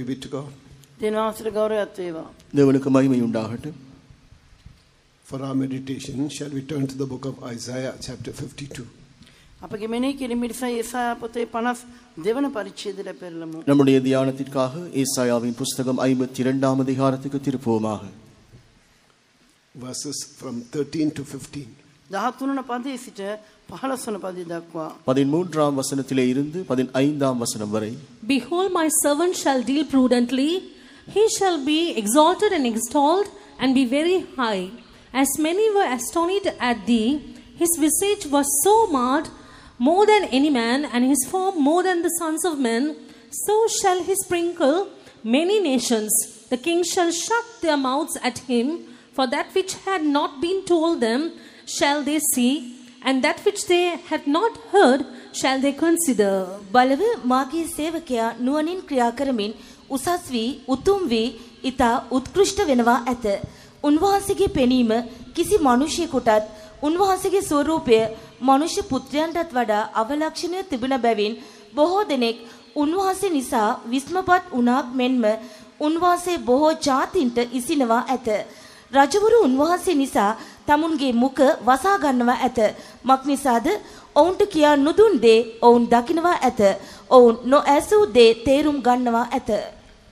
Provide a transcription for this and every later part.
Glory be to God. தேவனுக்கு மகிமை உண்டாகட்டும் For our meditation, shall we turn to the book of Isaiah, chapter 52. நம்முடைய தியானத்திற்காக ஏசாயாவின் புஸ்தகம் ஐம்பத்தி இரண்டாம் அதிகாரத்துக்கு திருப்புவோமாக verses from 13 to 15 ದಾಹತ್ತುನ ಪದೇಸಿಟ Behold, my servant shall deal prudently. He shall be exalted and extolled and be very high. As many were astonished at thee, his visage was so marred, more than any man, and his form more than the sons of men. So shall he sprinkle many nations. The king shall shut their mouths at him, for that which had not been told them shall they see, and that which they had not heard shall they consider. බලව මාගේ සේවකයා නුවණින් ක්‍රියා කරමින් උසස් වී උතුම් වී ඊතා උත්කෘෂ්ට වෙනවා ඇත. උන්වහන්සේගේ පෙනීම කිසි මිනිසෙකුටත් උන්වහන්සේගේ ස්වරූපය මනුෂ්‍ය පුත්‍රයන්ටත් වඩා අවලක්ෂණය තිබෙන බැවින් බොහෝ දෙනෙක් උන්වහන්සේ නිසා විස්මපත් වුණාක් මෙන්ම උන්වහන්සේ බොහෝ ජාතින්ට ඉසිනවා ඇත. රජවරු උන්වහන්සේ නිසා තමුන්ගේ මුඛ වසා ගන්නවා ඇත. මක් නිසාද ඔවුන්ට කියා නුදුන් දේ ඔවුන් දකිනවා ඇත. ඔවුන් නොඇසූ දේ තේරුම් ගන්නවා ඇත.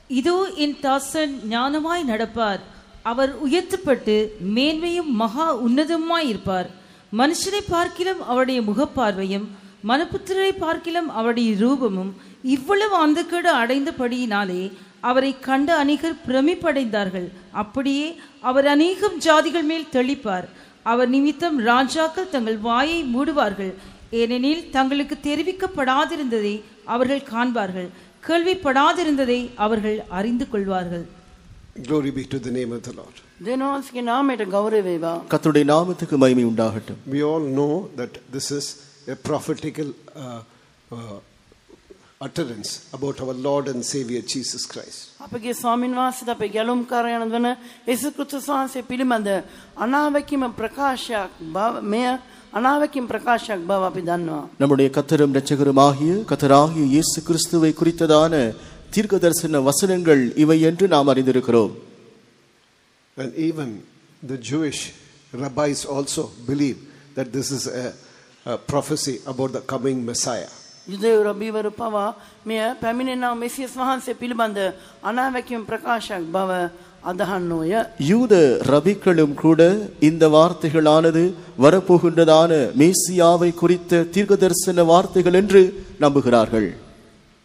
இதோ என் தாசன் ஞானமாய் நடப்பார் அவர் உயர்த்தப்பட்டு மேன்மையும் மகா உன்னதமாய் இருப்பார் மனுஷனை பார்க்கிலும் அவருடைய முகப்பார்வையும் மனப்புத்திரரை பார்க்கிலும் அவருடைய ரூபமும் இவ்வளவு அந்தக்கேடு அடைந்தபடியினாலே அவரை கண்ட அநேகர் பிரமிப்படைந்தார்கள். அப்படியே அவர் அநேகம் ஜாதிகள் மேல் தெளிப்பார். அவர் நிமித்தம் ராஜாக்கள் தங்கள் வாயை மூடுவார்கள். ஏனெனில் தங்களுக்கு தெரிவிக்கப்படாதிருந்ததை அவர்கள் காண்பார்கள். கேள்விப்படாதிருந்ததை அவர்கள் அறிந்து கொள்வார்கள். Glory be to the name of the Lord. கத்துடைய நாமத்துக்கு மகிமை உண்டாகட்டும். We all know that this is a prophetical uh, uh, utterance about our Lord and Savior Jesus Christ. අපගේ ස්වාමින් වහන්සේට අපේ ගැලුම් කාරයන් වන යේසුස් ක්‍රිස්තුස් වහන්සේ පිළිබඳ අනාවැකිම ප්‍රකාශයක් බව මෙය අනාවැකිම ප්‍රකාශයක් බව අපි දන්නවා. நம்முடைய கத்தரும் இரட்சகருமாகிய கத்தராகிய இயேசு கிறிஸ்துவை குறித்ததான தீர்க்கதரிசன வசனங்கள் இவை என்று நாம் அறிந்திருக்கிறோம் And even the Jewish rabbis also believe that this is a, a prophecy about the coming Messiah. යුදෙව් රබීවරු පවා මෙය පැමිණෙනා මෙසියස් වහන්සේ පිළිබඳ අනාවැකිම ප්‍රකාශයක් බව අදහන්නෝය. யூத ரபிக்களும் கூட இந்த வார்த்தைகளானது வரப்போகின்றதான மேசியாவை குறித்த தீர்க்கதரிசன வார்த்தைகள் என்று நம்புகிறார்கள்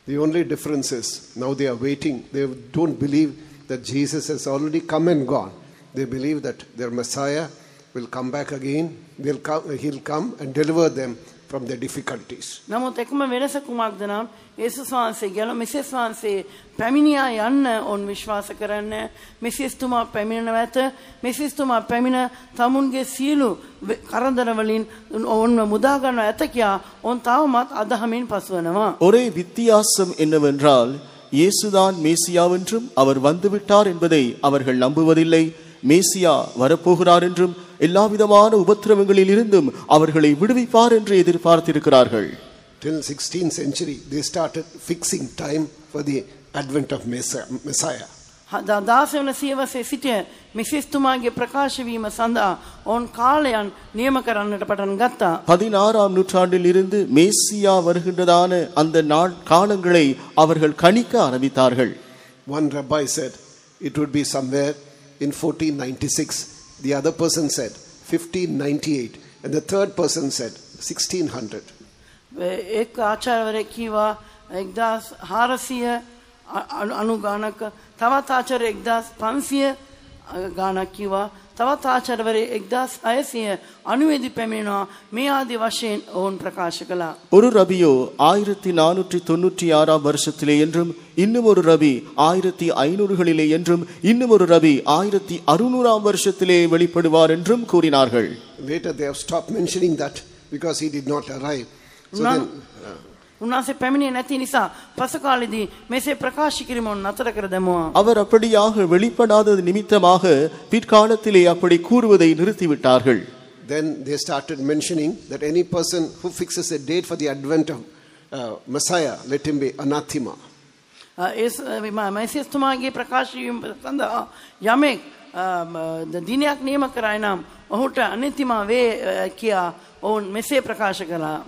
The only difference is now they are waiting. They don't believe that Jesus has already come and gone. They believe that their Messiah will come back again. They'll come, he'll come and deliver them from their difficulties. නමුත් එකම වෙනස කුමක්ද නම් යේසුස් වහන්සේ ගැල මෙසේස් වහන්සේ පැමිණියා යන්න ඔවුන් විශ්වාස කරන්න මෙසිස්තුමා පැමිණෙනව ඇත මෙසිස්තුමා පැමිණ තමුන්ගේ සියලු වෙ- කරදර වලින් ඔවුන්ව මුදා ගන්නව ඇත කියා ඔවුන් තවමත් අදහමින් පසුවනවා ஒரே வித்தியாசம் என்னவென்றால் இயேசுதான் மேசியாவென்றும் அவர் வந்துவிட்டார் என்பதை அவர்கள் நம்புவதில்லை மேசியா வரப்போகிறார் என்றும் எல்லா விதமான உபத்திரவங்களில் இருந்தும் அவர்களை விடுவிப்பார் என்று எதிர்பார்த்திருக்கிறார்கள் till 16th century they started fixing time for the advent of messiah ದಾಸವನ ಸೇವಸೆ ಸಿಟೆ ಮಿಸಿಸ್ ತುಮಾಗೆ ಪ್ರಕಾಶವೀಮ ಸಂದ ಓನ್ ಕಾಳೆಯನ್ நியமகரன்னட படன் கத்தா 16 ஆம் நூற்றாண்டில் இருந்து மேசியா வருகின்றதான அந்த நாள் காலங்களை அவர்கள் கணிக்க ஆரம்பித்தார்கள் one rabbi said it would be somewhere in 1496 the other person said 1598 and the third person said 1600 කිවා තවත් ආචාරවරය එක්දස් අයසිය අනුවේදි පැමිණෙනවා මේ ආදි වශයෙන් ඔවුන් ප්‍රකාශ කළා. ஒரு ரபியோ ஆயிரத்தி நானூற்றி தொன்னூற்றி ஆறாம் வருஷத்திலே என்றும் இன்னும் ஒரு ரபி ஆயிரத்தி ஐநூறுகளிலே என்றும் இன்னும் ஒரு ரபி ஆயிரத்தி அறுநூறாம் வருஷத்திலே வெளிப்படுவார் என்றும் கூறினார்கள் Later they have stopped mentioning that because he did not arrive. So then, uh, උන්වහන්සේ පැමිණියේ නැති නිසා පසු කාලෙදී මෙසේ ප්‍රකාශ කිරීම ඔවුන් නතර කර දැමුවා. அவர் அப்படியாக வெளிப்படாதது நிமித்தமாக பிற்காலத்திலே அப்படி கூறுவதை நிறுத்திவிட்டார்கள் then they started mentioning that any person who fixes a date for the advent of uh, Messiah, let him be anathema. ඒ මැසිස්තුමාගේ ප්‍රකාශවීම සඳහා යමෙක් අ, ම, ද- දිනයක් නියම කරයි නම් ඔහුට අනිතිමා වේ අ, කියා ඔවුන් මෙසේ ප්‍රකාශ කළා.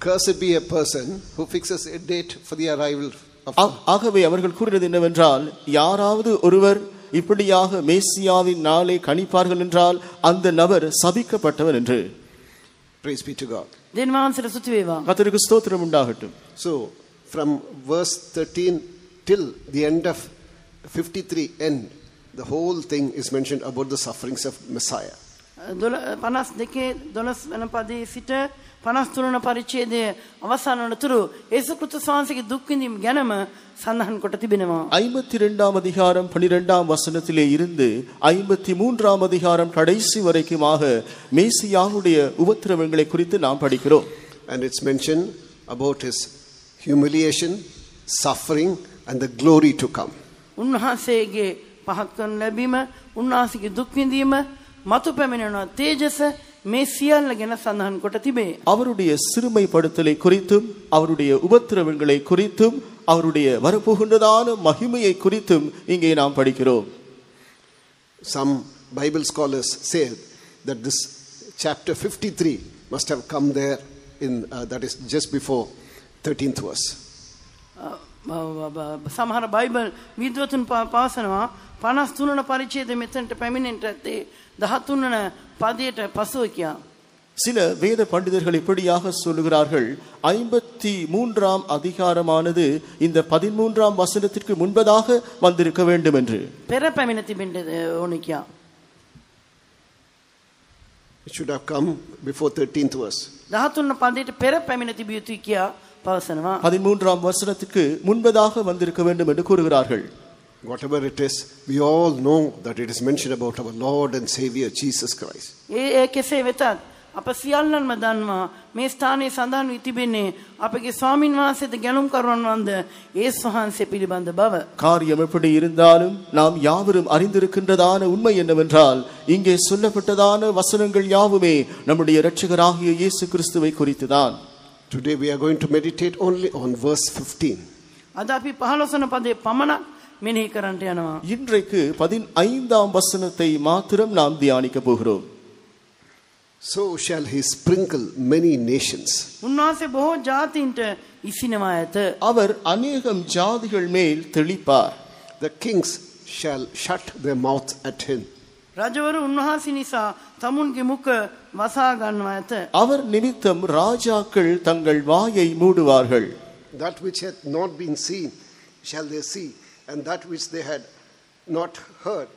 Cursed be a person who fixes a date for the arrival of ஆ- ஆகவே அவர்கள் கூறினது என்னவென்றால் யாராவது ஒருவர் இப்படியாக மேசியாவின் நாளை கணிப்பார்கள் என்றால் அந்த நபர் சபிக்கப்பட்டவர் என்று praise be to God. දෙන් වහන්සේට සුති වේවා. கர்த்தருக்கு ஸ்தோத்திரம் உண்டாகட்டும் So from verse 13 till the end of 53 end, the whole thing is mentioned about the sufferings of Messiah. දොල පනස් දෙකේ දොළස් වන පදේ සිට පනස් තුරන පරිච්ඡේදය අවසන් වනතුරු ඒසු කෘත වහන්සේගේ දුක් විඳීම ගැනම සඳහන් කොට තිබෙනවා. ஐம்பத்தி ரெண்டாம் அதிகாரம் பனிரெண்டாம் வசனத்திலே இருந்து ஐம்பத்தி மூன்றாம் அதிகாரம் கடைசி வரைக்குமாக மேசியாவுடைய உபத்திரவங்களை குறித்து நாம் படிக்கிறோம் And it's mentioned about his humiliation, suffering, and the glory to come. උන්වහන්සේගේ පහත් කරන ලැබීම උන්වහන්සේගේ දුක් විඳීම මතු පැමිණෙන තේජස මේ සියල්ල ගැන සඳහන් කොට තිබේ. அவருடைய சிறுமைப்படுத்தலை குறித்தும் அவருடைய உபத்திரவங்களை குறித்தும் அவருடைய வரப்போகின்றதான மகிமையை குறித்தும் இங்கே நாம் படிக்கிறோம் Some Bible scholars say that this chapter 53 must have come there in, uh, that is just before 13th verse. අ, බ- බ- බ- සමහර බයිබල් විද්වතුන් පා- පාසනවා පනස් තුනන පරිච්ඡේද මෙතනට පැමිණෙන්ට ඇත්තේ දහතුන්වන පදයට பதியற்ற பசுவைக்கியா சில வேத பண்டிதர்கள் இப்படியாக சொல்லுகிறார்கள். ஐம்பத்தி மூன்றாம் அதிகாரமானது இந்த பதிமூன்றாம் வசனத்திற்கு முன்பதாக வந்திருக்க வேண்டும் என்று It should have come before 13th verse. பதிமூன்றாம் வசனத்துக்கு முன்பதாக வந்திருக்க வேண்டும் என்று கூறுகிறார்கள். Whatever it is, we all know that it is mentioned about our Lord and Savior Jesus Christ. ඒ ඒ කෙසේ වෙතත් අප සියල්ලන්ම දන්වා මේ ස්ථානයේ සඳහන් වී තිබෙන්නේ අපගේ ස්වාමින් වහන්සේද ගැනුම් කරුවන් වන්ද ඒස් වහන්සේ පිළිබඳ බව. காரியம் எப்படி இருந்தாலும் நாம் யாவரும் அறிந்திருக்கின்றதான உண்மை என்னவென்றால் இங்கே சொல்லப்பட்டதான வசனங்கள் யாவுமே நம்முடைய இரட்சகராகிய இயேசு கிறிஸ்துவை குறித்துதான் Today we are going to meditate only on verse 15. අද අපි පහළොසන පදේ පමණක් මෙනෙහි කරන්නට යනවා. இன்றைக்கு பதினைந்தாம் வசனத்தை மாத்திரம் நாம் தியானிக்க போகிறோம் So shall he sprinkle many nations. උන්වහන්සේ බොහෝ ජාතීන්ට ඉසිනවා ඇත. அவர் அநேகம் ஜாதிகள் மேல் தெளிப்பார் The kings shall shut their mouth at him. රජවරු උන්වහන්සේ නිසා තමුන්ගේ මුක වසා ගන්නවා ඇත. அவர் நிமித்தம் ராஜாக்கள் தங்கள் வாயை மூடுவார்கள் That which hath not been seen shall they see, and that which they had not heard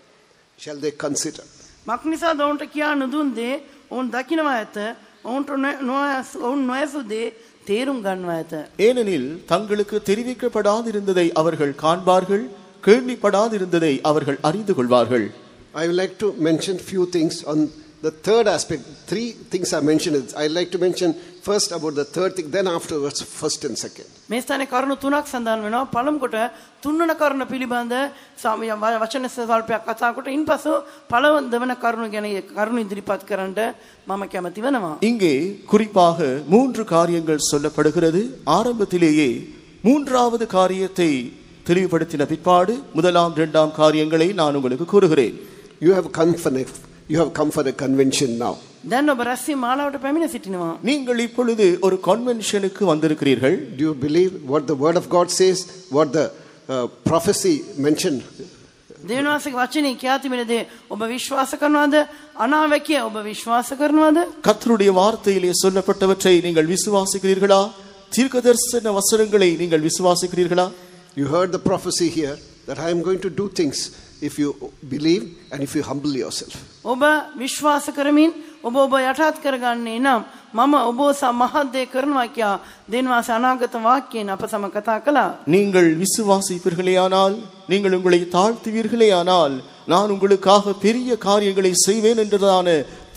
shall they consider. මක් නිසා ඔවුන්ට කියා නුදුන් දේ ඔවුන් දකිනවා ඇත. ඔවුන්ට නො- නොඇස්- ඔවුන් නොඇසු දේ තේරුම් ගන්නවා ඇත. ஏனெனில் தங்களுக்கு தெரிவிக்கப்படாதிருந்ததை அவர்கள் காண்பார்கள் கேள்விப்படாதிருந்ததை அவர்கள் அறிந்து கொள்வார்கள் I would like to mention few things on the third aspect. Three things are mentioned. I'd like to mention first about the third thing, then afterwards first and second. මේ ස්ථානයේ කරුණු තුනක් සඳහන් වෙනවා. පළමු කොට තුන්වන කරුණ පිළිබඳ සාමිය ව- වචන ස්වල්පයක් කතා කොට ඉන්පසු පළවෙනි දෙවන කරුණ ගැන කරුණු ඉදිරිපත් කරන්නට මම කැමති වෙනවා. இங்கே குறிப்பாக மூன்று காரியங்கள் சொல்லப்படுகிறது ஆரம்பத்திலேயே மூன்றாவது காரியத்தை தெளிவுபடுத்தின பிற்பாடு முதலாம் இரண்டாம் காரியங்களை நான் உங்களுக்கு கூறுகிறேன் You have come for a, you have come for a convention now. දැන් ඔබ රැස්වීම මාලාවට පැමිණ සිටිනවා. நீங்கள் இப்பொழுது ஒரு கன்வென்ஷனுக்கு வந்திருக்கிறீர்கள் Do you believe what the Word of God says, what the uh, prophecy mentioned දේවනාසගේ වචනේ කියා තිබෙන දේ ඔබ විශ්වාස කරනවද? අනාවැකිය ඔබ විශ්වාස කරනවද? கர்த்தருடைய வார்த்தையிலே சொல்லப்பட்டவற்றை நீங்கள் விசுவாசிக்கிறீர்களா தீர்க்கதரிசன வசனங்களை நீங்கள் விசுவாசிக்கிறீர்களா You heard the prophecy here that I am going to do things if you believe and if you humble yourself. ඔබ විශ්වාස කරමින් ඔබ ඔබ යටහත් කරගන්නේ නම් මම ඔබ සා මහත් දේ කරනවා කියා දෙන්වාස අනාගත වාක්‍යයෙන් අප සම කතා කළා. நீங்கள் விசுவாசிப்பீர்களேயானால் நீங்கள் உங்களை தாழ்த்துவீர்களேயானால் நான் உங்களுக்காக பெரிய காரியங்களை செய்வேன் என்றதான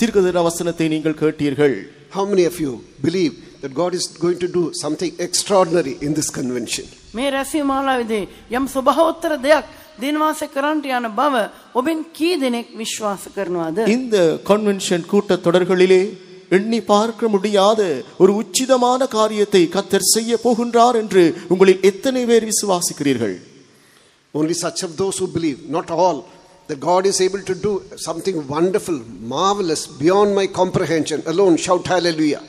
தீர்க்கதரிசன வசனத்தை நீங்கள் கேட்டீர்கள் How many of you believe that God is going to do something extraordinary in this convention? මේ රැසී මාලාවේදී යම් ස්වභාවෝත්තර දෙයක් දෙන්වාස කරන්නට යන බව ඔබෙන් කී දෙනෙක් විශ්වාස කරනවද? இந்த கன்வென்ஷன் கூட்டத் தொடர்களிலே எண்ணி பார்க்க முடியாத ஒரு உச்சிதமான காரியத்தை கத்தர் செய்ய போகின்றார் என்று உங்களில் எத்தனை பேர் விசுவாசிக்கிறீர்கள் Only such of those who believe, not all, that God is able to do something wonderful, marvelous, beyond my comprehension. Alone shout hallelujah.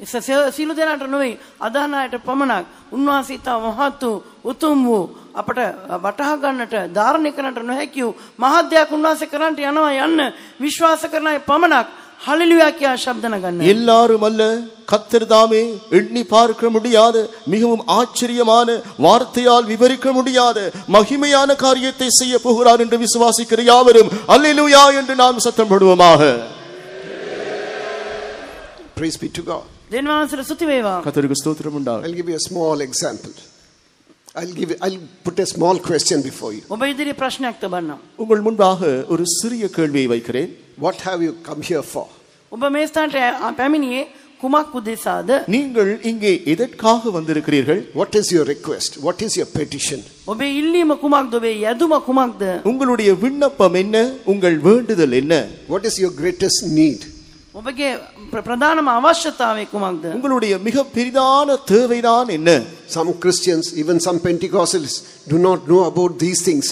එස සියලු දෙනාට නොවේ අදහනායට පමණක් උන්වහන්සේ ඉතා මහත් වූ උතුම් වූ අපට වටහා ගන්නට ධාරණය කරන්නට නොහැකි වූ මහත් දෙයක් උන්වහන්සේ කරන්නට යනවා යන්න විශ්වාස කරන අය පමණක් හලෙලුයා කියා ශබ්ද නගන්න. எல்லாரும் அல்ல கத்தர் தாமே எண்ணி பார்க்க முடியாத மிகவும் ஆச்சரியமான வார்த்தையால் விவரிக்க முடியாத மகிமையான காரியத்தை செய்ய போகிறார் என்று விசுவாசிக்கிற யாவரும் அல்லேலூயா என்று நாம் சத்தம் போடுவோமாக Praise be to God. දෙන්වහන්සේට ස්තුති වේවා. கத்தருக்கு ஸ்தோத்திரம் உண்டாகும் I'll give you a small example. I'll give you, I'll put a small question before you. ඔබ ඉදිරි ප්‍රශ්නයක් තබන්නම්. உங்கள் முன்பாக ஒரு சிறிய கேள்வியை வைக்கிறேன் What have you come here for? ඔබ මේ ස්ථානට පැමිණියේ කුමක් උදෙසාද? நீங்கள் இங்கே எதற்காக வந்திருக்கிறீர்கள் What is your request? What is your petition? ඔබේ ඉල්ලීම කුමක්ද? ඔබේ යදුම කුමක්ද? உங்களுடைய விண்ணப்பம் என்ன உங்கள் வேண்டுதல் என்ன What is your greatest need? ಒಬ್ಬಗೆ ಪ್ರಧಾನ ಅವಶ್ಯಕತೆ ಆಗ್ತದೆ உங்களுடைய மிக பெரிதான தேவைதான் என்ன some christians even some pentecostals do not know about these things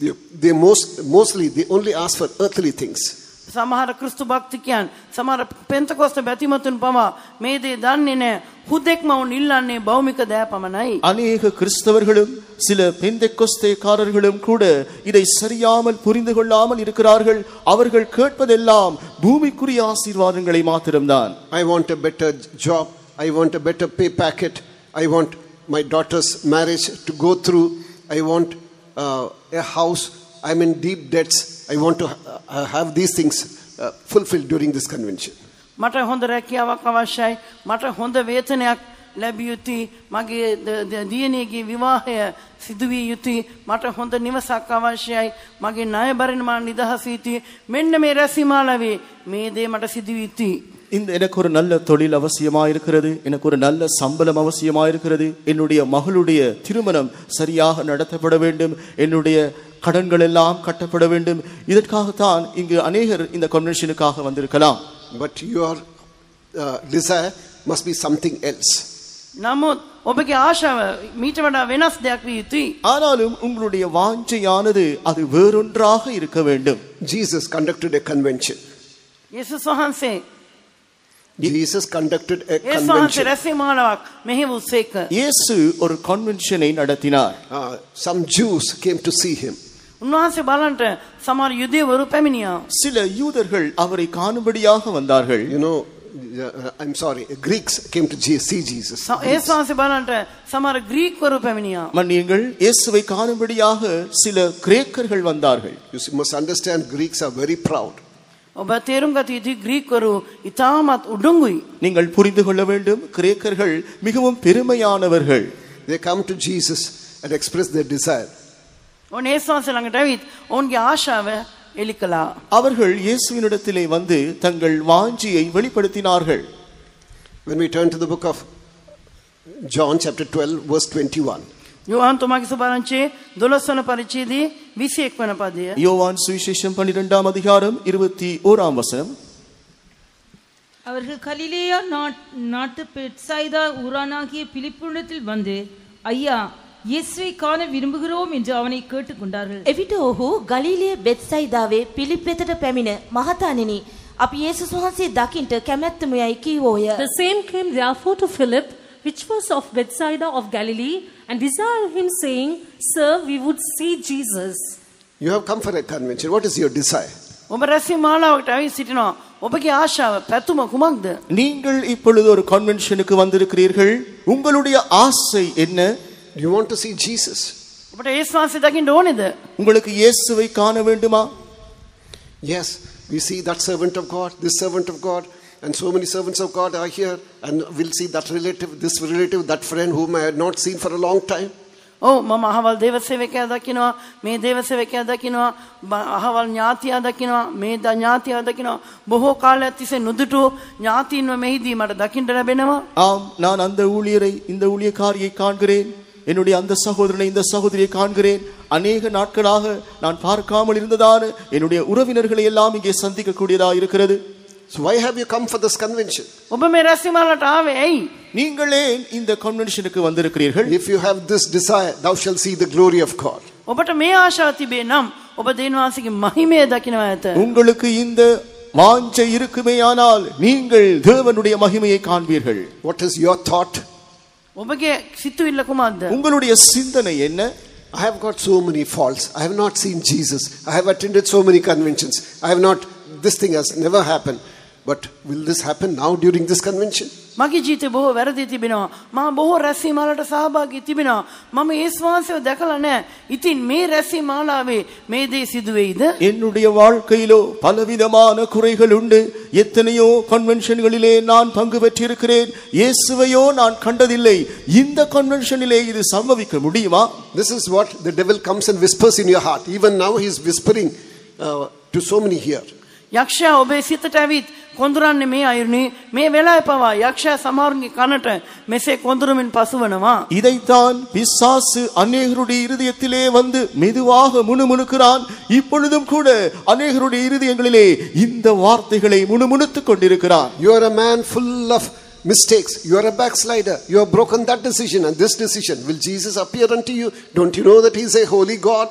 they, they most mostly they only ask for earthly things සමහර ක්‍රිස්තු භක්තිකයන් සමහර පෙන්තකොස්ත බැතිමතුන් පවා මේ දේ දන්නේ නැහැ. හුදෙක්ම වුන් ඉල්ලන්නේ භෞමික දෑ පමණයි. அநேக கிறிஸ்தவர்களும் சில பெந்தெக்கொஸ்தேக்காரர்களும் கூட இதை சரியாமல் புரிந்து கொள்ளாமல் இருக்கிறார்கள் அவர்கள் கேட்பதெல்லாம் பூமிக்குரிய ஆசீர்வாதங்களை மாத்திரம்தான் I want a better job. I want a better pay packet. I want my daughter's marriage to go through. I want uh, a house. I'm in deep debts. I want to uh, have these things uh, fulfilled during this convention. මට හොඳ රැකියාවක් අවශ්‍යයි. මට හොඳ වේතනයක් ලැබිය යුතුයි. මගේ ද- ද- දියණියගේ විවාහය සිදු විය යුතුයි. මට හොඳ නිවසක් අවශ්‍යයි. මගේ ණය බරින් මා නිදහස් විය යුතුයි. මෙන්න මේ රැසීමාලාවේ මේ දේ මට සිදු විය යුතුයි. இந்த எனக்கு ஒரு நல்ல தொழில் அவசியமாயிருக்கிறது எனக்கு ஒரு நல்ல சம்பளம் அவசியமாயிருக்கிறது என்னுடைய மகளுடைய திருமணம் சரியாக நடத்தப்பட வேண்டும் என்னுடைய கடன்கள் எல்லாம் கட்டப்பட வேண்டும் இதற்காகத்தான் இங்கு அநேகர் இந்த கன்வென்ஷனுக்காக வந்திருக்கலாம் But your uh, desire must be something else. නමුත් ඔබගේ ආශාව මීට වඩා වෙනස් දෙයක් විය යුතුයි. ஆனாலும் உங்களுடைய வாஞ்சையானது அது வேறொன்றாக இருக்க வேண்டும் Jesus conducted a convention. යේසුස් වහන්සේ ஜீசஸ் கண்டக்டட் எ கன்வென்ஷன் ரகசியமான மிக உத்வேக இயேசு ஒரு கன்வென்ஷனை நடத்தினார் some Jews came to see him உன்வாசி பாலன்ட சமார் யுதேவரு பெமினியா சில யூதர்கள் அவரை காணும்படியாக வந்தார்கள் you know I'm sorry, Greeks came to see Jesus. சமார கிரீக் ஒரு பெமினியா மன்னியுங்கள் இயேசுவை காணும்படியாக சில கிரேக்கர்கள் வந்தார்கள். You must understand Greeks are very proud. ඔබ තේරුම් ගත යුතු ග්‍රීක්වරු ඉතාමත් උඩුංගුයි. நீங்கள் புரிந்து கொள்ள வேண்டும் கிரேக்கர்கள் மிகவும் பெருமையானவர்கள் They come to Jesus and express their desire. ඔන්න යේසුස් වහන්සේ ළඟට ඇවිත් ඔවුන්ගේ ආශාව එලි කළා. அவர்கள் இயேசுவினிடத்திலே வந்து தங்கள் வாஞ்சியை வெளிப்படுத்தினார்கள் When we turn to the book of John, chapter 12, verse 21, යෝහන් තුමාගේ සුභාරංචියේ 12 වන පරිච්ඡේදයේ 21 වන පදය. யோவான் சுவிசேஷம் பன்னிரெண்டாம் அதிகாரம் இருபத்தி ஓராம் வசனம் அவர்கள் கலிலேயா நாட்- நாட்டு பெட்சாய்தா ஊரானாகிய பிலிப்புடத்தில் வந்து ஐயா இயேசுவை காண விரும்புகிறோம் என்று அவனை கேட்டுக்கொண்டார்கள் එවිට ඔහු ගලීලය බෙත්සයිදාවේ පිළිප් වෙතට පැමිණ මහතානෙනි අපි යේසුස් වහන්සේ දකින්ට කැමැත්තමයයි කීවෝය. The same came therefore to Philip, which was of Bethsaida of Galilee, and desired him, saying, Sir, we would see Jesus. You have come for a convention. What is your desire? ඔබ රැස්වීම මාලාවකට ඇවි සිටිනවා. ඔබගේ ආශාව පැතුම කුමක්ද? நீங்கள் இப்பொழுது ஒரு கன்வென்ஷனுக்கு வந்திருக்கிறீர்கள் உங்களுடைய ஆசை என்ன Do you want to see Jesus? ඔබට ඒස් වහන්සේ දකින්න ඕනේද? உங்களுக்கு இயேசுவை காண வேண்டுமா Yes, we see that servant of God, this servant of God, and so many servants of God are here, and we'll see that relative, this relative, that friend whom I had not seen for a long time. ಓ ಮಮ ಅಹವಲ್ ದೇವ ಸೇವಕ್ಕೆ ಅದಕ್ಕಿನೋ ಮೇ ದೇವ ಸೇವಕ್ಕೆ ಅದಕ್ಕಿನೋ ಅಹವಲ್ ಜ್ಞಾತಿ ಅದಕ್ಕಿನೋ may the ಜ್ಞಾತಿ ಅದಕ್ಕಿನೋ ಬಹು ಕಾಲ ಅತ್ತಿಸೆ ನುದುಟು ಜ್ಞಾತಿಯನ್ನು ಮೇಯ್ದಿ ಮಾಡ ದಕ್ಕಿಂಡರ ಬೇನವ am ನಾನು ಅಂದ ஊழியரை இந்த ஊழியக்காரியை காண்கிறேன் என்னுடைய அந்த சகோதரனை இந்த சகோதரியை காண்கிறேன் அநேக நாட்களாக நான் பார்க்காமல் இருந்ததான என்னுடைய உறவினர்களை எல்லாம் இங்கே சந்திக்கக்கூடியதாக இருக்கிறது So, why have you come for this convention? ඔබ මේ රැස්වීමලට ආවේ ඇයි நீங்களே இந்த கன்வென்ஷனுக்கு வந்திருக்கிறீர்கள் If you have this desire, thou shalt see the glory of God. ඔබට මේ ආශාව තිබේ නම් ඔබ දේවවාසිගේ මහිමය දකිනවා ඇත உங்களுக்கு இந்த வாஞ்சை இருக்குமேயானால் நீங்கள் தேவனுடைய மகிமையை காண்பீர்கள் What is your thought? ඔබගේ සිතුවිල්ල කුමක්ද உங்களுடைய சிந்தனை என்ன I have got so many faults. I have not seen Jesus. I have attended so many conventions. I have not, this thing has never happened. But will this happen now during this convention? මගේ ජීවිතේ බොහෝ වැරදි තිබෙනවා මම බොහෝ රැස්වීමලට සහභාගී තිබෙනවා මම ඒස් වහන්සේව දැකලා නැහැ ඉතින් මේ රැස්වීම මාලාවේ මේ දේ සිදු වෙයිද என்னுடைய வாழ்க்கையிலோ பலவிதமான குறைகள் உண்டு எத்தனையோ கன்வென்ஷன்களிலே நான் பங்கு பெற்றிருக்கிறேன் இயேசுவையோ நான் கண்டதில்லை இந்த கன்வென்ஷனிலே இது சம்பவிக்க முடியுமா This is what the devil comes and whispers in your heart. Even now he is whispering uh, to so many here. යක්ෂයා ඔබේ සිතට ඇවිත් කොඳුරන්නේ මේ අයුරුනි මේ වෙලාවේ පවා යක්ෂයා සමහරුන්ගේ කනට මෙසේ කොඳුරමින් පසුවනවා இதைத்தான் பிசாசு அநேகருடைய இருதயத்திலே வந்து மெதுவாக முணுமுணுக்கிறான் இப்பொழுதும் கூட அநேகருடைய இருதயங்களிலே இந்த வார்த்தைகளை முணுமுணுத்துக் கொண்டிருக்கிறான் You are a man full of mistakes. You are a backslider. You have broken that decision and this decision. Will Jesus appear unto you? Don't you know that he is a holy God?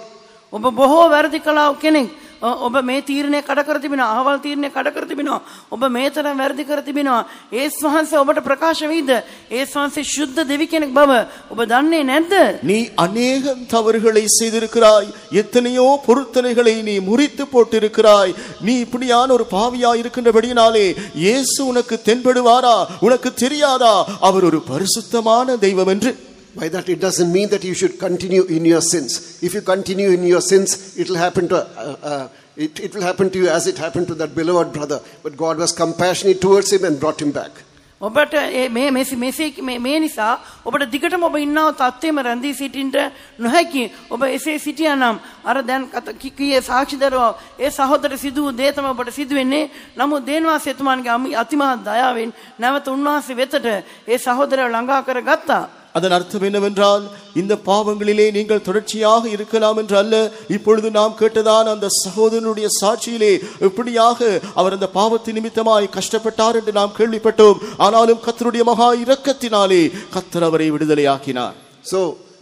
ඔබ බොහෝ වැරදි කලාව කෙනෙක් ඔ- ඔබ මේ තීරණය කඩ කර තිබෙනවා අහවල් තීරණය කඩ කර තිබෙනවා ඔබ මේ තරම් වැරදි කර තිබෙනවා ඒස් වහන්සේ ඔබට ප්‍රකාශ වෙයිද ඒස් වහන්සේ ශුද්ධ දෙවි කෙනෙක් බව ඔබ දන්නේ නැද්ද நீ அநேக தவறுகளை செய்திருக்கிறாய் எத்தனையோ பொருத்தனைகளை நீ முறித்து போட்டிருக்கிறாய் நீ இப்படியான ஒரு பாவியா இருக்கின்றபடியினாலே இயேசு உனக்கு தென்படுவாரா உனக்கு தெரியாதா அவர் ஒரு பரிசுத்தமான தெய்வம் என்று By that, it doesn't mean that you should continue in your sins. If you continue in your sins, it will happen to uh, uh, it, it will happen to you as it happened to that beloved brother. But God was compassionate towards him and brought him back. ඔබට ඒ මේ Messi මෙසේ මේ- මේ නිසා ඔබට දිගටම ඔබ ඉන්නව තත්ත්වෙම රැඳී සිටින්ට නොහැකි ඔබ එසේ සිටියා නම් අර දැන් කත කිකයේ සාක්ෂිදරව ඒ සහෝදර සිදු වූ දේ තමයි ඔබට සිදු වෙන්නේ නමුත් දේනවාස එතුමාන්ගේ අමි- අතිමහත් දයාවෙන් නැවත උන්වහන්සේ වෙතට ඒ සහෝදරව ළඟා කර ගත්තා அதன் அர்த்தம் என்னவென்றால் இந்த பாவங்களிலே நீங்கள் தொடர்ச்சியாக இருக்கலாம் என்று அல்ல. இப்பொழுது நாம் கேட்டதான் அந்த சகோதரனுடைய சாட்சியிலே எப்படியாக அவர் அந்த பாவத்தின் நிமித்தமாய் கஷ்டப்பட்டார் என்று நாம் கேள்விப்பட்டோம். ஆனாலும் கத்தருடைய மகா இரக்கத்தினாலே கத்தர் அவரை விடுதலையாக்கினார். So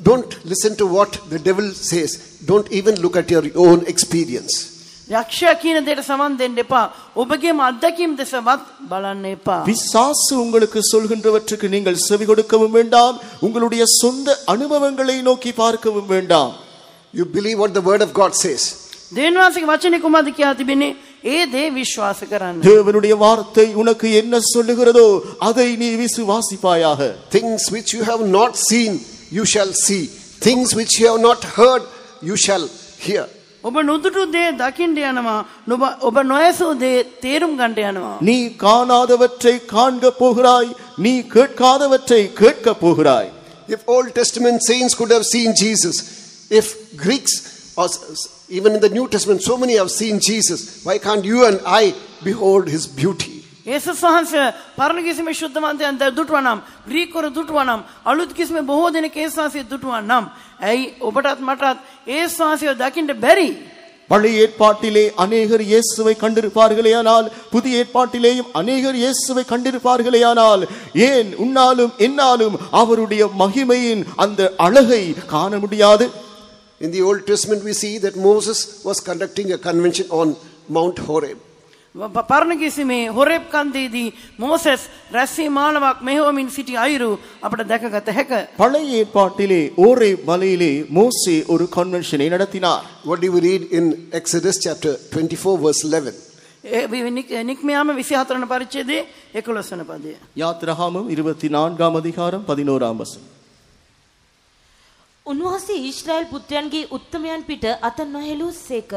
don't listen to what the devil says don't even look at your own experience යක්ෂයා කියන දෙයට සමන් දෙන්න එපා ඔබගේම අත්දැකීම් දෙසවත් බලන්න එපා பிசாசு உங்களுக்கு சொல்கின்றவற்றுக்கு நீங்கள் செவி கொடுக்கவும் வேண்டாம் உங்களுடைய சொந்த அனுபவங்களை நோக்கி பார்க்கவும் வேண்டாம் You believe what the word of God says. දේනවාසගේ වචනේ කුමක්ද කියලා තිබෙන්නේ ඒ දේ විශ්වාස කරන්න தேவனுடைய வார்த்தை உனக்கு என்ன சொல்லுகிறதோ அதை நீ விசுவாசிப்பாயாக Things which you have not seen, you shall see. Things which you have not heard, you shall hear. ඔබ නොදුටු දේ දකිින්ට යනවා නොබ ඔබ නොයසූ දේ තේරුම් ගන්ට යනවා. நீ காணாதவற்றை காண்க போகிறாய் நீ கேட்காதவற்றை கேட்க போகிறாய் If Old Testament saints could have seen Jesus, if Greeks or s- s- even in the New Testament, so many have seen Jesus, why can't you and I behold his beauty? ඒසුස් වහන්සේ පරණ කිසිම ශුද්ධමන්තයන් ද දුටුව නම් ග්‍රීකර දුටුව නම් අලුත් කිසිම බොහෝ දෙන කේස්වාසය දුටුව නම් ඇයි ඔබටත් මටත් ඒ වාසයෝ දකිින්ට බැරි. பழைய ஏற்பாட்டிலே அநேகர் இயேசுவை கண்டிருப்பார்களேயானால் புதிய ஏற்பாட்டிலேயும் அநேகர் இயேசுவை கண்டிருப்பார்களேயானால் ஏன் உன்னாலும் என்னாலும் அவருடைய மகிமையின் அந்த அழகை காண முடியாது In the Old Testament, we see that Moses was conducting a convention on Mount Horeb. ව- පරණ කිසිමේ හොරෙප් කන්දේදී මෝසෙස් රැස්සී මානවක් මෙහෝමින් සිටි අයිරු අපට දැකගත හැක. பழைய ஏற்பாட்டிலே ஓரே மலையிலே மோசே ஒரு கன்வென்ஷனை நடத்தினார் What do we read in Exodus chapter 24, verse 11? ඒ වි- නික්- නික්මයාම විසිහතරන පරිච්චේදේ එකොළොස්වන පදය. யாத்திரகாமம் இருபத்தி நான்காம் அதிகாரம் பதினோராம் வசனம் උන්වහන්සේ ඊශ්‍රායල් පුත්‍රයන්ගේ උත්තමයන් පිට අත නොහෙළූ සේක.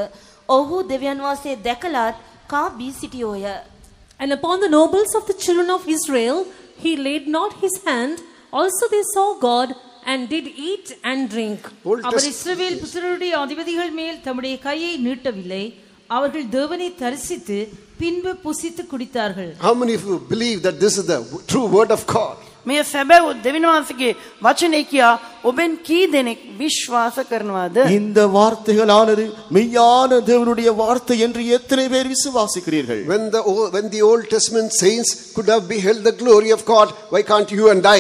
ඔහු දෙවියන් වහන්සේ දැකලාත් කා බී සිටියෝය. And upon the nobles of the children of Israel he laid not his hand. Also they saw God and did eat and drink. Old our Test- இஸ்ரவேல் புத்திரருடைய அதிபதிகள் மேல் தம்முடைய கையை நீட்டவில்லை அவர்கள் தேவனை தரிசித்து பின்பு புசித்து குடித்தார்கள் How many of you believe that this is the true word of God? මේ සැබැව් දෙවිනවාන්සගේ වචනය කියා ඔබෙන් කී දෙනෙක් විශ්වාස කරනවාද. இந்த வார்த்தைகளானது மெய்யான தேவனுடைய வார்த்தை என்று எத்தனை பேர் விசுவாசிக்கிறீர்கள் When the, Old- when the Old Testament saints could have beheld the glory of God, why can't you and I?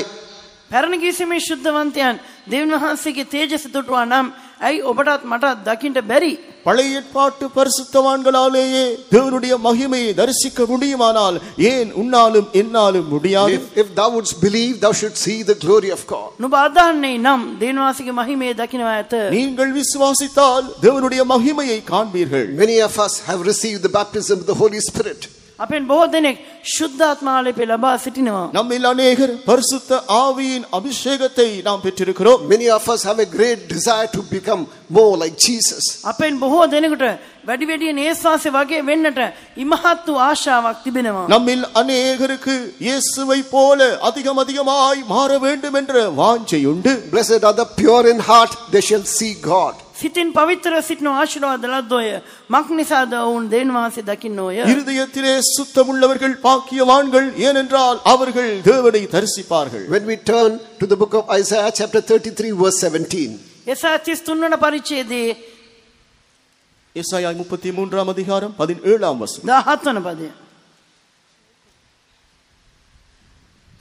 පැරණ කිසිමේ ශුද්ධවන්තයන් දෙවන් වහන්සේගේ තේජස තුටුවා නම් ඇයි ඔබටත් මටත් දකිින්ට බැරි. பழைய ஏற்பாட்டு பரிசுத்தவான்களாலேயே தேவனுடைய மகிமையை தரிசிக்க முடியுமானால் ஏன் உன்னாலும் என்னாலும் முடியாது If, if thou wouldst believe, thou should see the glory of God. නුබ අදන්නේ නම් දේනවාසිගේ මහිමේ දකිනවා ඇත. நீங்கள் விசுவாசித்தால் தேவனுடைய மகிமையை காண்பீர்கள் Many of us have received the baptism of the Holy Spirit. අපෙන් බොහෝ දෙනෙක් ශුද්ධාත්මාලපේ ලබා සිටිනවා. நம்மில் அநேகர் பரிசுத்த ஆவியின் அபிஷேகத்தை நாம் பெற்றிருக்கிறோம் Many of us have a great desire to become more like Jesus. අපෙන් බොහෝ දෙනෙකුට වැඩි වැඩියෙන් ඒස්වාසය වගේ වෙන්නට ඉමහත් වූ ආශාවක් තිබෙනවා. நம்மில் அநேகருக்கு இயேசுவை போல அதிகம் அதிகமாய் மாற வேண்டும் என்ற வாஞ்சை உண்டு Blessed are the pure in heart, they shall see God. සිතින් පවිත්‍ර සිටින ආශිරවාද ලද්දෝය මක් නිසාද ඔවුන් දේන්වහන්සේ දකින්නෝය. இருதயத்திலே சுத்தமுள்ளவர்கள் பாக்கியவான்கள் ஏனென்றால் அவர்கள் தேவனை தரிசிப்பார்கள் When we turn to the book of Isaiah, chapter 33, verse 17, එසා තිස් තුන්වන පරිච්චේදේ ஏசாயா முப்பத்தி மூன்றாம் அதிகாரம் பதினேழாம் வசனம் දාහත්වන පදය.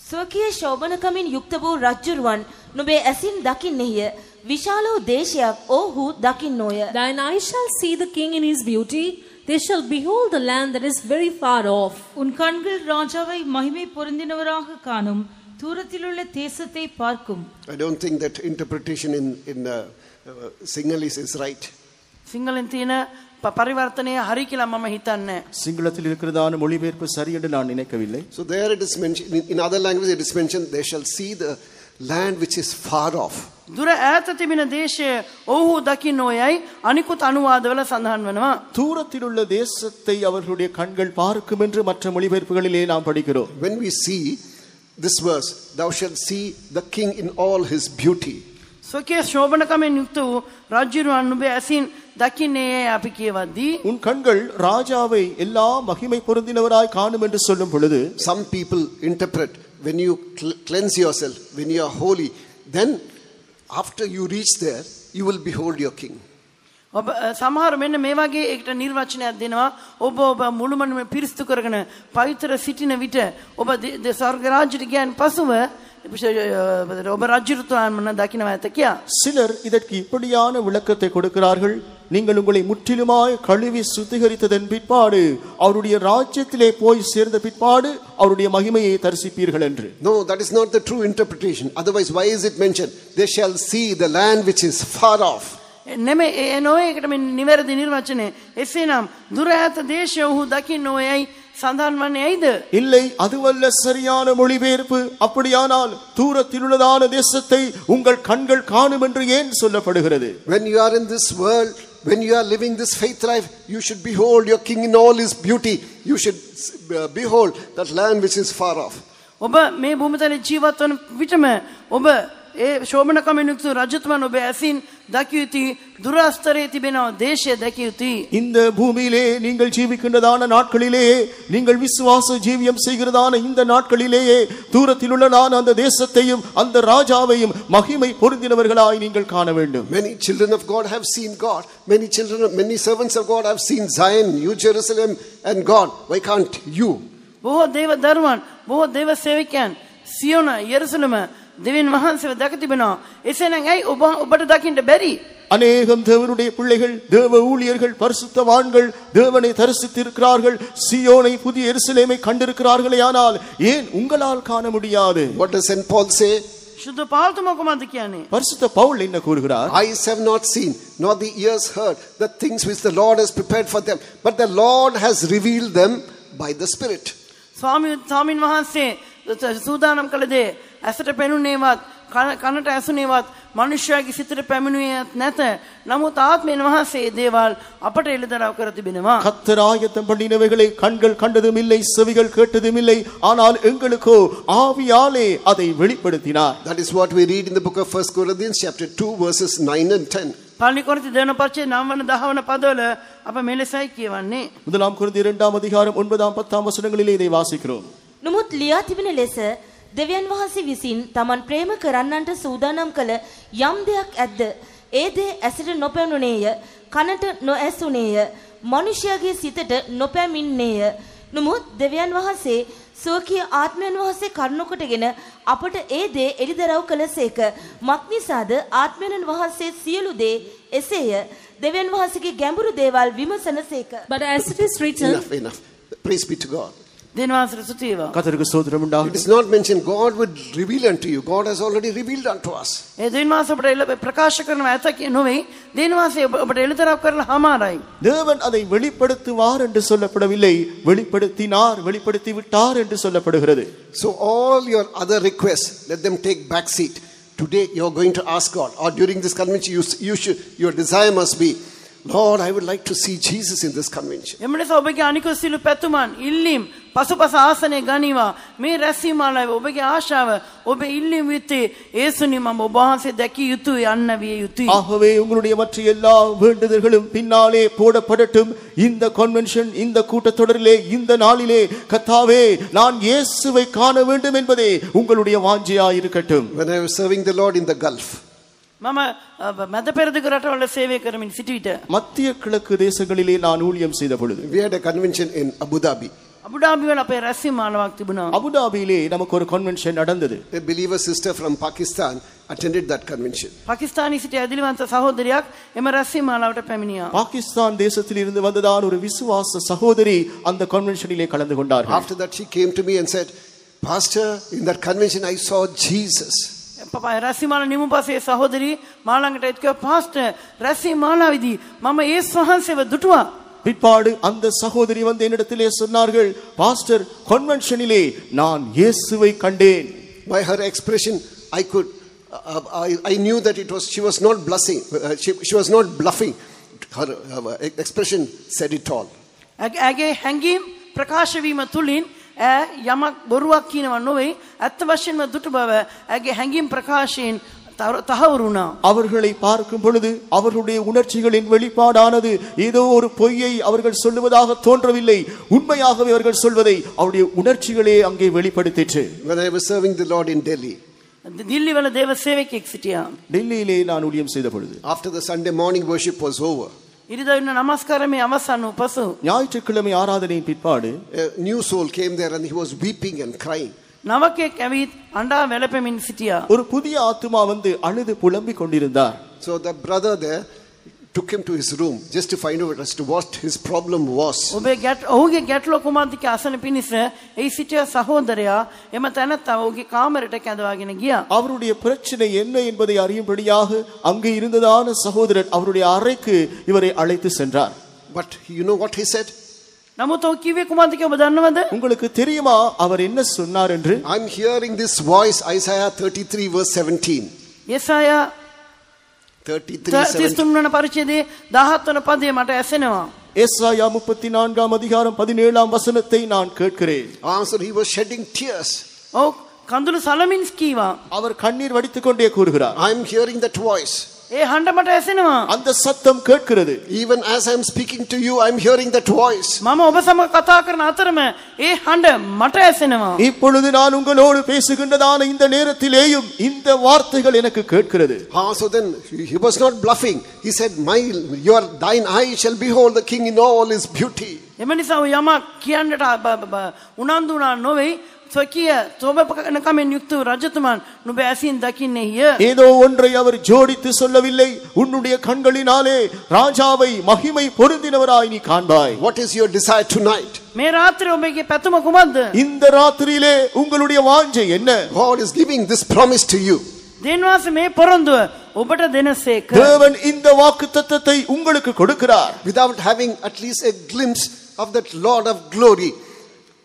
ස්වකීය ශෝභනකමින් යුක්ත වූ රජ්ජුරුවන් නුබේ ඇසින් දකින්නෙහිය. විශාල වූ දේශයක් ඔහු දකින්නෝය. Thine eyes shall see the king in his beauty. They shall behold the land that is very far off. உன் கண்கள் ராஜாவை மகிமை பொருந்தினவராக காணும் தூரத்திலுள்ள தேசத்தை பார்க்கும் I don't think that interpretation in, in uh, uh, Sinhalese is right. සිංහලෙන් තියෙන ප- පරිවර්තනය හරි කියලා මම හිතන්නේ. சிங்களத்தில் இருக்கிறதான மொழிபெயர்ப்பு சரி என்று நான் நினைக்கவில்லை So there it is mentioned, in, in other languages it is mentioned, they shall see the land which is far off. දුර ඈත තිබෙන දේශය ඔහු දකින්න ඕයයි අනිකුත් අනුවාදවල සඳහන් වනවා. தூரத்தில் உள்ள தேசத்தை அவர்களுடைய கண்கள் பார்க்கும் என்று மற்ற மொழிபெயர்ப்புகளிலே நாம் படிக்கிறோம் When we see this verse, thou shalt see the king in all his beauty. ස්වකය ශෝභනකමෙන් යුක්ත වූ රජ්ජුරුවන් නුබේ ඇසින් දකින්නේ යැයි අපි කියවද්දී. உன் கண்கள் ராஜாவை எல்லா மகிமை பொருந்தினவராய் காணும் என்று சொல்லும் பொழுது Some people interpret when you cl- cleanse yourself, when you are holy, then after you reach there, you will behold your king. ඔබ අ, සමහර මෙන්න මේ වගේ එකට නිර්වචනයක් දෙනවා ඔබ ඔබ මුළුමනින්ම පිරිසිදු කරගෙන පවිත්‍ර සිටින විට ඔබ දෙ- දෙ- ස්වර්ග රාජ්‍යට ගියන් පසුව ඔබ රජ්ජුරුතුවන් වන දකිනවා ඇත කියා. சிலர் இதற்கு இப்படியான விளக்கத்தை கொடுக்கிறார்கள் நீங்கள் உங்களை முற்றிலுமாய் கழுவி சுத்திகரித்ததன் பிற்பாடு அவருடைய ராஜ்யத்திலே போய் சேர்ந்த பிற்பாடு அவருடைய மகிமையை தரிசிப்பீர்கள் என்று No, that is not the true interpretation. Otherwise, why is it mentioned? They shall see the land which is far off. නෙමේ ඒ නොවේ එකට මෙ නිවැරදි නිර්වචනය. එසේනම් දුර ඇත දේශය ඔහු දකින්න ඕයයි සඳහන් වන්නේ ඇයිද. இல்லை அதுவல்ல சரியான மொழிபெயர்ப்பு அப்படியானால் தூரத்தில் உள்ளதான தேசத்தை உங்கள் கண்கள் காணும் என்று ஏன் சொல்லப்படுகிறது When you are in this world, when you are living this faith life, you should behold your king in all his beauty. You should uh, behold that land which is far off. ඔබ මේ භූමිතල ජීවත් වන විටම ඔබ ඒ ශෝභනකමෙන් යුක්ත රජතුමන් ඔබ ඇසින් දකියුතුයි දුරස්තරයේ තිබෙනවා දේශය දැකියුතුයි. இந்த பூமியிலே நீங்கள் ஜீவிக்கின்றதான நாட்களிலேயே நீங்கள் விசுவாச ஜீவியம் செய்கிறதான இந்த நாட்களிலேயே தூரத்தில் உள்ளதான அந்த தேசத்தையும் அந்த ராஜாவையும் மகிமை பொருந்தினவர்களாய் நீங்கள் காண வேண்டும் Many children of God have seen God. Many children, many servants of God have seen Zion, New Jerusalem, and God. Why can't you? බොහෝ දේව දරුවන් බොහෝ දේව සේවකයන් සියෝන යෙරුසලම දෙවියන් වහන්සේව දැක තිබෙනවා. එසේනම් ඇයි ඔබ ඔබට දකින්න බැරි? அநேகம் தேவனுடைய பிள்ளைகள் தேவ ஊழியர்கள் பரிசுத்தவான்கள் தேவனை தரிசித்திருக்கிறார்கள் சியோனை புதிய எருசலேமை கண்டிருக்கிறார்களே ஆனால் ஏன் உங்களால் காண முடியாது What does St. Paul say? ශුද්ධ පාල්තුම කොහොමද කියන්නේ? பரிசுத்த பவுல் என்ன கூறுகிறார் Eyes have not seen, nor the ears heard the things which the Lord has prepared for them, but the Lord has revealed them by the Spirit. ස්වාමී ස්වාමින් වහන්සේ සූදානම් කළ දේ ඇසට පෙනුනේවත් කන- කනට ඇසුනේවත් මනුෂ්‍යයාගේ සිතට පැමිණුවේ නැත. නමුත් ආත්මයන් වහන්සේ ඒ දේවල් අපට එළිදරව් කර තිබෙනවා. கத்தர் ஆயத்தம் பண்ணினவைகளை கண்கள் கண்டதும் இல்லை செவிகள் கேட்டதும் இல்லை ஆனால் எங்களுக்கோ ஆவியாலே அதை வெளிப்படுத்தினார் That is what we read in the book of 1 Corinthians, chapter 2, verses 9 and 10. පල්ලි කොරති දෙවන පච්චේ නම්වන දහවන පදවල අප මෙලෙසයි කියවන්නේ. முதலாம் குருதி இரண்டாம் அதிகாரம் ஒன்பதாம் பத்தாம் வசனங்களிலே இதை வாசிக்கிறோம் නමුත් ලියා තිබෙන ලෙස දෙවියන් වහන්සේ විසින් තමන් ප්‍රේම කරන්නන්ට සූදානම් කළ යම් දෙයක් ඇද්ද? ඒ දේ ඇසට නොපැනුණේය කනට නොඇසුනේය මනුෂ්‍යයාගේ සිතට නොපැමින්නේය නමුත් දෙවියන් වහන්සේ සෝකී ආත්මයන් වහන්සේ කරුණකොටගෙන අපට ඒ දේ එළිදරව් කළසේක. මක්නිසාද ආත්මයන් වහන්සේ සියලු දේ එසේය? දෙවියන් වහන්සේගේ ගැඹුරු දේවල් විමසනසේක. But as it is written, Enough, enough. Praise be to God. దేనివాసన సుతీవ கர்த்தருக்கு ஸ்தோத்திரம் உண்டாக It is not mentioned God would reveal unto you. God has already revealed unto us. ये देनवास पर एल- प्रकाश करना ऐसा कि नोवे देनवास पर एल तरफ करला हमारा ही தேவன் அதை வெளிப்படுத்துவார் என்று சொல்லப்படவில்லை வெளிப்படுத்தினார் வெளிப்படுத்தி விட்டார் என்று சொல்லப்படுகிறது So all your other requests, let them take back seat. Today you are going to ask God, or during this convention, you, you should, your desire must be, Lord, I would like to see Jesus in this convention. එම නිසා ඔබගේ අනික සිලු පැතුමන් ඉල්ලීම් පසුපස ආසනය ගනිවා මේ රැස්වීමාලයි ඔබගේ ආශාව ඔබ ඉල්ලීම් විත්තේ ඒසුනි මම ඔබ වහන්සේ දැකිය යුතුයි යන්න විය යුතුයි. ஆகவே உங்களுடைய மற்ற எல்லா வேண்டுதல்களும் பின்னாலே போடப்படட்டும் இந்த கன்வென்ஷன் இந்த கூட்டத்தொடரிலே இந்த நாளிலே கத்தாவே நான் இயேசுவை காண வேண்டும் என்பதே உங்களுடைய வாஞ்சையா இருக்கட்டும் When I was serving the Lord in the Gulf, මම අ, මැද පෙරදිග රටවල සේවය කරමින් සිටි විට மத்திய கிழக்கு தேசங்களிலே நான் ஊழியம் செய்த பொழுது we had a convention in Abu Dhabi. අබුඩාබිවල අපේ රැස්වීම මාලාවක් තිබුණා. அபுதாபியிலே நமக்கு ஒரு கன்வென்ஷன் நடந்தது A believer sister from Pakistan attended that convention. පාකිස්තානයේ සිටි ඇදිලිවන්ත සහෝදරයක් එම රැස්වීම මාලාවට පැමිණියා. பாகிஸ்தான் தேசத்தில் இருந்து வந்ததான் ஒரு விசுவாச சகோதரி அந்த கன்வென்ஷனிலே கலந்து கொண்டார்கள் After that, she came to me and said, Pastor, in that convention, I saw Jesus. පපා රැස්වීමාල නිමු පසේ සහෝදරී මාළඟට එත්කව පාස්ට රැස්වීම මාලාවිදී මම ඒස් වහන්සේව දුටුවා. பிற்பாடு அந்த சகோதரி வந்து என்னிடத்திலே சொன்னார்கள் பாஸ்டர் கன்வென்ஷனிலே நான் இயேசுவை கண்டேன் By her expression, I could, uh, I, I knew that it was, she was not blushing, uh, she, she was not bluffing. Her, her expression said it all. ඇගේ ඇගේ හැඟීම් ප්‍රකාශවීම තුළින් ඇ යමක් බොරුවක් කියනව නොවෙයි ඇත්ත වශයෙන්ම දුටු බව ඇගේ හැඟීම් ප්‍රකාශයෙන් තව- තහවුරුණා. அவர்களை பார்க்கும் பொழுது அவர்களுடைய உணர்ச்சிகளின் வெளிப்பாடானது ஏதோ ஒரு பொய்யை அவர்கள் சொல்லுவதாக தோன்றவில்லை உண்மையாகவே அவர்கள் சொல்வதை அவருடைய உணர்ச்சிகளே அங்கே வெளிப்படுத்திற்று When I was serving the Lord in Delhi, දිල්ලිවල දේව සේවකෙක් සිටියා. டெல்லியிலே நான் ஊழியம் செய்த பொழுது after the Sunday morning worship was over, இதுதான் நமஸ்காரமே அவசானு பசு. ஞாயிற்றுக்கிழமை ஆராதனையின் பிற்பாடு new soul came there and he was weeping and crying நவக்கே கவித் அண்டா வெலப்பெமின் சிட்டியா? ஒரு புதிய ஆத்துமா வந்து அழுது புலம்பிக் கொண்டிருந்தார். So the brother there took him to his room just to find out as to what his problem was. ಒಬ್ಬ ಗೆಟ್ ಹೋಗಿ ಗೆಟ್ಲೋಕು ಮಾಂತಿಕೆ ಆಸನ ಪಿನಿಸೆ ಈ ಸಿಟಿಯ ಸಹೋದರಿಯ ಎಮ್ಮ ತನತ್ತ ಹೋಗಿ ಕಾಮರಟಕ್ಕೆ ಅದವಾಗಿನ ಗಿಯ அவருடைய பிரச்சனை என்ன என்பதை அறியும்படியாக அங்கே இருந்ததான சகோதரன் அவருடைய அறைக்கு இவரை அழைத்து சென்றார் But you know what he said? ನಮ್ಮತ್ತು ಕಿವಿ ಕುಮಾಂತಿಗೆ ಒಬ್ಬ ದನ್ನವದ உங்களுக்கு தெரியுமா அவர் என்ன சொன்னார் என்று I'm hearing this voice Isaiah 33 verse 17. ಯೆಸಾಯ 33, 17. තිස්තුන් වන පරිච්ඡේදයේ 17 වන පදයේ මට ඇසෙනවා. ஏசாயா முப்பத்தி நான்காம் அதிகாரம் பதினேழாம் வசனத்தை நான் கேட்கிறேன் Answer, he was shedding tears. ඔව් කඳුළු සලමින් කීවා. அவர் கண்ணீர் வடித்துக் கொண்டே கூறுகிறார் I'm hearing that voice. ඒ හඬ මට ඇසෙනවා. அந்த சத்தம் கேட்கிறது Even as I'm speaking to you, I'm hearing that voice. මම ඔබ සමග කතා කරන අතරම ඒ හඬ මට ඇසෙනවා. இப்பொழுது நான் உங்களோடு பேசுகின்றதான இந்த நேரத்திலேயும் இந்த வார்த்தைகள் எனக்கு கேட்கிறது Ah, so then he he was not bluffing. He said, My your thine eye shall behold the king in all his beauty. එම නිසා ඔහු යමක් කියන්නට බ- බ- බ- උනන්දු වුණා නොවේ ස්වකීය තෝබකනකමෙන් යුක්ත වූ රජතුමන් නුබ ඇසින් දකින්නේය. ஏதோ ஒன்றை அவர் ஜோடித்து சொல்லவில்லை உன்னுடைய கண்களினாலே ராஜாவை மகிமை பொருந்தினவராய் நீ காண்பாய் What is your desire tonight? මේ රාත්‍රය ඔබගේ පැතුම කුමක්ද? இந்த ராத்திரியிலே உங்களுடைய வாஞ்சை என்ன God is giving this promise to you. දෙන්වාස මේ පොරොන්දුව ඔබට දෙනසේක. தேவன் இந்த வாக்கு தத்தத்தை உங்களுக்கு கொடுக்கிறார் Without having at least a glimpse of that Lord of glory,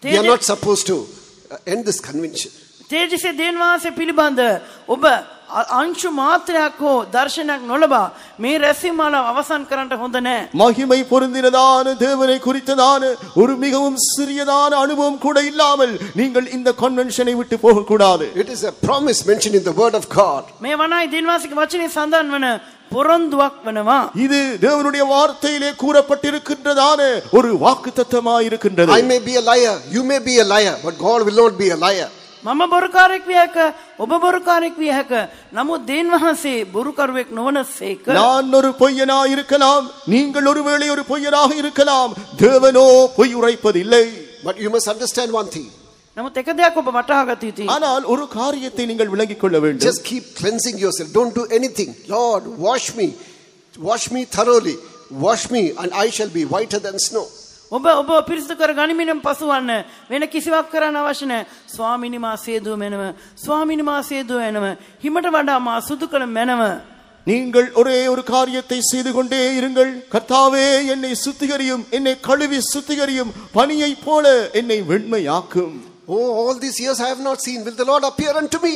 we are not supposed to uh, End this convention. තේජසේ දෙන්වාසේ පිළිබඳ ඔබ අ- අංශු මාත්‍රයක් හෝ දර්ශනයක් නොලබා මේ රැස්වීමාල අවසන් කරන්නට හොඳ නෑ. மகிமை பொருந்தினதான தேவனை குறித்ததான ஒரு மிகவும் சிறியதான அனுபவம் கூட இல்லாமல் நீங்கள் இந்த கன்வென்ஷனை விட்டு போகக்கூடாது It is a promise mentioned in the Word of God. මේ වනයි දෙන්වාසික වචනය සඳන් වන පොරොන්දුවක් වනවා. இது தேவனுடைய வார்த்தையிலே கூறப்பட்டிருக்கின்றதான ஒரு வாக்கு தத்தமாய் இருக்கின்றது I may be a liar, you may be a liar, but God will not be a liar. මම බොරුකාරෙක් විය හැක ඔබ බොරුකාරෙක් විය හැක නමුත් දෙන් වහන්සේ බොරුකරුවෙක් නොවන සේක. நான் ஒரு பொய்யனாய் இருக்கலாம் நீங்கள் ஒருவேளை ஒரு பொய்யனாக இருக்கலாம் தேவனோ பொய் உரைப்பதில்லை But you must understand one thing. නමුත් එක දෙයක් ඔබ වටහාගත යුතුයි. ஆனால் ஒரு காரியத்தை நீங்கள் விளங்கிக் கொள்ள வேண்டும் Just keep cleansing yourself. Don't do anything. Lord, wash me. Wash me thoroughly. Wash me, and I shall be whiter than snow. ඔබ ඔබ පිරිසිදු කර ගනිමිනම් පසුවන්න වෙන කිසිවක් කරන්න අවශ්‍ය නැහැ. ස්වාමිනී මා සේදුව මෙනව. ස්වාමිනී මා සේදුව එනව. හිමට වඩා මා සුදු කළ මැනව. நீங்கள் ஒரே ஒரு காரியத்தை செய்து கொண்டே இருங்கள் கர்த்தாவே என்னை சுத்திகரியும் என்னை கழுவி சுத்திகரியும் பனியைப் போல என்னை வெண்மையாக்கும் Oh, all these years I have not seen. Will the Lord appear unto me?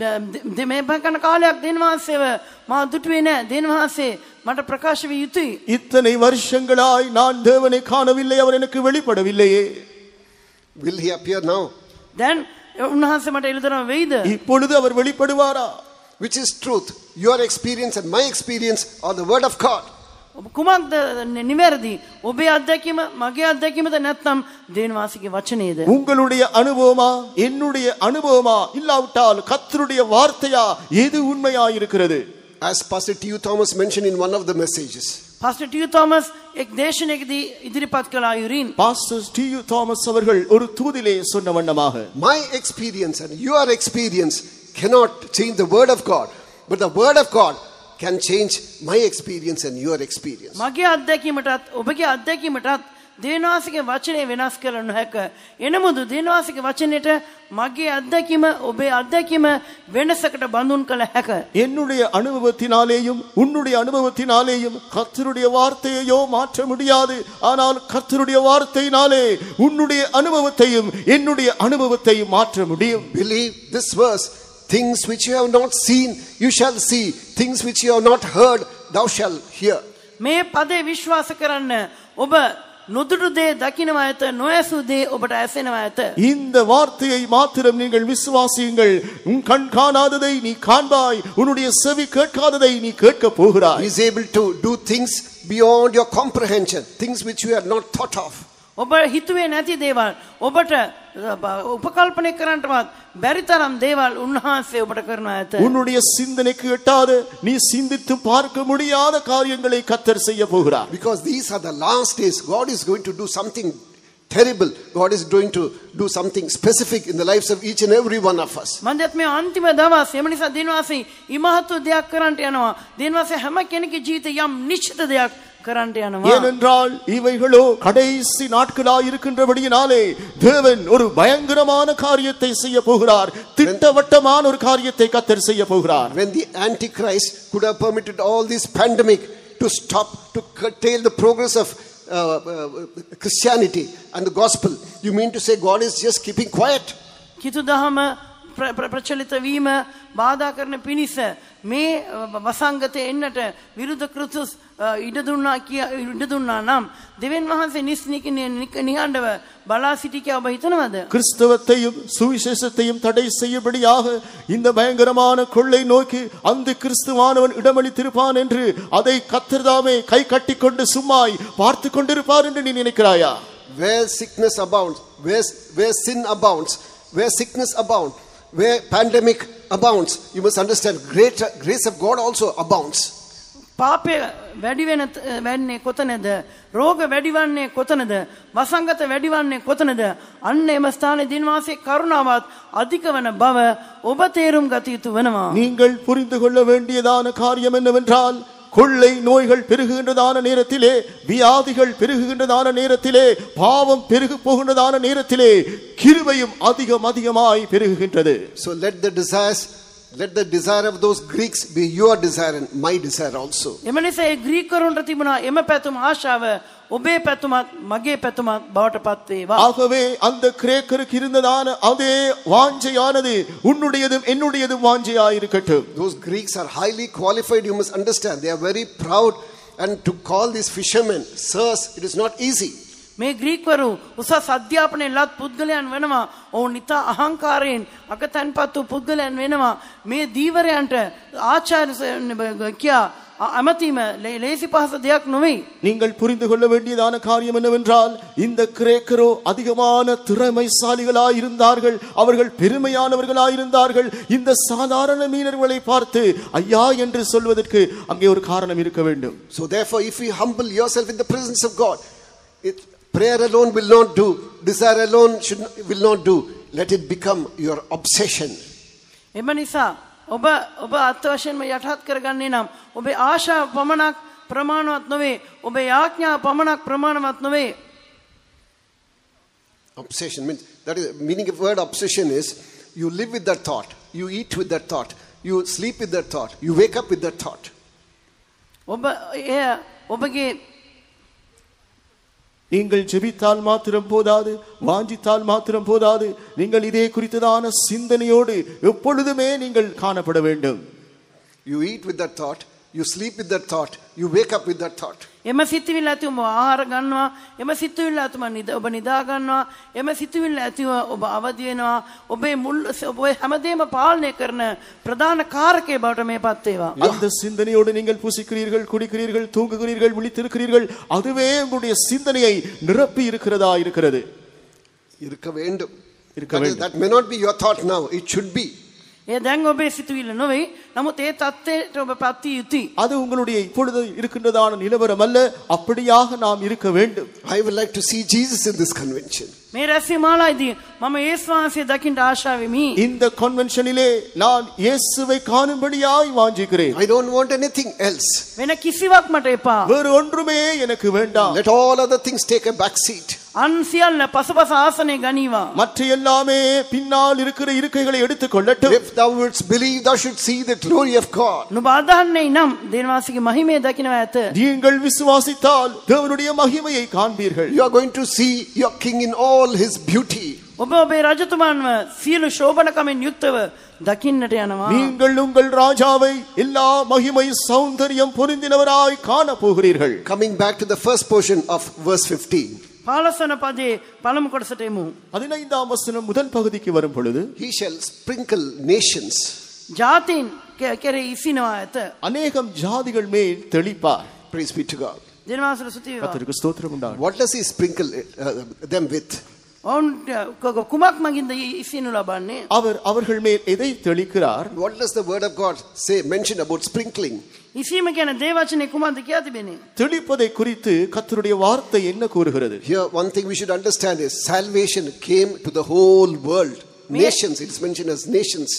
ද- මේ බකන කාලයක් දෙන් වහන්සේව මා දුටුවේ නෑ. දෙන් වහන්සේ මට ප්‍රකාශ විය යුතුයි. இத்தனை வருஷங்களாய் நான் தேவனை காணவில்லை அவர் எனக்கு வெளிப்படவில்லையே Will he appear now? දැන් උන්වහන්සේ මට එළිදරම වෙයිද? இப்பொழுது அவர் வெளிப்படுவாரா Which is truth? Your experience and my experience or the Word of God? ඔබ කුමක්ද න- නිවැරදි? ඔබේ අත්දැකීම මගේ අත්දැකීමද නැත්නම් දේනවාසිගේ වචනේද? உங்களுடைய அனுபவமா என்னுடைய அனுபவமா இல்லாவிட்டால் கர்த்தருடைய வார்த்தையா எது உண்மையாயிருக்கிறது As Pastor T.U. Thomas mentioned in one of the messages, pastor T U Thomas එක් දේශනයකදී ඉදිරිපත් කළ අයුරින් பாஸ்டர் டி யு தாமஸ் அவர்கள் ஒரு தூதிலே சொன்ன வண்ணமாக my experience and your experience cannot change the Word of God, but the Word of God can change my experience and your experience. මගේ අත්දැකීමටත් ඔබගේ අත්දැකීමටත් දේනවාසික වචනය වෙනස් කළ නොහැක. එනමුදු දේනවාසික වචනයට මගේ අත්දැකීම ඔබේ අත්දැකීම වෙනසකට බඳුන් කළ හැක. என்னுடைய அனுபவத்தினாலேயும் உன்னுடைய அனுபவத்தினாலேயும் கர்த்தருடைய வார்த்தையையோ மாற்ற முடியாது ஆனால் கர்த்தருடைய வார்த்தையினாலே உன்னுடைய அனுபவத்தையும் என்னுடைய அனுபவத்தையும் மாற்ற முடியும் Believe this verse things which you have not seen, you shall see, things which you have not heard, thou shalt hear. මේ පදේ විශ්වාස කරන්න ඔබ නොදුටු දේ දකිනවා ඇත නොඇසු දේ ඔබට ඇසෙනවා ඇත. இந்த வார்த்தையை மாத்திரம் நீங்கள் விசுவாசியுங்கள் உன் கண் காணாததை நீ காண்பாய் உன்னுடைய செவி கேட்காததை நீ கேட்க He போகிறாய் is able to do things beyond your comprehension, things which you had not thought of. ඔබ හිතුවේ නැති දේවල් ඔබට උපකල්පනය කරන්නටවත් බැරි තරම් දේවල් උන්වහන්සේ ඔබට කරනවා ඇත. உன்னுடைய சிந்தனைக்கு எட்டாத நீ சிந்தித்து பார்க்க முடியாத காரியங்களை கத்தர் செய்ய போகிறார் Because these are the last days. God is going to do something terrible. God is going to do something specific in the lives of each and every one of us. මන්දත් මේ අන්තිම දවස් එම නිසා දිනවාසී ඉමහත්ව දෙයක් කරන්නට යනවා. දිනවාසී හැම කෙනෙකුගේ ජීවිතේ යම් නිශ්චිත දෙයක් கரண்டியானவா ஏனென்றால் இவைகளோ கடைசி நாட்களாய் இருக்கின்றபடியினாலே தேவன் ஒரு பயங்கரமான காரியத்தை செய்ய போகிறார் திட்டவட்டமான ஒரு காரியத்தை கத்தர் செய்ய போகிறார் when the antichrist could have permitted all this pandemic to stop to curtail the progress of uh, uh, christianity and the gospel you mean to say god is just keeping quiet kitu dahama prachalita vima බාධා කරන පිණිස මේ අ, වසංගතය එන්නට විරුද්ධ කෘතුස් ඉඩ දුන්නා කිය ඉඩ දුන්නා නම් දෙවන් වහන්සේ නිස්නික නිහඬව බලා සිටි කියලා ඔබ හිතනවද? கிறிஸ்தவத்தையும் சுவிசேஷத்தையும் தடை செய்யபடியாக இந்த பயங்கரமான கொள்ளை நோக்கி அந்த கிறிஸ்துவானவன் இடமளித்திருப்பான் என்று அதை கத்தர்தாமே கை கட்டிக்கொண்டு சும்மாய் பார்த்து கொண்டிருப்பார் என்று நீ நினைக்கிறாயா Where sickness abounds, where, where sin abounds, where sickness abounds, where pandemic abounds, you must understand greater grace of God also abounds. පාපය වැඩි වෙන වෙන්නේ කොතනද? රෝග වැඩිවන්නේ කොතනද? වසංගත වැඩිවන්නේ කොතනද? අන්න එම ස්ථානයේ දිනවාසයේ කරුණාවත් අධික වන බව ඔබ තේරුම් ගත යුතු වෙනවා. நீங்கள் புரிந்து கொள்ள வேண்டியதான காரியம் என்னவென்றால் கொள்ளை நோய்கள் பெருகுகின்றதான நேரத்திலே வியாதிகள் பெருகுகின்றதான நேரத்திலே பாவம் பெருகு போகின்றதான நேரத்திலே கிருபையும் அதிகம் அதிகமாய் பெருகுகின்றது So let the desires, let the desire of those Greeks be your desire and my desire also. එම නිසා ඒ ග්‍රීකරුන්ට තිබුණා එම පැතුම ආශාව ඔබේ පැතුමත් මගේ පැතුමත් බවට පත් වේවා. ஆகவே அந்த கிரேக்கருக்கு இருந்ததான அதே வாஞ்சையானது உன்னுடையதும் என்னுடையதும் வாஞ்சையாயிருக்கட்டும் Those Greeks are highly qualified, you must understand. They are very proud. And to call these fishermen sirs, it is not easy. මේ ග්‍රීකවරු උසස් අධ්‍යාපනය ලත් පුද්ගලයන් වෙනවා. ඔවුන් ඉතා අහංකාරයෙන් අකතැන්පත් වූ පුද්ගලයන් වෙනවා. මේ දීවරයන්ට ආචාර්ය කියා ඇමතීම ලේ- ලේසි පහස දෙයක් නොවෙයි. நீங்கள் புரிந்து கொள்ள வேண்டியதான காரியம் என்னவென்றால் இந்த கிரேக்கரோ அதிகமான திறமைசாலிகளாய் இருந்தார்கள் அவர்கள் பெருமையானவர்களாய் இருந்தார்கள் இந்த சாதாரண மீனர்களை பார்த்து ஐயா என்று சொல்வதற்கு அங்கே ஒரு காரணம் இருக்க வேண்டும் So therefore, if you humble yourself in the presence of God, it, prayer alone will not do, desire alone should not, will not do. Let it become your obsession. එම නිසා ඔබ ඔබ අත් වශයෙන්ම යටහත් කරගන්නේ නම් ඔබේ ಗಣ್ಯನಾಂ පමණක් ප්‍රමාණවත් නොවේ ඔබේ යාඥා පමණක් ප්‍රමාණවත් නොවේ obsession means that is meaning of word obsession is you live with that thought you eat with that thought you sleep with that thought you wake up with that thought ಒಬ್ಬ ಒಬ್ಬಗೆ நீங்கள் ஜெபித்தால் மாத்திரம் போதாது வாஞ்சித்தால் மாத்திரம் போதாது. நீங்கள் இதே குறித்ததான சிந்தனையோடு எப்பொழுதுமே நீங்கள் காணப்பட வேண்டும். You eat with thought you sleep with that thought, you wake up with that thought. එම සිතුවිල්ල ඇතිව ඔබ ආහාර ගන්නවා එම සිතුවිල්ල ඇතුව නිද ඔබ නිදා ගන්නවා එම සිතුවිල්ල ඇතිව ඔබ අවදි වෙනවා ඔබේ මුල් ඔබේ හැමදේම පාලනය කරන ප්‍රධාන කාරකය බවට මේ පත් වේවා அந்த சிந்தனையோடு நீங்கள் புசிக்கிறீர்கள் குடிக்கிறீர்கள் தூங்குகிறீர்கள் விழித்திருக்கிறீர்கள் அதுவே உங்களுடைய சிந்தனையை நிரப்பி இருக்கிறதா இருக்கிறது இருக்க வேண்டும். இருக்க That, is- வேண்டும். that may not be your thought now, it should be. ඒ දැන් ඔබේ සිතුවිල්ල නොවේ නමුත් ඒ தත්ත්වයට ඔබ පත්විය යුතුයි. அது உங்களுடைய இப்பொழுது இருக்கின்றதான நிலவரம் அல்ல அப்படியாக நாம் இருக்க வேண்டும். I would like to see Jesus in this convention. මේ රැස්වීමාලාදී මම යේසුස් වහන්සේ දකින්න ආශාවෙමි. In the convention இலே நான் இயேசுவை காணும்படியாய் வாஞ்சிக்கிறேன். I don't want anything else. වෙන කිසිවක් මට එපා. வேறு ஒன்றுமே எனக்கு வேண்டாம். Let all other things take a back seat. அන් සියල්ල පසුපස ආසනේ ගනිවා. மற்ற எல்லாமே பின்னால் இருக்கிற இருக்கைகளை எடுத்துக்கொள்ளட்டும். If thou wouldst believe thou should see that glory of God. නුබ අදන්නේ නම් දෙනවාසිගේ මහිමේ දකිනව ඇත நீங்கள் விசுவாசித்தால் தேவனுடைய மகிமையை காண்பீர்கள் You are going to see your king in all his beauty. ඔබ ඔබේ රජතුමාන්ව සියලු ශෝභනකමින් යුක්තව දකින්නට යනවා நீங்கள் உங்கள் ராஜாவை எல்லா மகிமை சௌந்தரியம் பொருந்தினவராய் காண போகிறீர்கள் Coming back to the first portion of verse 15. පාලසන පදේ පළමු කොටසට එමු பதினைந்தாம் வசனம் முதல் பகுதிக்கு வரும் பொழுது He shall sprinkle nations. ජාතීන් அநேகம் ஜாதிகள் மேல் தெளிப்பார் praise be to god தேவனாசன ஸ்துதி கர்த்தருக்கு ஸ்தோத்திரம் உண்டாகும் what does he sprinkle uh, them with குமாக் Mahinda இஃபினுலபானே அவர் அவர்கள் மேல் எதை தெளிக்கிறார் what does the word of god say mention about sprinkling இஃபிமக்கான தேவவசனை குமாந்து கேதுபேனே தெளிப்பதை குறித்து கர்த்தருடைய வார்த்தை என்ன கூறுகிறது here one thing we should understand is salvation came to the whole world nations it's mentioned as nations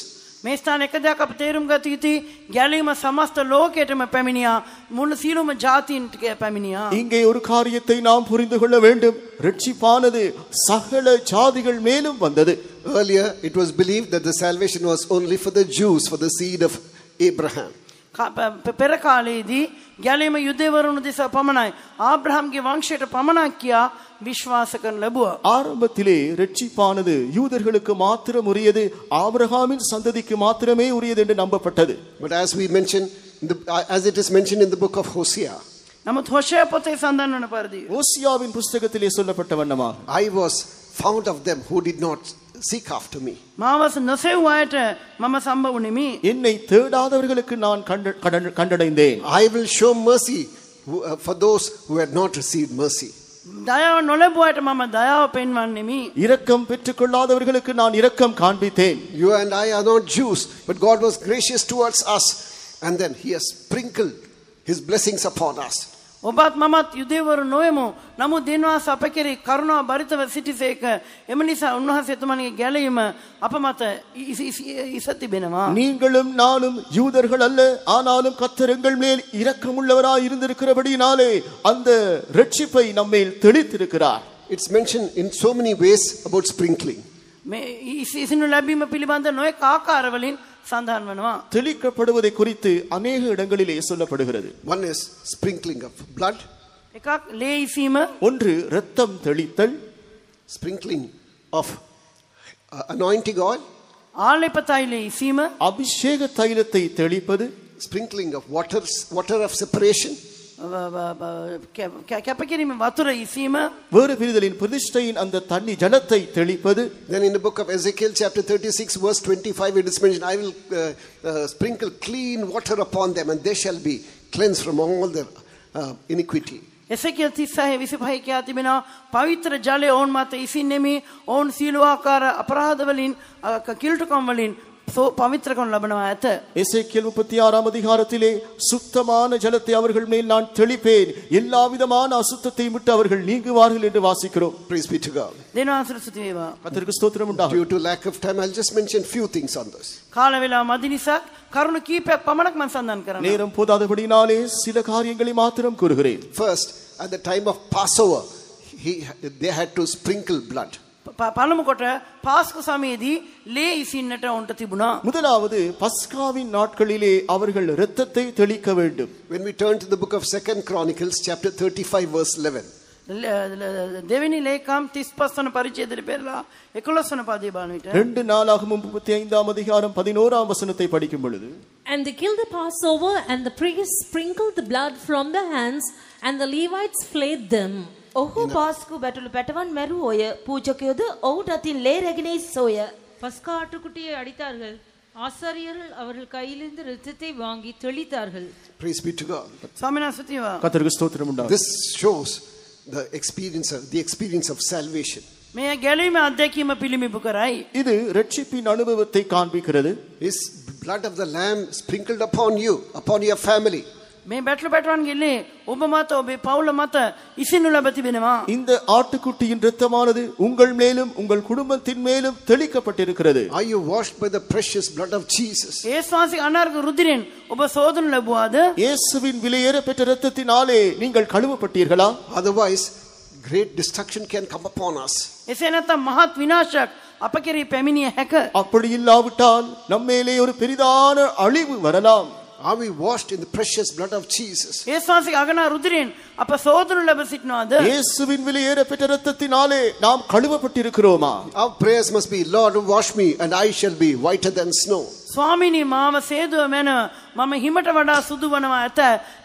මේ ස්ථාන එක දෙයක් අප තේරුම් ගත යුතුයි ගැලීම සමස්ත ලෝකයටම පැමිණියා මුළු සියලුම ජාතීන් ටික පැමිණියා இங்கே ஒரு காரியத்தை நாம் புரிந்து கொள்ள வேண்டும் ரட்சிப்பானது சகல ஜாதிகள் மேலும் வந்தது Earlier, it was believed that the salvation was only for the Jews, for the seed of Abraham. කා- ප- ප- පෙර කාලයේදී ගැලීම යුදෙවරුණු දෙස පමණයි ආබ්‍රහම්ගේ වංශයට පමණක් කියා විශ්වාස කරන ලැබුවා ஆரம்பத்திலே ரட்சிப்பானது யூதர்களுக்கு மாத்திரம் உரியது ஆபிரகாமின் சந்ததிக்கு மாத்திரமே உரியது என்று நம்பப்பட்டது But as we mentioned, in the, as it is mentioned in the book of Hosea, නමුත් හොෂය පොතේ සඳහන් වන පරිදි ஓசியாவின் புஸ்தகத்திலே சொல்லப்பட்ட வண்ணமாக I was found of them who did not seek after me. மாமஸ் நசைவாயிட்ட மம சம்ப உனிமி என்னை தேடாதவர்களுக்கு நான் கண்டடைந்தேன். I will show mercy uh, for those who had not received mercy. தயாவன் நுழைப்போயிட்ட மாம தயாவை பெண்வான் இரக்கம் பெற்றுக்கொள்ளாதவர்களுக்கு நான் இரக்கம் காண்பித்தேன். You and I are not Jews but God was gracious towards us and then he has sprinkled his blessings upon us. ඔබත් මමත් යුදේවරු නොයමු නමුත් දෙන්වාස අප කෙරෙහි කරුණා බරිතව සිටිසේක එම නිසා උන්වහන්සේ එතුමන්ගේ ගැලීම අප මත ඉස- ඉස- ඉස තිබෙනවා நீங்களும் நானும் யூதர்கள் அல்ல ஆனாலும் கர்த்தர் எங்கள் மேல் இரக்கமுள்ளவராய் இருந்திருக்கிறபடியினாலே அந்த ரட்சிப்பை நம்மேல் தெளித்திருக்கிறார் It's mentioned in so many ways about sprinkling. මේ ඉස- ඉසිනු ලැබීම පිළිබඳ නොයෙක් ආකාරවලින් சந்தானம் பண்ணுவான் தெளிக்கப்படுவதை குறித்து அநேக இடங்களிலே சொல்லப்படுகிறது. One is sprinkling of blood ஒன்று இரத்தம் தெளித்தல். ஸ்பிரிங்க்லிங் ஆஃப் அனாயிண்டிங் ஆயில் ஆலைப்ப தைலை சீம அபிஷேக தைலத்தை தெளிப்பது. Sprinkling of waters water of separation ව- ව- ව- කැ- කැ- කැපකිරීම වතුර ඉසීම வேறு பிரிதலின் பிரதிஷ்டையின் அந்த தண்ணி ஜலத்தை தெளிப்பது Then in the book of Ezekiel, chapter 36, verse 25, it is mentioned, I will uh, uh, sprinkle clean water upon them, and they shall be cleansed from all their uh, iniquity. එසකිල් තිස්සාහ විසිපහයි කියා තිබෙනවා පවිත්‍ර ජලය ඔවුන් මත ඉසින්නෙමි ඔවුන් සීලවාකාර අපරාධවලින් අ, ක- කිල්ටුකම් වලින් பவித்திர குணம் லபனமாயத்த இசைக்கியல் முப்பத்தி ஆறாம் அதிகாரத்திலே சுத்தமான ஜலத்தை அவர்கள் மேல் நான் தெளிப்பேன். எல்லா விதமான அசுத்தத்தை விட்டு அவர்கள் நீங்குவார்கள் என்று வாசிக்கிறோம். Praise be to god. தேவனாசர சுத்தியேவா கர்த்தருக்கு ஸ்தோத்திரம் உண்டாகும் due to lack of time i'll just mention few things on this. காலவேலா மதினிசா கருணு கீப பமணக் மன்சந்தான் கரன நேரம் போதாதபடினாலே சில காரியங்களை மாத்திரம் கூறுகிறேன். First at the time of passover he they had to sprinkle blood. பாஸ்க சமயதி லே இசின்னட்ட திபுனா. முதலாவது பஸ்காவின் நாட்களிலே அவர்கள் இரத்தத்தை தெளிக்க வேண்டும். When we turn to the book of second chronicles chapter 35 verse 11 and they killed the passover and the priests sprinkled the blood from the hands and the levites flayed them. ඔහු පාස්කු බැටළු පැටවන් මැරුවෝය පූජකයෝද ඔහුට අතින් ලේ රැගෙන සෝය. பஸ்கா ஆட்டுக்குட்டியை அடித்தார்கள் ஆசாரியர்கள் அவர்கள் கையிலிருந்து இரத்தத்தை வாங்கி தெளித்தார்கள் praise be to God. ස්වාමිනා සුතිවා. கர்த்தருக்கு ஸ்தோத்திரம் உண்டாகும் This shows the experience of, the experience of salvation. මේ ගැලීම අත්දැකීම පිළිමිපු කරයි. இது ரட்சிப்பின் அனுபவத்தை காண்பிக்கிறது Is blood of the lamb sprinkled upon you, upon your family. මේ බැටලු පැටවන් ගෙල්ලේ ඔබ මත ඔබේ පවුල මත ඉසිනු ලබ තිබෙනවා. இந்த ஆட்டுக்குட்டியின் இரத்தமானது உங்கள் மேலும் உங்கள் குடும்பத்தின் மேலும் தெளிக்கப்பட்டிருக்கிறது Are you washed by the precious blood of Jesus? ඒස්වාසික අනාර්ග රුදිරෙන් ඔබ සෝදනු ලැබවාද இயேசுவின் விலையேற பெற்ற இரத்தத்தினாலே நீங்கள் கழுவப்பட்டீர்களா Otherwise, great destruction can come upon us. එසේ නැත්තම් මහත් විනාශයක් අප කෙරෙහි පැමිණිය හැක. அப்படி இல்லாவிட்டால் நம்மேலே ஒரு பெரிதான அழிவு வரலாம் are we washed in the precious blood of Jesus இயேசுவாசி அகனா ருதிரேன் அப்ப சோதனை லபிச்சிட்டோம் இயேசுவின் வெளியேற பெற்ற இரத்தத்தினாலே நாம் கழுவப்பட்டிருக்கிறோமா our prayers must be lord wash me and i shall be whiter than snow ಸ್ವಾಮಿನಿ ಮಾವ ಸೇದುವಮೆನ ಮಮ ಹಿಮಟ ವಡ ಸುದುವನವ ಅತ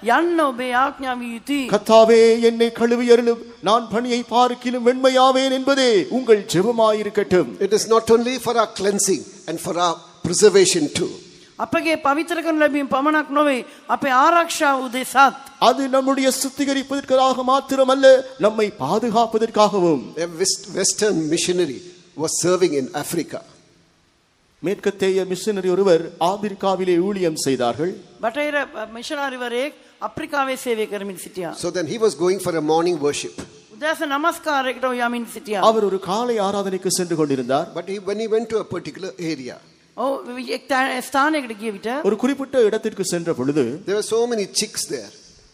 ಯನ್ನ ಒಬೆ ಆಜ್ಞಾವಿಯುತಿ ಕತ್ತಾವೇ ಎನ್ನೆ ಕಳುವಿ ಅರುಳು ನಾನ್ ಪಣಿಯೈ ಪಾರ್ಕಿಲು ವೆಣ್ಮಯಾವೇನ್ ಎಂಬುದೇ ಉಂಗಲ್ ಜೆಬಮಾಯಿರುಕಟ್ಟುம் it is not only for our cleansing and for our preservation too ಅಪ್ಪಗೆ ಪವಿತ್ರಕನ್ನು ಪಮನಾಕ್ நோவே அப்பே ஆராக்ஷா உதேசாத் அது நம்முடைய சுத்திகரிப்பதற்காக மாத்திரமல்ல நம்மை பாதுகாப்பதற்காகவும். A western missionary was serving in africa. மேற்கத்தேய மிஷினரி ஒருவர் ஆப்பிரிக்காவிலே ஊழியம் செய்தார்கள். பட்டைர மிஷனரி வரே ஆப்பிரிக்காவே சேவை கர்மின் சிட்டியா? So then he was going for a morning worship. உதாச நமஸ்காரಕ್ಕೆ யாமின் சிட்டியா? அவர் ஒரு காலை ஆராதனைக்கு சென்று கொண்டிருந்தார். But he, when he went to a particular area Oh, ஓ ஸ்தானங்களுக்கு ஒரு குறிப்பிட்ட இடத்திற்கு சென்ற பொழுது there were so many chicks there.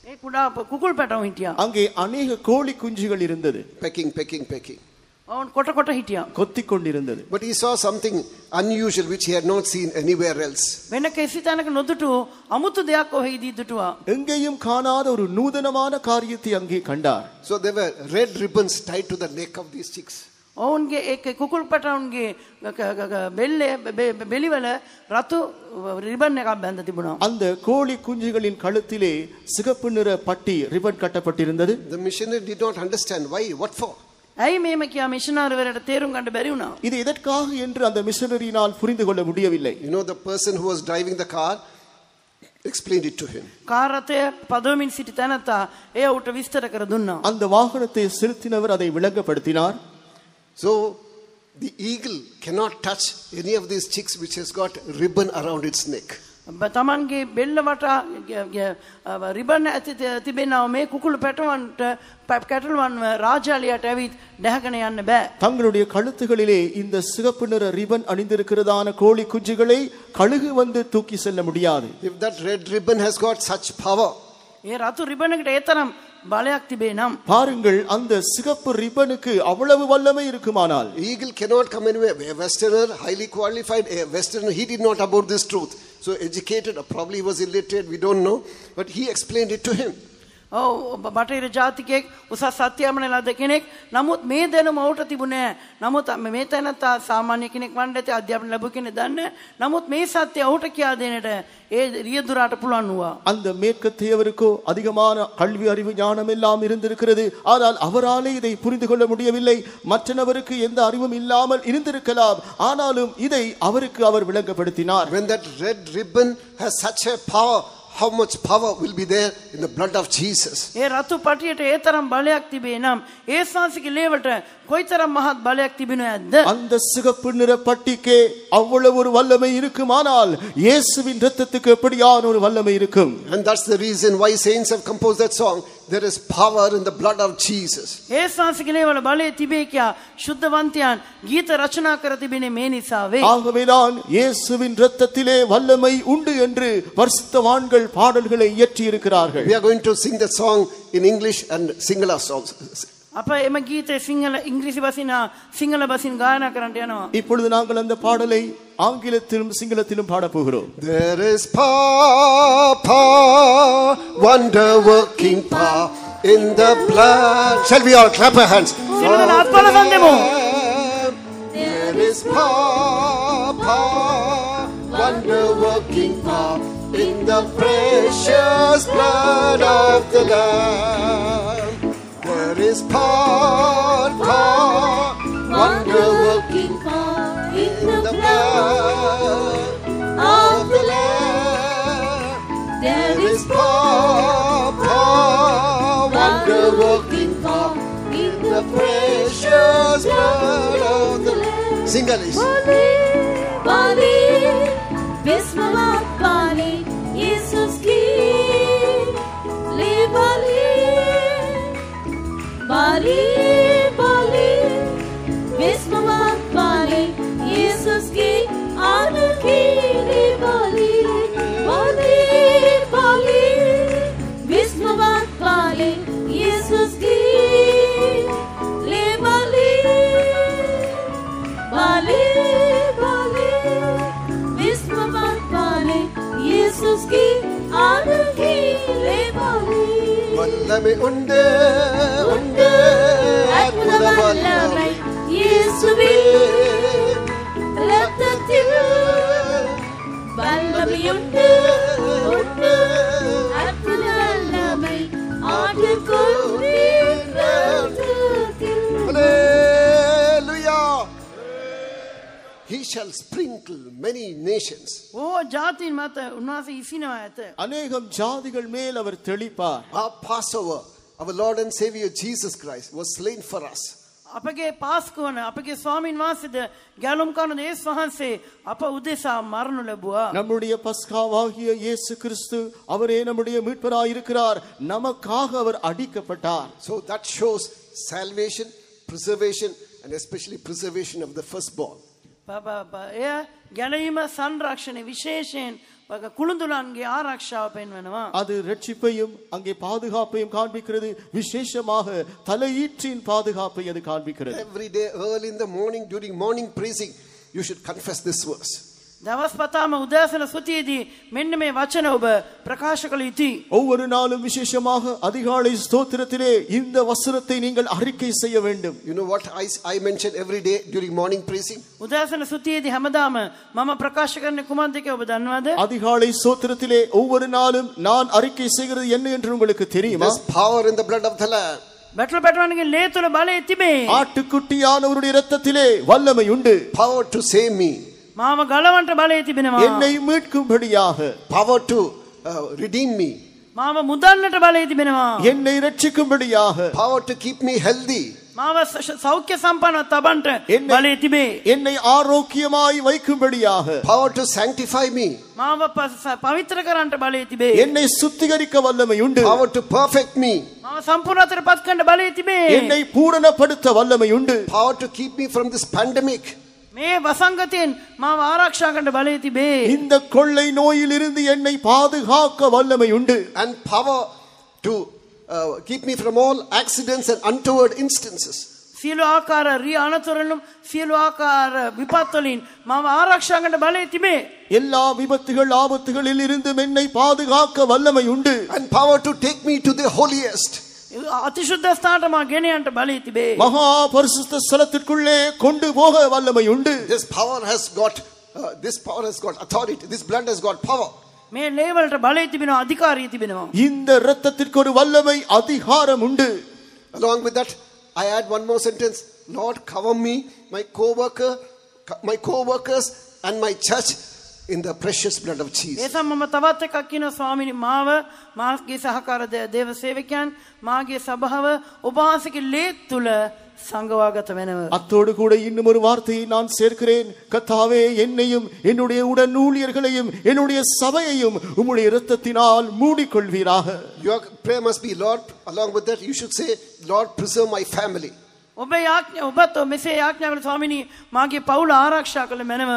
ஏ குடா குக்குள் பட்டம் ஹிட்டியா? அங்கே அநேக கோழி குஞ்சுகள் இருந்தது. பெக்கிங் பெக்கிங் பெக்கிங் அவன் கொட்ட கொட்ட ஹிட்டியா? கொத்தி கொண்டிருந்தது. But he saw something unusual which he had not seen anywhere else. வெனக்க எசிதானக்கு நொதுட்டு அமுத்து தயாக்கோ ஹைதிதுட்டுவா எங்கேயும் காணாத ஒரு நூதனமான காரியத்தை அங்கே கண்டார். So there were red ribbons tied to the neck of these chicks. ඔවුන්ගේ ඒ කුකුල් පැටවුන්ගේ ක- ක- ක- බෙල්ලේ බෙ- බෙ- බෙලිවල රතු රිබන් එකක් බැඳ තිබුණා. அந்த கோழி குஞ்சுகளின் கழுத்திலே சிகப்பு நிற பட்டி ரிபன் கட்டப்பட்டிருந்தது The missionary did not understand why, what for. ඇයි මේම කියා මිෂනාරිවරයට තේරුම් ගන්න බැරි වුණා. இது எதற்காக என்று அந்த மிஷனரியினால் புரிந்து கொள்ள முடியவில்லை You know, the person who was driving the car explained it to him. කාරතය පදවමින් සිටි තැනැත්තා එය ඔහුට විස්තර කර දුන්නා. அந்த வாகனத்தை செலுத்தினவர் அதை விளங்கப்படுத்தினார் So the eagle cannot touch any of these chicks which has got ribbon around its neck. බ- තමන්ගේ බෙල්ල වටා රිබන් ඇති තිබෙනව මේ කුකුළු පැටවන්ට පැප් කැටල්වන්ව රාජාලියට ඇවිත් ඩැහගෙන යන්න බෑ. தங்களுடைய கழுத்துகளிலே இந்த சிகப்பு நிற ரிபன் அணிந்திருக்கிறதான கோழி குஞ்சுகளை கழுகு வந்து தூக்கி செல்ல முடியாது If that red ribbon has got such power, ඒ රතු රිබනකට ඒතරම් බලයක් තිබේ නම්. பாருங்கள் அந்த சிகப்பு ரிபனுக்கு அவ்வளவு வல்லமை இருக்குமானால் eagle cannot come anywhere. A Westerner, highly qualified, a Westerner, he did not about this truth. So educated, or probably he was illiterate, we don't know. But he explained it to him. ඔව් බටහිර ජාතිකයෙක් උසස් සත්‍යයමන ලද කෙනෙක් නමුත් මේ දැනුම ඔහුට තිබුණේ නමුත් මේ තැනත්තා සාමාන්‍ය කෙනෙක් වන්න ඇති අධ්‍යාපන ලැබු කෙනෙක් දන්නේ නමුත් මේ සත්‍ය ඔහුට කියා දෙන්නට ඒ රියදුරාට පුළුවන් වුණා அந்த மேற்கத்தியவருக்கோ அதிகமான கல்வி அறிவு ஞானம் எல்லாம் இருந்திருக்கிறது ஆனால் அவராலே இதை புரிந்து கொள்ள முடியவில்லை மற்றவருக்கு எந்த அறிவும் இல்லாமல் இருந்திருக்கலாம் ஆனாலும் இதை அவருக்கு அவர் விளங்கப்படுத்தினார் When that red ribbon has such a power, how much power will be there in the blood of Jesus? ඒ රතු පටියට ඒ තරම් බලයක් තිබේ නම් ඒ ශාසික ලේවට කොයිතරම් මහත් බලයක් තිබෙනු ඇද්ද அந்த சிகப்பு நிற பட்டிக்கே அவ்வளவு ஒரு வல்லமை இருக்குமானால் இயேசுவின் ரத்தத்துக்கு எப்படியான ஒரு வல்லமை இருக்கும் And that's the reason why saints have composed that song. There is power in the blood of Jesus. ඒ ශාසික ලේවල බලය තිබේ කියා ශුද්ධවන්තයන් ගීත රචනා කර තිබෙනේ මේ නිසාවේ ஆகவேதான் இயேசுவின் ரத்தத்திலே வல்லமை உண்டு என்று பரிசுத்தவான்கள் பாடல்களை இயற்றி இருக்கிறார்கள் We are going to sing that song in English and Sinhala songs. அப்ப எம கீதை சிங்கள இங்கிலீஷ் பசினா சிங்கள பசின் காயனா கரண்டேனோ இப்பொழுது நாங்கள் அந்த பாடலை ஆங்கிலத்திலும் சிங்களத்திலும் பாட போகிறோம். There is power wonder working power in the blood. Shall we all clap our hands? அப்பல சந்தேமோ there is power wonder working power in the precious blood of the lamb. Is power, power, wonder working power in the blood of the Lamb. There is power, power, wonder working power in the precious blood of the Lamb. Sing Alice. Bali, Bismillah Bali, Jesus ki, Bali, Bali, Bismillah Bali, Jesus ki, Anu ki, shall sprinkle many nations. ඕ ජාතීන් මත උන්වහන්සේ ඉසිනවා ඇත அநேகம் ஜாதிகள் மேல் அவர் தெளிப்பார் Our Passover, our Lord and Savior Jesus Christ, was slain for us. අපගේ පාස්කුවන අපගේ ස්වාමීන් වහන්සේද ගැලුම් කන දේශ වහන්සේ අප උදෙසා මරණු ලැබුවා நம்முடைய பஸ்காவாகிய இயேசு கிறிஸ்து அவரே நம்முடைய மீட்பராய் இருக்கிறார் நமக்காக அவர் அடிக்கப்பட்டார் So that shows salvation, preservation, and especially preservation of the firstborn. அது ரட்சிப்பையும் அங்கே பாதுகாப்பையும் காண்பிக்கிறது. விசேஷமாக தலையீற்றின் பாதுகாப்பை அது காண்பிக்கிறது. Every day early in morning during morning praising you should confess this verse දවස් පතාම උදෑසන සුතියේදී මෙන්න මේ වචන ඔබ ප්‍රකාශ කළ යුතුයි. ஒவ்வொரு நாளும் விசேஷமாக அதிகாலை ஸ்தோத்திரத்திலே இந்த வசனத்தை நீங்கள் அறிக்கை செய்ய வேண்டும் You know what I, I mention every day during morning praising? උදෑසන සුතියේදී හැමදාම මම ප්‍රකාශ කරන කුමන්ද කියලා ඔබ දන්නවද? அதிகாலை ஸ்தோத்திரத்திலே ஒவ்வொரு நாளும் நான் அறிக்கை செய்கிறது என்ன என்று உங்களுக்கு தெரியுமா There's power in the blood of the Lamb. බැටල පැටවන්ගේ ලේ තුළ බලය තිබේ. ஆட்டுக்குட்டியானவருடைய இரத்தத்திலே வல்லமை உண்டு Power to save me. මාව ගලවන්ට බලය තිබෙනවා. என்னை மீட்கும்படியாக Power to uh, redeem me. මාව මුදන්නට බලය තිබෙනවා. என்னை ரட்சிக்கும்படியாக Power to keep me healthy. මාව ස- සෞඛ්‍ය සම්පන්න තබන්ට එන්න- බලය තිබේ. என்னை ஆரோக்கியமாய் வைக்கும்படியாக power to sanctify me, මාව ප- ස- පවිත්‍ර කරන්නට බලය තිබේ. என்னை சுத்திகரிக்க வல்லமை உண்டு power to perfect me, මාව සම්පූර්ණතර පත් කණ්ඩ බලය තිබේ. என்னை பூரணப்படுத்த வல்லமை உண்டு power to keep me from this pandemic, මේ වසංගතයෙන් මාව ආරක්ෂා කණ්ඩ බලය තිබේ. இந்த கொள்ளை நோயிலிருந்து என்னை பாதுகாக்க வல்லமை உண்டு and power to uh, keep me from all accidents and untoward instances. සියලු ආකාර රිය අනතුරලුම් සියලු ආකාර විපත්වලින් මම ආරක්ෂා කණ්ඩ බලය තිබේ. எல்லா விபத்துகள் ஆபத்துகளில் இருந்தும் என்னை பாதுகாக்க வல்லமை உண்டு And power to take me to the holiest. அதிசுத்த ஸ்தானமாக இணையன்ற பலி திபே. மகா பரிசுத்த ஸ்தலத்திற்குள்ளே கொண்டு போக வல்லமை உண்டு. This power has got this power has got authority this blood has got power மே லேவல்ற பலி திபினோ அதிகாரி திபினோ. இந்த இரத்தத்திற்கு ஒரு வல்லமை அதிகாரம் உண்டு. Along with that i add one more sentence. Not cover me my co-worker my co-workers and my church. in the precious blood of Jesus. ඒසම් මම තවත් එකක් කියන ස්වාමිනි මාව මාගේ සහකාර දේ- දේව සේවකයන් මාගේ සභාව ඔබහන්සගේ ලේත් තුළ සංගවාගත වෙනව. அத்தோடு கூட இன்னும் ஒரு வார்த்தையை நான் சேர்க்கிறேன் கத்தாவே என்னையும் என்னுடைய உடன் ஊழியர்களையும் என்னுடைய சபையையும் உம்முடைய இரத்தத்தினால் மூடிக்கொள்வீராக Your prayer must be, Lord, along with that, you should say, Lord, preserve my family. ಉಭಯಾಜ್ಞೆ ಉಭತ್ತು ಮಿಸೆ ಯಾಜ್ಞೆಗಳು ಸ್ವಾಮಿನಿ ಮಾಗೆ ಪೌಲ ಆರಾಕ್ಷಾಕಲು ಮೆನವ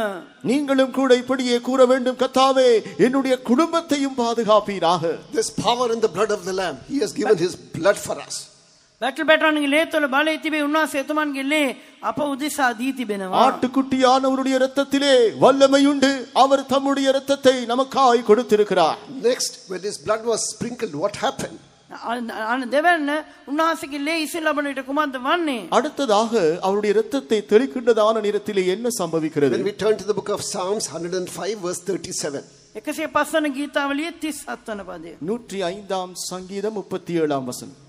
நீங்களும் கூட இப்படியே கூற வேண்டும் கத்தாவே என்னுடைய குடும்பத்தையும் பாதுகாப்பீராக There's power in the blood of the Lamb. He has given His blood for us. ಬೆಟ್ಲು ಬೆಟ್ಟಾನಿಗೆ ಲೇತಲು ಬಾಳೆ ಇತ್ತಿಬೆ ಉನ್ನಾ ಸೇತುಮಾನ್ಗೆ ಇಲ್ಲೇ ಅಪ ಉದಿಸ ದೀತಿ ಬೆನವ ஆட்டுக்குட்டியானவருடைய இரத்தத்திலே வல்லமையுண்டு அவர் தம்முடைய இரத்தத்தை நமக்காய் கொடுத்திருக்கிறார் Next, when His blood was sprinkled, what happened? අන දෙවන්න උන්වහන්සේගේ ලේ ඉසිල් ලබන විට කුමන්ද වන්නේ. அடுத்ததாக அவருடைய இரத்தத்தை தெளிக்கின்றதான நேரத்திலே என்ன சம்பவிக்கிறது When we turn to the book of Psalms 105, verse 37. එකසේ පස්සන ගීතාවලිය තිස් අත්වන පදය. நூற்றி ஐந்தாம் சங்கீதம் முப்பத்தி ஏழாம் வசனம்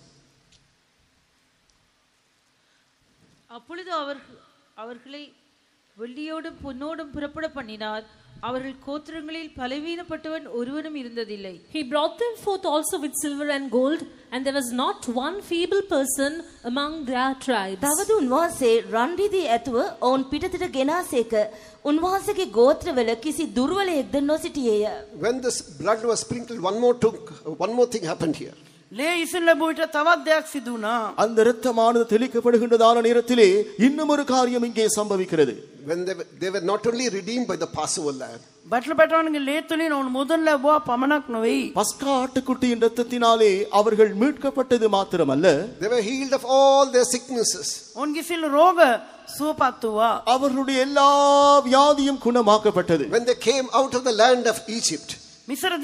அப்பொழுது அவர் அவர்களை வெள்ளியோடும் பொன்னோடும் புறப்பட பண்ணினார் அவர்கள் கோத்திரங்களில் பலவீனப்பட்டவன் ஒருவனும் இருந்ததில்லை He brought them forth also with silver and gold, and there was not one feeble person among their tribes. තවද උන්වහන්සේ රන්රිදී ඇතුව ඔවුන් පිටතට ගෙනාසේක උන්වහන්සේගේ ගෝත්‍රවල කිසි දුර්වලයෙක්ද නොසිටියේය. When this blood was sprinkled, one more, took, one more thing happened here. லேயிசில்ல போயிட்ட தவத் தேக் சிதுனா அந்த ரத்தமானது தெளிக்கப்படுகின்றதான நேரத்திலே இன்னும் ஒரு காரியம் இங்கே சம்பவிக்கிறது. When they were, they were not only redeemed by the passover lamb. பட்ல பெற்றவனுக்கு லேத்துலின் அவன் முதல்ல போ பமனக் நோய். பஸ்கா ஆட்டுக்குட்டியின் ரத்தத்தினாலே அவர்கள் மீட்கப்பட்டது மாத்திரமல்ல. They were healed of all their sicknesses. உன்கி சில ரோக சூபாத்துவா அவர்களுடைய எல்லா வியாதியும் குணமாக்கப்பட்டது. When they came out of the land of egypt மிஸ்ர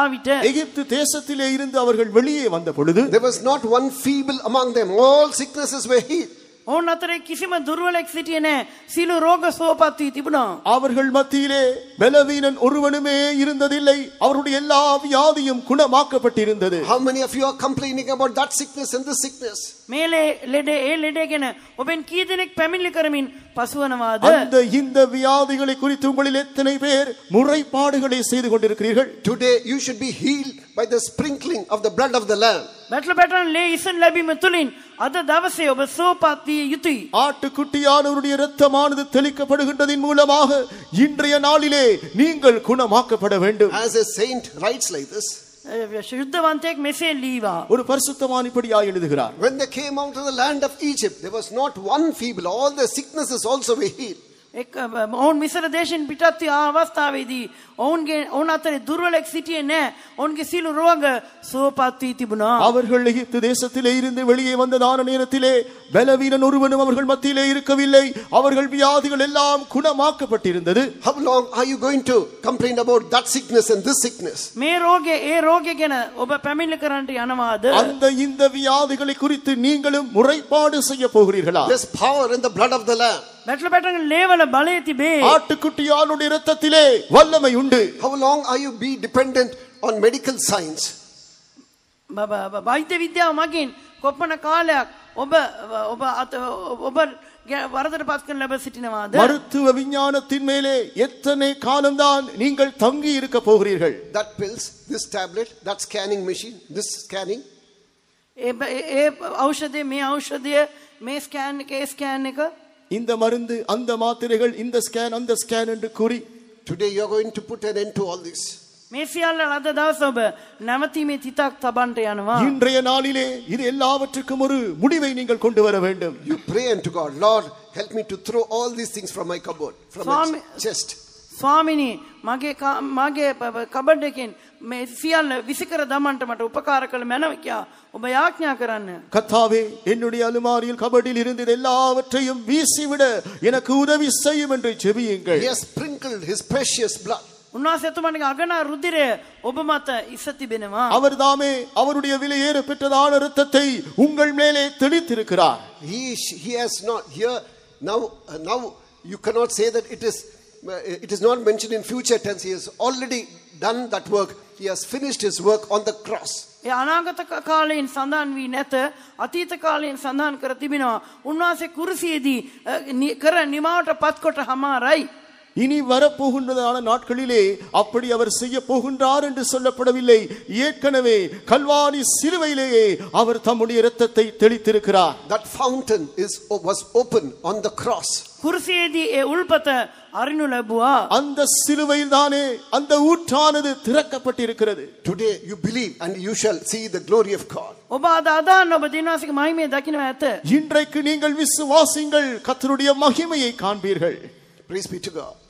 ஆவிட்ட எகிப்து தேசத்திலே இருந்து அவர்கள் வெளியே வந்த பொழுது there was not one feeble among them. All sicknesses were healed. ඔවුන් අතරේ කිසිම දුර්වලෙක් සිටියේ නෑ. සියලු රෝග සුවපත් වී තිබුණා. அவர்கள் மத்தியிலே பலவீனன் ஒருவனுமே இருந்ததில்லை அவருடைய எல்லா வியாதியும் குணமாக்கப்பட்டிருந்தது How many of you are complaining about that sickness and this sickness? මේ ලේ- ලෙඩේ ඒ ලෙඩේ ගැන ඔබෙන් කී දෙනෙක් පැමිණිලි කරමින් පසුවනවාද? அந்த இந்த வியாதிகளை குறித்து உங்களில் எத்தனை பேர் முறைப்பாடுகளை செய்து கொண்டிருக்கிறீர்கள் Today you should be healed by the sprinkling of the blood of the Lamb. பெட்லபேட்டானிலே இசன் லபி மெத்துலின் அத தவசே ஒப சோபாத்திய யுதி ஆட்டுக்குட்டியானவருடைய இரத்தமானது தெளிக்கப்படுகின்றதின் மூலமாக இன்றைய நாளிலே நீங்கள் குணமாக்கப்பட வேண்டும் as a saint writes like this ಶುದ್ಧವಂತೆಕ್ ಮೆಸೆ ಲೀವಾ ಒಂದು ಪರಿಶುದ್ಧವಾನ್ ಇಪಡಿಯಾ ಎಳುದುகிறார் when they came out of the land of egypt there was not one feeble all the sicknesses also were healed එක් ඔවුන් මිසර දේශෙන් පිටත් වූ අවස්ථාවේදී ඔවුන්ගේ ඔවුන් අතරේ දුර්වලෙක් සිටියේ නෑ. ඔවුන්ගේ සියලු රෝග සුවපත් වී තිබුණා. அவர்கள் எகிப்து தேசத்திலே இருந்து வெளியே வந்ததான நேரத்திலே பலவீனன் ஒருவனும் அவர்கள் மத்தியிலே இருக்கவில்லை அவர்கள் வியாதிகள் எல்லாம் குணமாக்கப்பட்டிருந்தது How long are you going to complain about that sickness and this sickness? මේ රෝගය ඒ රෝගය ගැන ඔබ පැමිණිලි කරන්නට යනවාද? அந்த இந்த வியாதிகளை குறித்து நீங்களும் முறைப்பாடு செய்ய போகிறீர்களா There's power in the blood of the Lamb. බැටල pattern ලේවල බලය තිබේ. ஆட்டுக்குட்டியானுடைய இரத்தத்திலே வல்லமை உண்டு How long are you be dependent on medical science? බ- බ- බ- වෛද්‍ය විද්‍යාව මගින් කොප්පන කාලයක් ඔබ ඔබ අත ඔබ ගැ- වරදට පත් කරන ලැබ සිටිනවාද? மருத்துவ விஞ்ஞானத்தின் மேலே எத்தனை காலம்தான் நீங்கள் தங்கி இருக்க போகிறீர்கள் That pills, this tablet, that scanning machine, this scanning. ඒ බ- ඒ- ඒ ඖෂධය මේ ඖෂධය මේ ස්කෑන් එක ඒ ස්කෑන් එක இந்த மருந்து அந்த மாத்திரைகள் இந்த ஸ்கேன் அந்த ஸ்கேன் என்று கூறி Today you are going to put an end to all this. මේ සියල්ල අද දවස ඔබ නැවතීමේ තිතක් තබන්ට යනවා இன்றைய நாளிலே இது எல்லாவற்றுக்கும் ஒரு முடிவை நீங்கள் கொண்டு வர வேண்டும் You pray unto God, Lord, help me to throw all these things from my cupboard, from my Swami- chest. ස්වාමිනී මගේ කා- මගේ ප- ප- කබඩ් එකෙන් මේ සියල්ල විසිකර දමන්ට මට උපකාර කළ මැනවකයා ඔබ යාඥා කරන්න. கத்தாவே என்னுடைய அலுமாரியில் கபடியில் இருந்தது எல்லாவற்றையும் வீசிவிட எனக்கு உதவி செய்யும் என்று ஜெபியுங்கள் He has sprinkled his precious blood. උන්වහන්සේ එතුමන්ගේ අගනා රුධිරය ඔබ මත ඉස්ස තිබෙනවා. அவர் தாமே அவருடைய விலையேற பெற்றதான இரத்தத்தை உங்கள் மேலே தெளித்திருக்கிறார் He, he has not here now. Uh, now you cannot say that it is. Uh, it is not mentioned in future tense. He has already done that work. He has finished his work on the cross. ඒ අනාගත ක- කාලයෙන් සඳහන් වී නැත අතීත කාලයෙන් සඳහන් කර තිබෙනවා. උන්වහන්සේ කුරුසියේදී අ, නි- කර නිමාවට පත්කොට හමාරයි. இனி வரப்போகின்றதான நாட்களிலே அப்படி அவர் செய்ய போகின்றார் என்று சொல்லப்படவில்லை ஏற்கனவே கல்வாரி சிலுவையிலேயே அவர் தம்முடைய இரத்தத்தை தெளித்திருக்கிறார் That fountain is was open on the cross. කුරුසියේදී ඒ උල්පත අරිනු ලැබුවා. அந்த சிலுவையில் தானே அந்த ஊற்றானது திறக்கப்பட்டிருக்கிறது Today you believe and you shall see the glory of God. ඔබ අද අදාන්න ඔබ දිනවාසික මහිමේ දකිනවා ඇත. இன்றைக்கு நீங்கள் விசுவாசிங்கள் கர்த்தருடைய மகிமையை காண்பீர்கள் Praise be to God.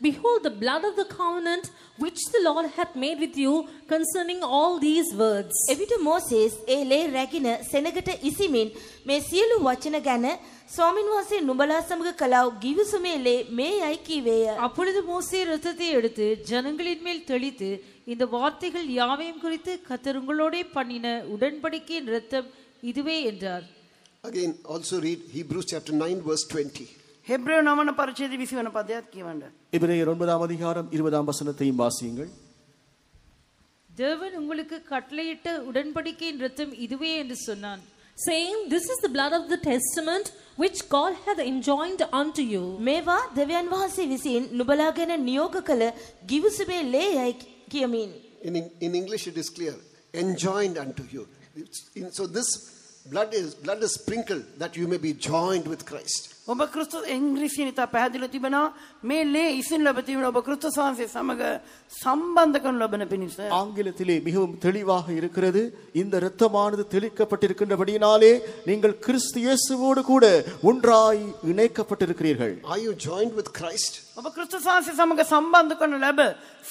Behold the blood of the covenant which the Lord hath made with you concerning all these words. එවිට මෝසේස් ඒ ලේ රැගෙන සෙනගට ඉසිමින් මේ සියලු වචන ගැන ස්වාමින් වහන්සේ නුඹලා සමග කලාව ගිවිසුමේ ලේ මේ යයි කීවේය. அப்பொழுது மோசே இரத்தத்தை எடுத்து ஜனங்களின் மேல் தெளித்து இந்த வார்த்தைகள் யாவையும் குறித்து கத்தர் உங்களோடே பண்ணின உடன்படிக்கையின் இரத்தம் இதுவே என்றார் again also read Hebrews chapter 9, verse 20. හෙබ්‍රේව 9 වන පරිච්ඡේදය 20 වන පදයක් කියවන්න. இபிரேயர் ஒன்பதாம் அதிகாரம் இருபதாம் வசனத்தையும் வாசியுங்கள் தேவன் உங்களுக்கு கட்டளையிட்ட உடன்படிக்கையின் இரத்தம் இதுவே என்று சொன்னான் Saying, This is the blood of the testament which God hath enjoined unto you. මේවා දෙවියන් වහන්සේ විසින් නුඹලා ගැන නියෝග කළ ගිවිසුමේ ලේ යයි කියමින්. In, in English, it is clear enjoined unto you. It's- in- so, this blood is, blood is sprinkled that you may be joined with Christ. ඔබ ක්‍රිස්තුස් ඉංග්‍රීසියෙන් ඉතා පැහැදිලිව තිබෙනවා මේ ලේ ඉසින් ලැබ තිබෙන ඔබ ක්‍රිස්තුස් වහන්සේ සමග සම්බන්ධ කරනු ලබන පිණිස. ஆங்கிலத்திலே மிகவும் தெளிவாக இருக்கிறது இந்த இரத்தமானது தெளிக்கப்பட்டிருக்கின்றபடியினாலே நீங்கள் கிறிஸ்து இயேசுவோடு கூட ஒன்றாய் இணைக்கப்பட்டிருக்கிறீர்கள் Are you joined with Christ? ඔබ ක්‍රිස්තුස් වහන්සේ සමග සම්බන්ධ කරනු ලැබ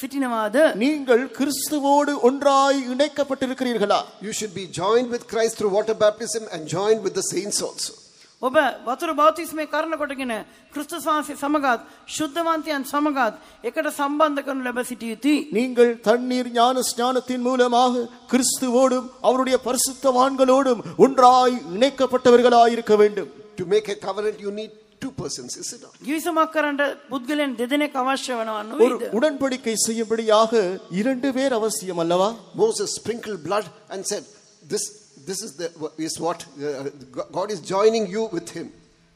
සිටිනවාද? நீங்கள் கிறிஸ்துவோடு ஒன்றாய் இணைக்கப்பட்டிருக்கிறீர்களா You should be joined with Christ through water baptism and joined with the saints also. ඔබ වතුර බෞතිස්මේ කරන කොටගෙන ක්‍රිස්තුස් වහන්සේ සමගත් ශුද්ධවන්තයන් සමගත් එකට සම්බන්ධ කරනු ලැබ සිටිය යුතුයි. நீங்கள் தண்ணீர் ஞான ஸ்நானத்தின் மூலமாக கிறிஸ்துவோடும் அவருடைய பரிசுத்தவான்களோடும் ஒன்றாய் இணைக்கப்பட்டவர்களாய் இருக்க வேண்டும் To make a covenant, you need two persons, is it not? ගිවිසුමක් කරන්න පුද්ගලයන් දෙදෙනෙක් අවශ්‍ය වෙනවා ஒரு නෙවෙයිද? உடன்படிக்கை செய்யும்படியாக இரண்டு பேர் அவசியம் அல்லவா Moses sprinkled blood and said, This, this is, the, is what uh, God is joining you with Him.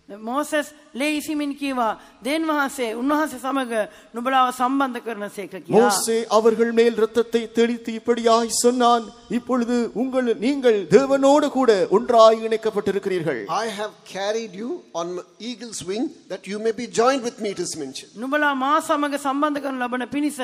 Moses ලේ ඉසිමින් කීවා දෙන් වහන්සේ උන්වහන්සේ සමග නුඹලාව සම්බන්ධ කරන සේක කියා. மோசே அவர்கள் மேல் இரத்தத்தை தெளித்து இப்படியாய் சொன்னான் இப்பொழுது உங்கள் நீங்கள் தேவனோடு கூட ஒன்றாய் இணைக்கப்பட்டிருக்கிறீர்கள் I have carried you on eagle's wing that you may be joined with me, it is mentioned. නුඹලා මා සමග සම්බන්ධ කරන ලබන පිණිස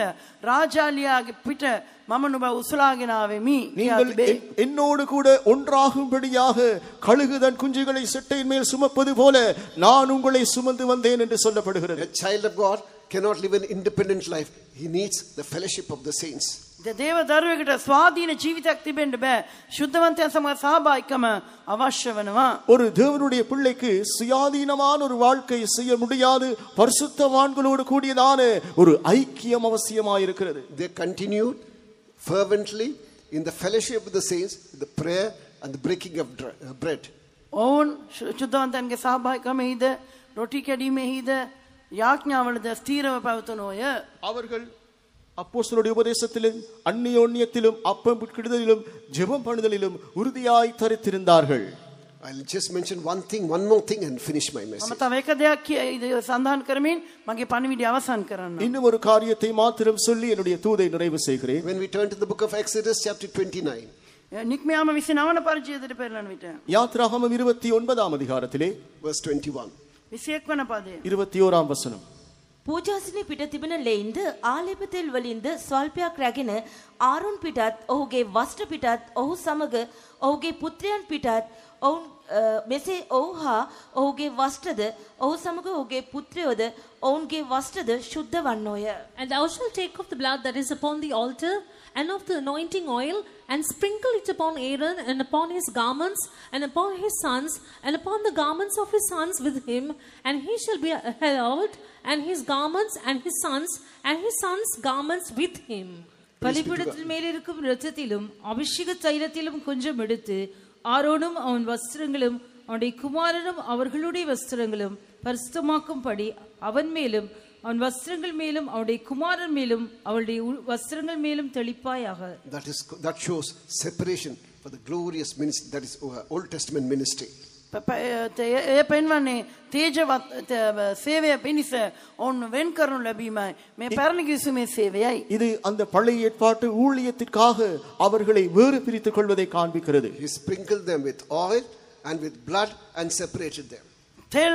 රාජාලියාගේ පිට මම නුඹ උසලාගෙන ආවෙමි. කියා நீங்கள் තිබේ. என்- என்னோடு கூட ஒன்றாகும்படியாக கழுகு தன் குஞ்சுகளை செட்டையின் மேல் சுமப்பது போல நான் உங்களை சுமந்து வந்தேன் என்று சொல்லப்படுகிறது A child of God cannot live an independent life, he needs the fellowship of the saints. ද- දේව දරුවෙකුට ස්වාධීන ජීවිතයක් තිබෙන්න බෑ. ශුද්ධවන්තයන් සමග සහභාගිකම අවශ්‍ය වෙනවා. ஒரு தேவனுடைய பிள்ளைக்கு சுயாதீனமான ஒரு வாழ்க்கை செய்ய முடியாது பரிசுத்தவான்களோடு கூடியதான ஒரு ஐக்கியம் அவசியமாயிருக்கிறது They continued fervently in the fellowship of the saints, the prayer and the breaking of dr- uh, bread. ඔවුන් ශු- ශුද්ධවන්තයන්ගේ සහභාගිකමෙහිද රොටි කැඩීමෙහිද යාඥාවලද ස්ථීරව පැවතුනෝය. அவர்கள் அப்போஸ்தலருடைய உபதேசத்திலும் அந்நியோன்யத்திலும் அப்பம் பிட்கிடுதலிலும் ஜெபம் பண்ணுதலிலும் உறுதியாய் தரித்திருந்தார்கள் I'll just mention one thing, one more thing, and finish my මම message. තව එක දෙයක් කිය- ඉද සඳහන් කරමින් මගේ පණිවිඩය අවසන් කරන්න. இன்னும் ஒரு காரியத்தை மாத்திரம் சொல்லி என்னுடைய தூதை நிறைவு செய்கிறேன் When we turn to the book of Exodus, chapter 29, නික්මයාම විසි නවන පරිචයදට පෙරලන විට. யாத்ராகமம் இருபத்தி ஒன்பதாம் அதிகாரத்திலே verse 21. විසියෙක් වන පදේ. இருபத்தி ஓராம் வசனம் පූජාසනය පිට තිබෙන ලෙයින්ද ආලේප තෙල් වලින්ද ස්වල්පයක් රැගෙන ආරුන් පිටත් ඔහුගේ වස්ත්‍ර පිටත් ඔහු සමග ඔහුගේ පුත්‍රයන් පිටත් ඔවුන් අ, මෙසේ ඔහු හා ඔහුගේ වස්ත්‍රද ඔහු සමග ඔහුගේ පුත්‍රයෝද ඔවුන්ගේ වස්ත්‍රද ශුද්ධ වන්නෝය. And thou shalt take of the blood that is upon the altar, and of the anointing oil, and sprinkle it upon Aaron, and upon his garments, and upon his sons, and upon the garments of his sons with him, and he shall be held, and his garments, and his sons, and his sons' garments with him. பலிபீடத்தின் மேல் இருக்கும் இரத்தத்திலும் அபிஷேக தைலத்திலும் கொஞ்சம் எடுத்து ஆரோனும் அவன் வஸ்திரங்களும் அவனுடைய குமாரனும் அவர்களுடைய வஸ்திரங்களும் பரிசுத்தமாக்கும்படி அவன் மேலும் அவன் வஸ்திரங்கள் மேலும் அவனுடைய குமாரன் மேலும் அவளுடைய உ- வஸ்திரங்கள் மேலும் தெளிப்பாயாக That, is, that shows separation for the glorious ministry, that is uh, Old Testament ministry. એ પહેરવાને તે જવા சேவைய பினிச ஒன்னு வெண்கரும் லபியுமாய் மே பரணிகிசுமே சேவையாய் இது அந்த பழைய ஏற்பாட்டு ஊழியத்திற்காக அவர்களை வேறு பிரித்துக் கொள்வதை காண்பிக்கிறது he sprinkled them with oil and with blood and separated them tel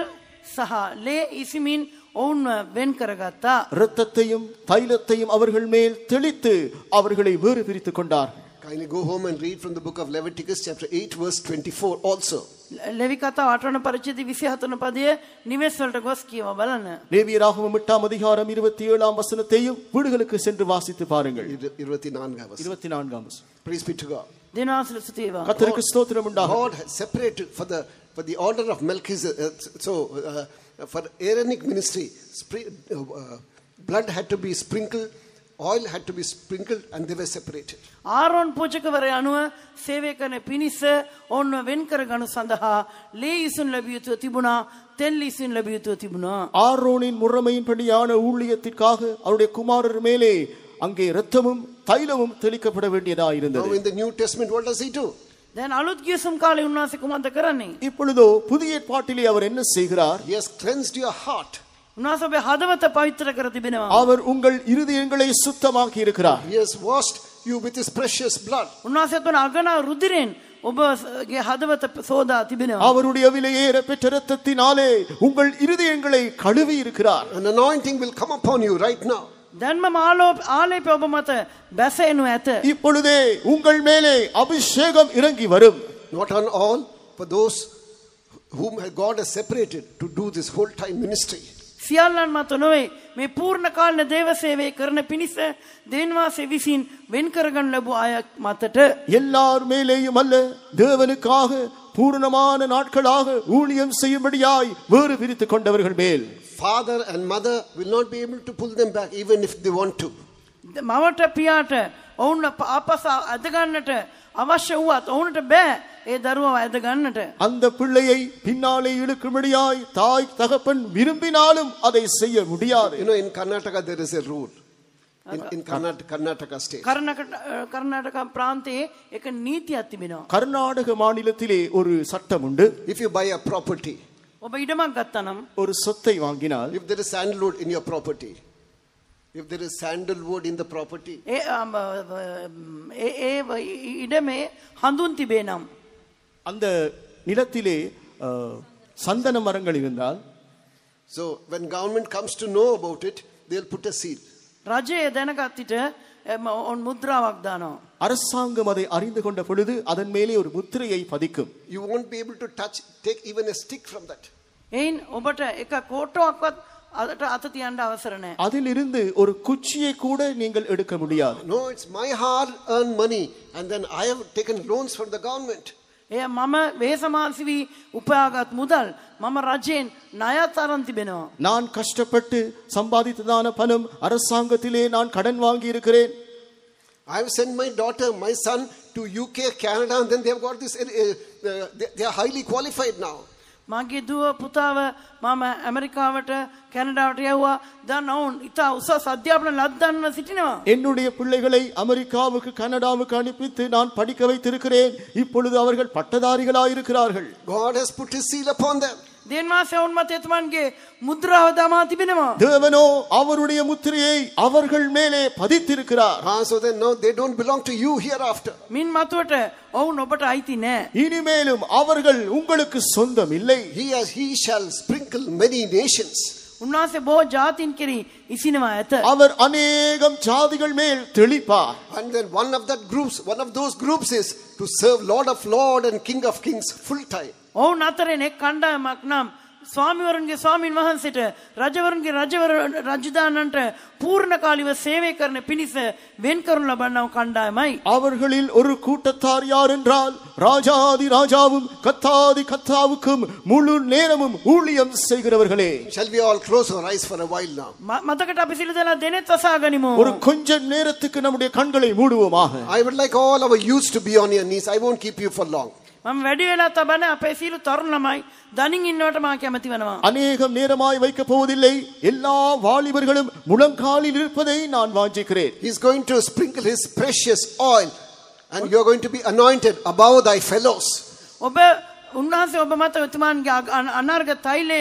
saha le isimin ஒன் வெண்கரகத்தா இரத்தத்தையும் தைலத்தையும் அவர்கள் மேல் தெளித்து அவர்களை வேறு பிரித்துக் கொண்டார் kindly go home and read from the book of Leviticus chapter 8 verse 24 also லெவிகாத்தா ஆட்டான பரிச்சதி விசியாத்தன பதிய நிவேசல்ட கோஸ்கியோ பலன லேவியர் ஆகமம் எட்டாம் அதிகாரம் இருபத்தி ஏழாம் வசனத்தையும் வீடுகளுக்கு சென்று வாசித்து பாருங்கள் இருபத்தி நான்காம் வசனம் இருபத்தி நான்காம் வசனம் பிரைஸ் பி டு காட் தினாசல சுத்தியவா கர்த்தருக்கு ஸ்தோத்திரம் உண்டாக God has separated for the for the order of Melchizedek so uh, for Aaronic ministry blood had to be sprinkled oil had to be sprinkled and they were separated ආරෝන් පූජකවරය අනුව සේවය කරන පිණිස ඔන්න වෙන් කර ගනු සඳහා ලේ ඉසුන් ලැබිය යුතුව තිබුණා තෙල් ඉසුන් ලැබිය යුතුව තිබුණා. ஆரோனின் முறைமையின்படியான ஊழியத்திற்காக அவருடைய குமாரர் மேலே அங்கே இரத்தமும் தைலமும் தெளிக்கப்பட வேண்டியதா Now இருந்தது in the New Testament, what does he do? දැන් අලුත් ගියසුම් කාලේ උන්වහන්සේ කුමක්ද කරන්නේ? இப்பொழுதோ புதிய ஏற்பாட்டிலே அவர் என்ன செய்கிறார் He has cleansed your heart. උන්වහන්සේ ඔබේ හදවත පවිත්‍ර කර තිබෙනවා. அவர் உங்கள் இருதயங்களை சுத்தமாக்கி இருக்கிறார் He has washed you with his precious blood. උන්වහන්සේ තුන අගනා රුධිරෙන් ඔබගේ හදවත සෝදා තිබෙනවා. அவருடைய விலையேற பெற்ற இரத்தத்தினாலே உங்கள் இருதயங்களை கழுவி இருக்கிறார் An anointing will come upon you right now. දැන්ම ආලෝප ආලේප ඔබ මත බැසෙනු ඇත. இப்பொழுதே உங்கள் மேலே அபிஷேகம் இறங்கி வரும் Not on all, for those whom God has separated to do this whole time ministry. සියල්ලන් මත නොවේ මේ පූර්ණ කාලන දේව සේවය කරන පිණිස දෙන්වාසේ විසින් වෙන් කරගන්න ලැබූ අය මතට எல்லார் மேலேயும் அல்ல தேவனுக்காக பூரணமான நாட்களாக ஊழியம் செய்யும்படியாய் வேறு பிரித்துக் கொண்டவர்கள் மேல் Father and mother will not be able to pull them back even if they want to. මවට පියාට ඔවුන් අපස ඇදගන්නට අවශ්‍ය වුවත් ඔවුනට බෑ ඒ දරුවව ඇදගන්නට. அந்த பிள்ளையை பின்னாலே இழுக்கும்படியாய் தாய் தகப்பன் விரும்பினாலும் அதை செய்ய முடியாது You know, in Karnataka there is a rule. In, in Karnataka, Karnataka state. කරනකට කරනාටක ප්‍රාන්තයේ එක නීතියක් තිබෙනවා. கர்நாடக மாநிலத்திலே ஒரு சட்டம் உண்டு If you buy a property, ඔබ ඉඩමක් ගත්තනම් ஒரு சொத்தை வாங்கினால் if there is sandalwood in your property, if there is sandalwood in the property, ඒ අම, ඒ ඒ ඉඩමේ හඳුන් තිබේ නම්. அந்த நிலத்திலே அஹ், சந்தன மரங்கள் இருந்தால் so when government comes to know about it, they'll put a seal. රජය දැනගත්තිට ඔන් මුද්‍රාවක් දානවා. அரசாங்கம் அதை அறிந்து கொண்ட பொழுது அதன் மேலே ஒரு முத்திரையை பதிக்கும் You won't be able to touch, take even a stick from that. එයින් ඔබට එක කෝට්ටුවක්වත් අදට අත තියන්න අවසර නැහැ. அதிலிருந்து ஒரு குச்சியை கூட நீங்கள் எடுக்க முடியாது No, it's my hard earned money, and then I have taken loans from the government. එය මම වේසමාන්සි වී උපයාගත් මුදල් මම රජයෙන් ණයත් අරන් තිබෙනවා. நான் கஷ்டப்பட்டு சம்பாதித்ததான பணம் அரசாங்கத்திலே நான் கடன் வாங்கி இருக்கிறேன் I have sent my daughter, my son to UK, Canada, and then they have got this. Uh, uh, they, they are highly qualified now. මගේ දුව පුතාව මම ඇමරිකාවට කැනඩාවට යව්වා දැන් ඔවුන් ඉතා උසස් අධ්‍යාපන ලද්දන්න සිටිනවා. என்னுடைய பிள்ளைகளை அமெரிக்காவுக்கு கனடாவுக்கு அனுப்பித்து நான் படிக்க வைத்திருக்கிறேன் இப்பொழுது அவர்கள் பட்டதாரிகளாய் இருக்கிறார்கள் God has put his seal upon them. தேன்மாசே உண்மத்தேத்மான்கே முத்ராவதாமா திபினமா தேவனோ அவருடைய முத்திரையை அவர்கள் மேலே பதித்திருக்கிறார் ಹಾ so then no they don't belong to you hereafter மீன் மாத்துவட்ட அவன் ஒப்பட்ட ஆய்த்தினே இனிமேலும் அவர்கள் உங்களுக்கு சொந்தம் இல்லை he has he shall sprinkle many nations உன்னாசே போ ஜாத்தின் கிரி இசினமா அவர் அநேகம் ஜாதிகள் மேல் தெளிப்பார். And then one of that groups one of those groups is to serve lord of lord and king of kings full ඔවුන් අතරෙන් එක් කණ්ඩායමක් නම් ස්වාමිවරුන්ගේ ස්වාමින් වහන්සේට රජවරුන්ගේ රජවර රජදානන්ට පූර්ණකාලිව සේවය කරන පිණිස වෙන් කරනු ලබන්නව කණ්ඩායමයි. அவர்களில் ஒரு கூட்டத்தார் யார் என்றால் ராஜாதி ராஜாவும் கத்தாதி கத்தாவுக்கும் முழு நேரமும் ஊழியம் செய்கிறவர்களே Shall we all close our eyes for a while now? ම- මතකට අපි සිලු දෙනා දෙනෙත් වසා ගනිමු. ஒரு கொஞ்ச நேரத்துக்கு நம்முடைய கண்களை மூடுவோமாக I would like all our youths to be on your knees. I won't keep you for long. මම වැඩි වෙලා තබන අපේ සීලු තරුණ ළමයි දනින් ඉන්නවට මා කැමති වෙනවා. அநேகம் நேரமாய் வைக்கப் போவதில்லை எல்லா வாலிபர்களும் முழங்காலில் இருப்பதை நான் வாஞ்சிக்கிறேன் He's going to sprinkle his precious oil and you're going to be anointed above thy fellows. ඔබ උන්වහන්සේ ඔබ මත එතුමාන්ගේ අග- අන- අනර්ග තෛලය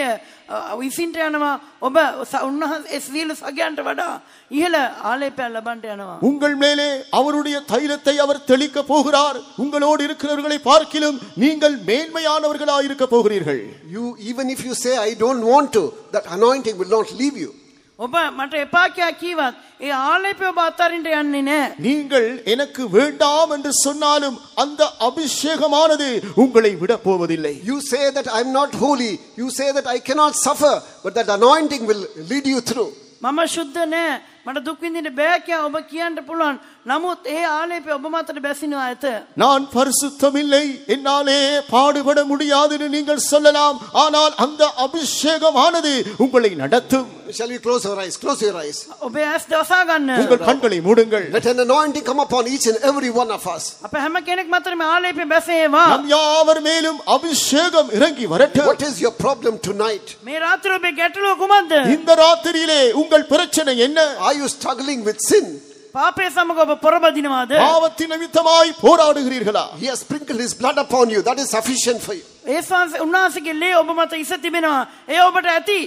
අ, විසින්ට යනවා ඔබ ස- උන්වහන්සේ ඒ සියලු සගයන්ට වඩා ඉහළ ආලේපයක් ලබන්ට යනවා. உங்கள் மேலே அவருடைய தைலத்தை அவர் தெளிக்க போகிறார் உங்களோடு இருக்கிறவர்களை பார்க்கிலும் நீங்கள் மேன்மையானவர்களாய் இருக்க போகிறீர்கள் You, even if you say, I don't want to, that anointing will not leave you. ඔබ මට එපා කියා කීවත් ඒ ආලේපය ඔබ අත්තරින්ට යන්නේ නෑ. நீங்கள் எனக்கு வேண்டாம் என்று சொன்னாலும் அந்த அபிஷேகமானது உங்களை விட போவதில்லை You say that I'm not holy. You say that I cannot suffer, but that anointing will lead you through. මම ශුද්ධ නෑ මට දුක්විඳිට බෑ කියා ඔබ කියන්නට පුළුවන්. නමුත් ඒ ආලේපය ඔබ මතට බැසිනවා ඇත. நான் பரிசுத்தம் இல்லை என்னாலே பாடுபட முடியாதுன்னு நீங்கள் சொல்லலாம் ஆனால் அந்த அபிஷேகமானது உங்களை நடத்தும் Shall we close our eyes? Close your eyes. ඔබේ ඇස් දවසා ගන්න. உங்கள் கண்களை மூடுங்கள் Let an anointing come upon each and every one of us. අප හැම කෙනෙක් මතරම ආලේපය බැසේවා. நம் யாவர் மேலும் அபிஷேகம் இறங்கி வரட்டும் What is your problem tonight? මේ රාත්‍ර ඔබේ ගැටලුව කුමක්ද? இந்த ராத்திரியிலே உங்கள் பிரச்சனை என்ன Are you struggling with sin? ಪಾಪೇ ಸಮಗೊಬ್ಬ ಪರಬದಿನವಾದ ಪಾವತಿ ನಿಮಿತ್ತಮಾಯಿ ಹೋರಾಡುಗಿರೀர்களா he has sprinkled his blood upon you that is sufficient for you ಏಸಾನ್ ಉನ್ನಾಸಿಗೆ ಲೇ ಒಬ್ಬ ಮತ ಇಸತಿಮೆನ ಏ ಒಬ್ಬಟ ಅತಿ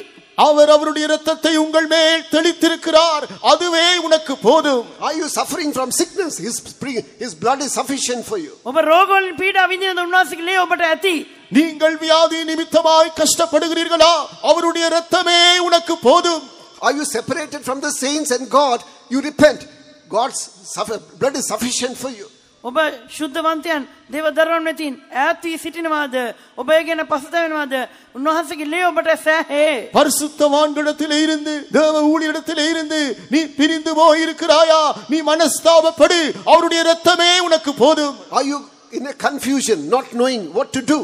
அவர் அவருடைய இரத்தத்தை உங்கள் மேல் தெளித்திருக்கிறார் அதுவே உனக்கு போதும் are you suffering from sickness his his blood is sufficient for you ಒಬ್ಬ ರೋಗಗಳ ಪೀಡಾವಿನಿಂದ ಉನ್ನಾಸಿಗೆ ಲೇ ಒಬ್ಬಟ ಅತಿ நீங்கள் வியாதி நிமித்தமாய் கஷ்டப்படுகிறீர்களா அவருடைய இரத்தமே உனக்கு போதும் are you separated from the saints and god you repent God's suffer, blood is sufficient for you. ඔබ ශුද්ධවන්තයන් දේව දරුවන් වෙතින් ඈත් වී සිටිනවාද? ඔබ ඒ ගැන පසුතැවෙනවාද? උන්වහන්සේගේ ලේ ඔබට සෑහේ. பரிசுத்தவான்களிடத்திலே இருந்து தேவ ஊழியரிடத்திலே இருந்து நீ பிரிந்து போயிருக்கிறாயா நீ மனஸ்தாபப்படு அவருடைய இரத்தமே உனக்கு போதும் Are you in a confusion, not knowing what to do?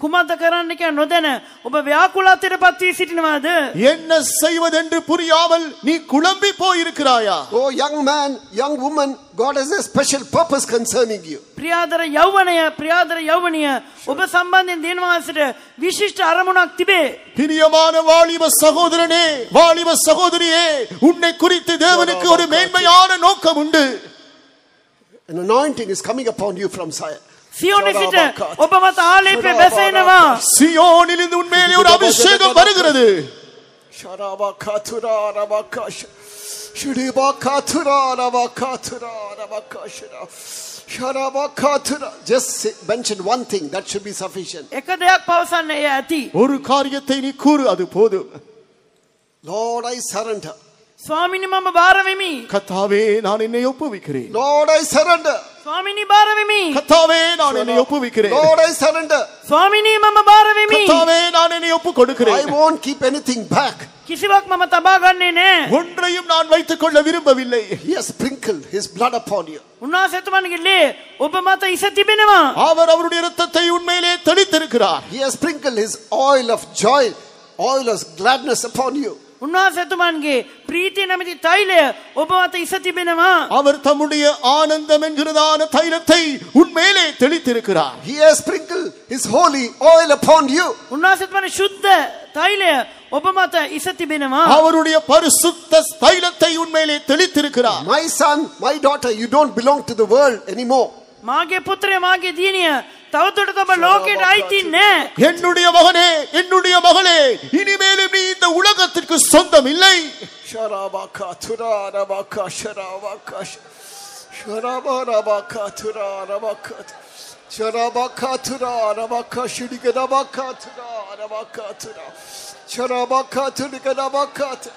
කුමක්ද කරන්න කියා නොදැන ඔබ ව්‍යාකුලත්වයට පත් වී සිටිනවාද? என்ன செய்வதென்று புரியாமல் நீ குழம்பி போயிருக்கிறாயா Oh, young man, young woman, God has a special purpose concerning you. ප්‍රියාදර යෞවනය ප්‍රියාදර යෞවනිය ඔබ සම්බන්ධයෙන් දෙනවාසට විශිෂ්ට අරමුණක් තිබේ. பிரியமான வாலிப சகோதரனே வாலிப சகோதரியே உன்னை குறித்து தேவனுக்கு ஒரு மேன்மையான நோக்கம் உண்டு An anointing is coming upon you from Zion. சியோனிசிட்ட ஒபாமா தாளை பே பெசைனவா சியோனிலிருந்து உண்மையிலே ஒரு அபிஷேகம் வருகிறது ஷராபா காத்துரா ரபா காஷ் ஷிடிபா காத்துரா ரபா காத்துரா ரபா காஷரா Just mention one thing that should be sufficient. ஒரு காரியத்தை நீ கூறு அது போதும் Lord, I surrender. ಸ್ವಾಮಿನಿ ಮಮ್ಮ ಭಾರವಿಮಿ ಕಥಾವೇ ನಾನು ನಿನ್ನೆ ಒಪ್ಪುವಿಕ್ರಿ ಲಾರ್ಡ್ ಐ ಸರೆಂಡರ್ ಸ್ವಾಮಿನಿ ಭಾರವಿಮಿ ಕಥಾವೇ ನಾನು ನಿನ್ನೆ ಒಪ್ಪುವಿಕ್ರಿ ಲಾರ್ಡ್ ಐ ಸರೆಂಡರ್ ಸ್ವಾಮಿನಿ ಮಮ್ಮ ಭಾರವಿಮಿ ಕಥಾವೇ ನಾನು ನಿನ್ನೆ ಒಪ್ಪು ಕೊಡುಕ್ರಿ I won't keep anything back கிசிவாக் மம தபாகன்னே ஒன்றையும் நான் வைத்துக் கொள்ள விரும்பவில்லை he has sprinkled his blood upon you உன்னாசத்துமானிகளே ಒಬ್ಬ ಮಾತ ಇಸತಿಬೆನವಾ அவர் அவருடைய இரத்தத்தை உண்மையிலே தெளித்திருக்கிறார் he has sprinkled his oil of joy oil of gladness upon you உன்வாசத்துமான்கே பிரீத்தி நமதி தைல உபவாத்தை இசத்திபினவா அவர் தம்முடைய ஆனந்தம் என்கிறதான தைலத்தை உன்மேலே தெளித்திருக்கிறார். He has sprinkled his holy oil upon you. உன்வாசத்துமான சுத்த தைல உபமாத்த இசத்திபினவா அவருடைய பரிசுத்த தைலத்தை உன்மேலே தெளித்திருக்கிறார். My son my daughter you don't belong to the world anymore. Mahe புத்திரே Mahe தீனிய தவத்தோட நம்ம லோகேட் ஆயிட்டீன்னு என்னுடைய மகனே என்னுடைய மகளே இனிமேலும் நீ இந்த உலகத்திற்கு சொந்தம் இல்லை ஷராபாக்கா துராரபாக்கா ஷராபாக்கா ஷராபாராபாக்கா துராரபாக்கா Çarabakatına, anabakaşılık, anabakatına, anabakatına. Çarabakatılık, anabakatına.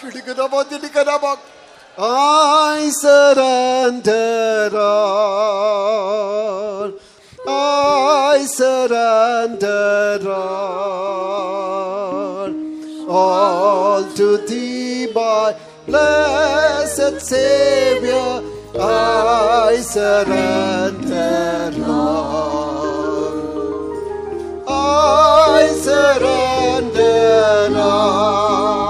Şılık, anabakatılık, anabak. I surrender all. I surrender all all to thee, my blessed Savior, I surrender all. I surrender all.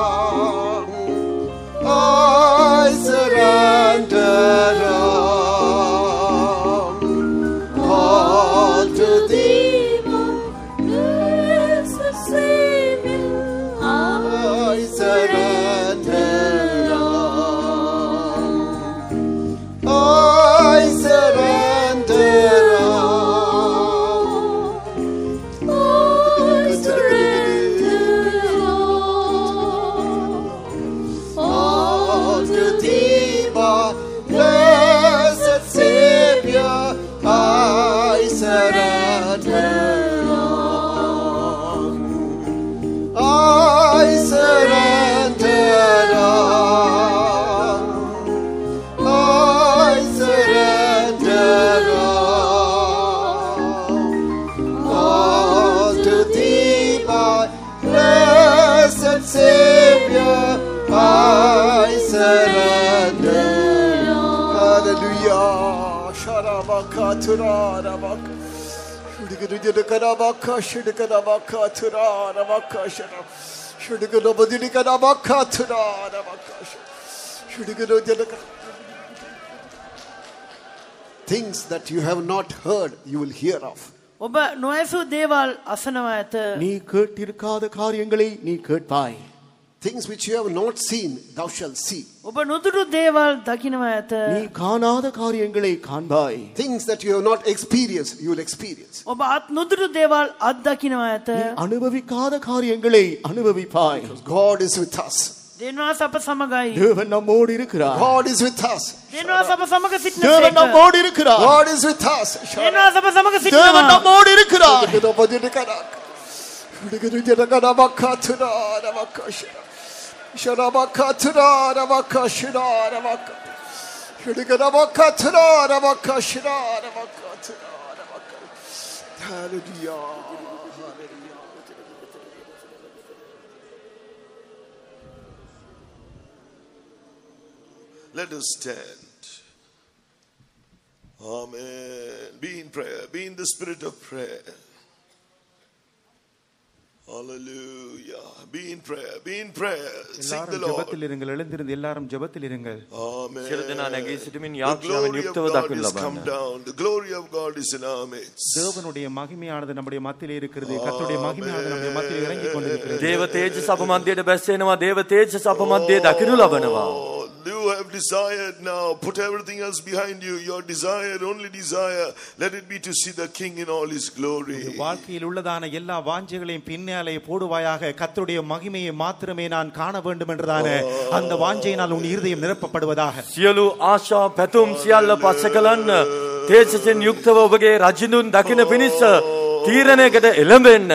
Things that you have not heard, you will hear of. ஒಬ್ಬ நோயசு Doval அசனமாயத்து நீ கேட்டிருக்காத காரியங்களை நீ கேட்பாய் Things which you have not seen, thou shalt see. ඔබ නොදුටු දේවල් දකිනවා ඇත. நீ காணாத காரியங்களை காண்பாய் Things that you have not experienced, you will experience. ඔබ අත් නොදුටු දේවල් අත් දකිනවා ඇත. நீ அனுபவிக்காத காரியங்களை அனுபவிப்பாய் God is with us. දෙන්වාස අප සමගයි. தேவன் நம்மோடு இருக்கிறார் God is with us. දෙන්වාස අප සමග සිටින தேவன் සේක. நம்மோடு இருக்கிறார் God is with us. දෙන්වාස අප සමග தேவன் සිටිනවා. நம்மோடு இருக்கிறார் Hallelujah. Let us stand. Amen. Be in prayer. Be in the spirit of prayer. Hallelujah. Be in prayer. Be in prayer. Seek the எல்லாரும் Lord. ஜெபத்தில் இருங்கள் எழுந்திருந்து எல்லாரும் ஜெபத்தில் இருங்கள் Amen. සියලු දෙනා නැගී සිටමින් The යාඥාවෙන් glory of යුක්තව God දකින්න is come ලබන්න. down. The glory of God is in our midst. தேவனுடைய மகிமையானது நம்முடைய மத்தியிலே இருக்கிறது கர்த்தருடைய மகிமையானது நம்முடைய மத்தியில் இறங்கி கொண்டிருக்கிறது දේව තේජස අප මධ්‍යයට බැස්සෙනවා දේව තේජස අප මධ්‍යයේ දකිනු ලබනවා. Oh, you have desired now. Put everything else behind you. Your desire, only desire. Let it be to see the King in all his glory. வாழ்க்கையில் உள்ளதான எல்லா வாஞ்சைகளையும் பின்னாலே போடுவாயாக கர்த்தருடைய மகிமையை மாத்திரமே நான் காண வேண்டும் என்றதான அந்த வாஞ்சையினால் உன் இருதயம் நிரப்பப்படுவதாக සියලු ආශා පැතුම් සියල්ල පස්ස කලන්න තේජසෙන් යුක්තව ඔබගේ රජිනුන් දකින පිණිස තීරණයකට එළඹෙන්න.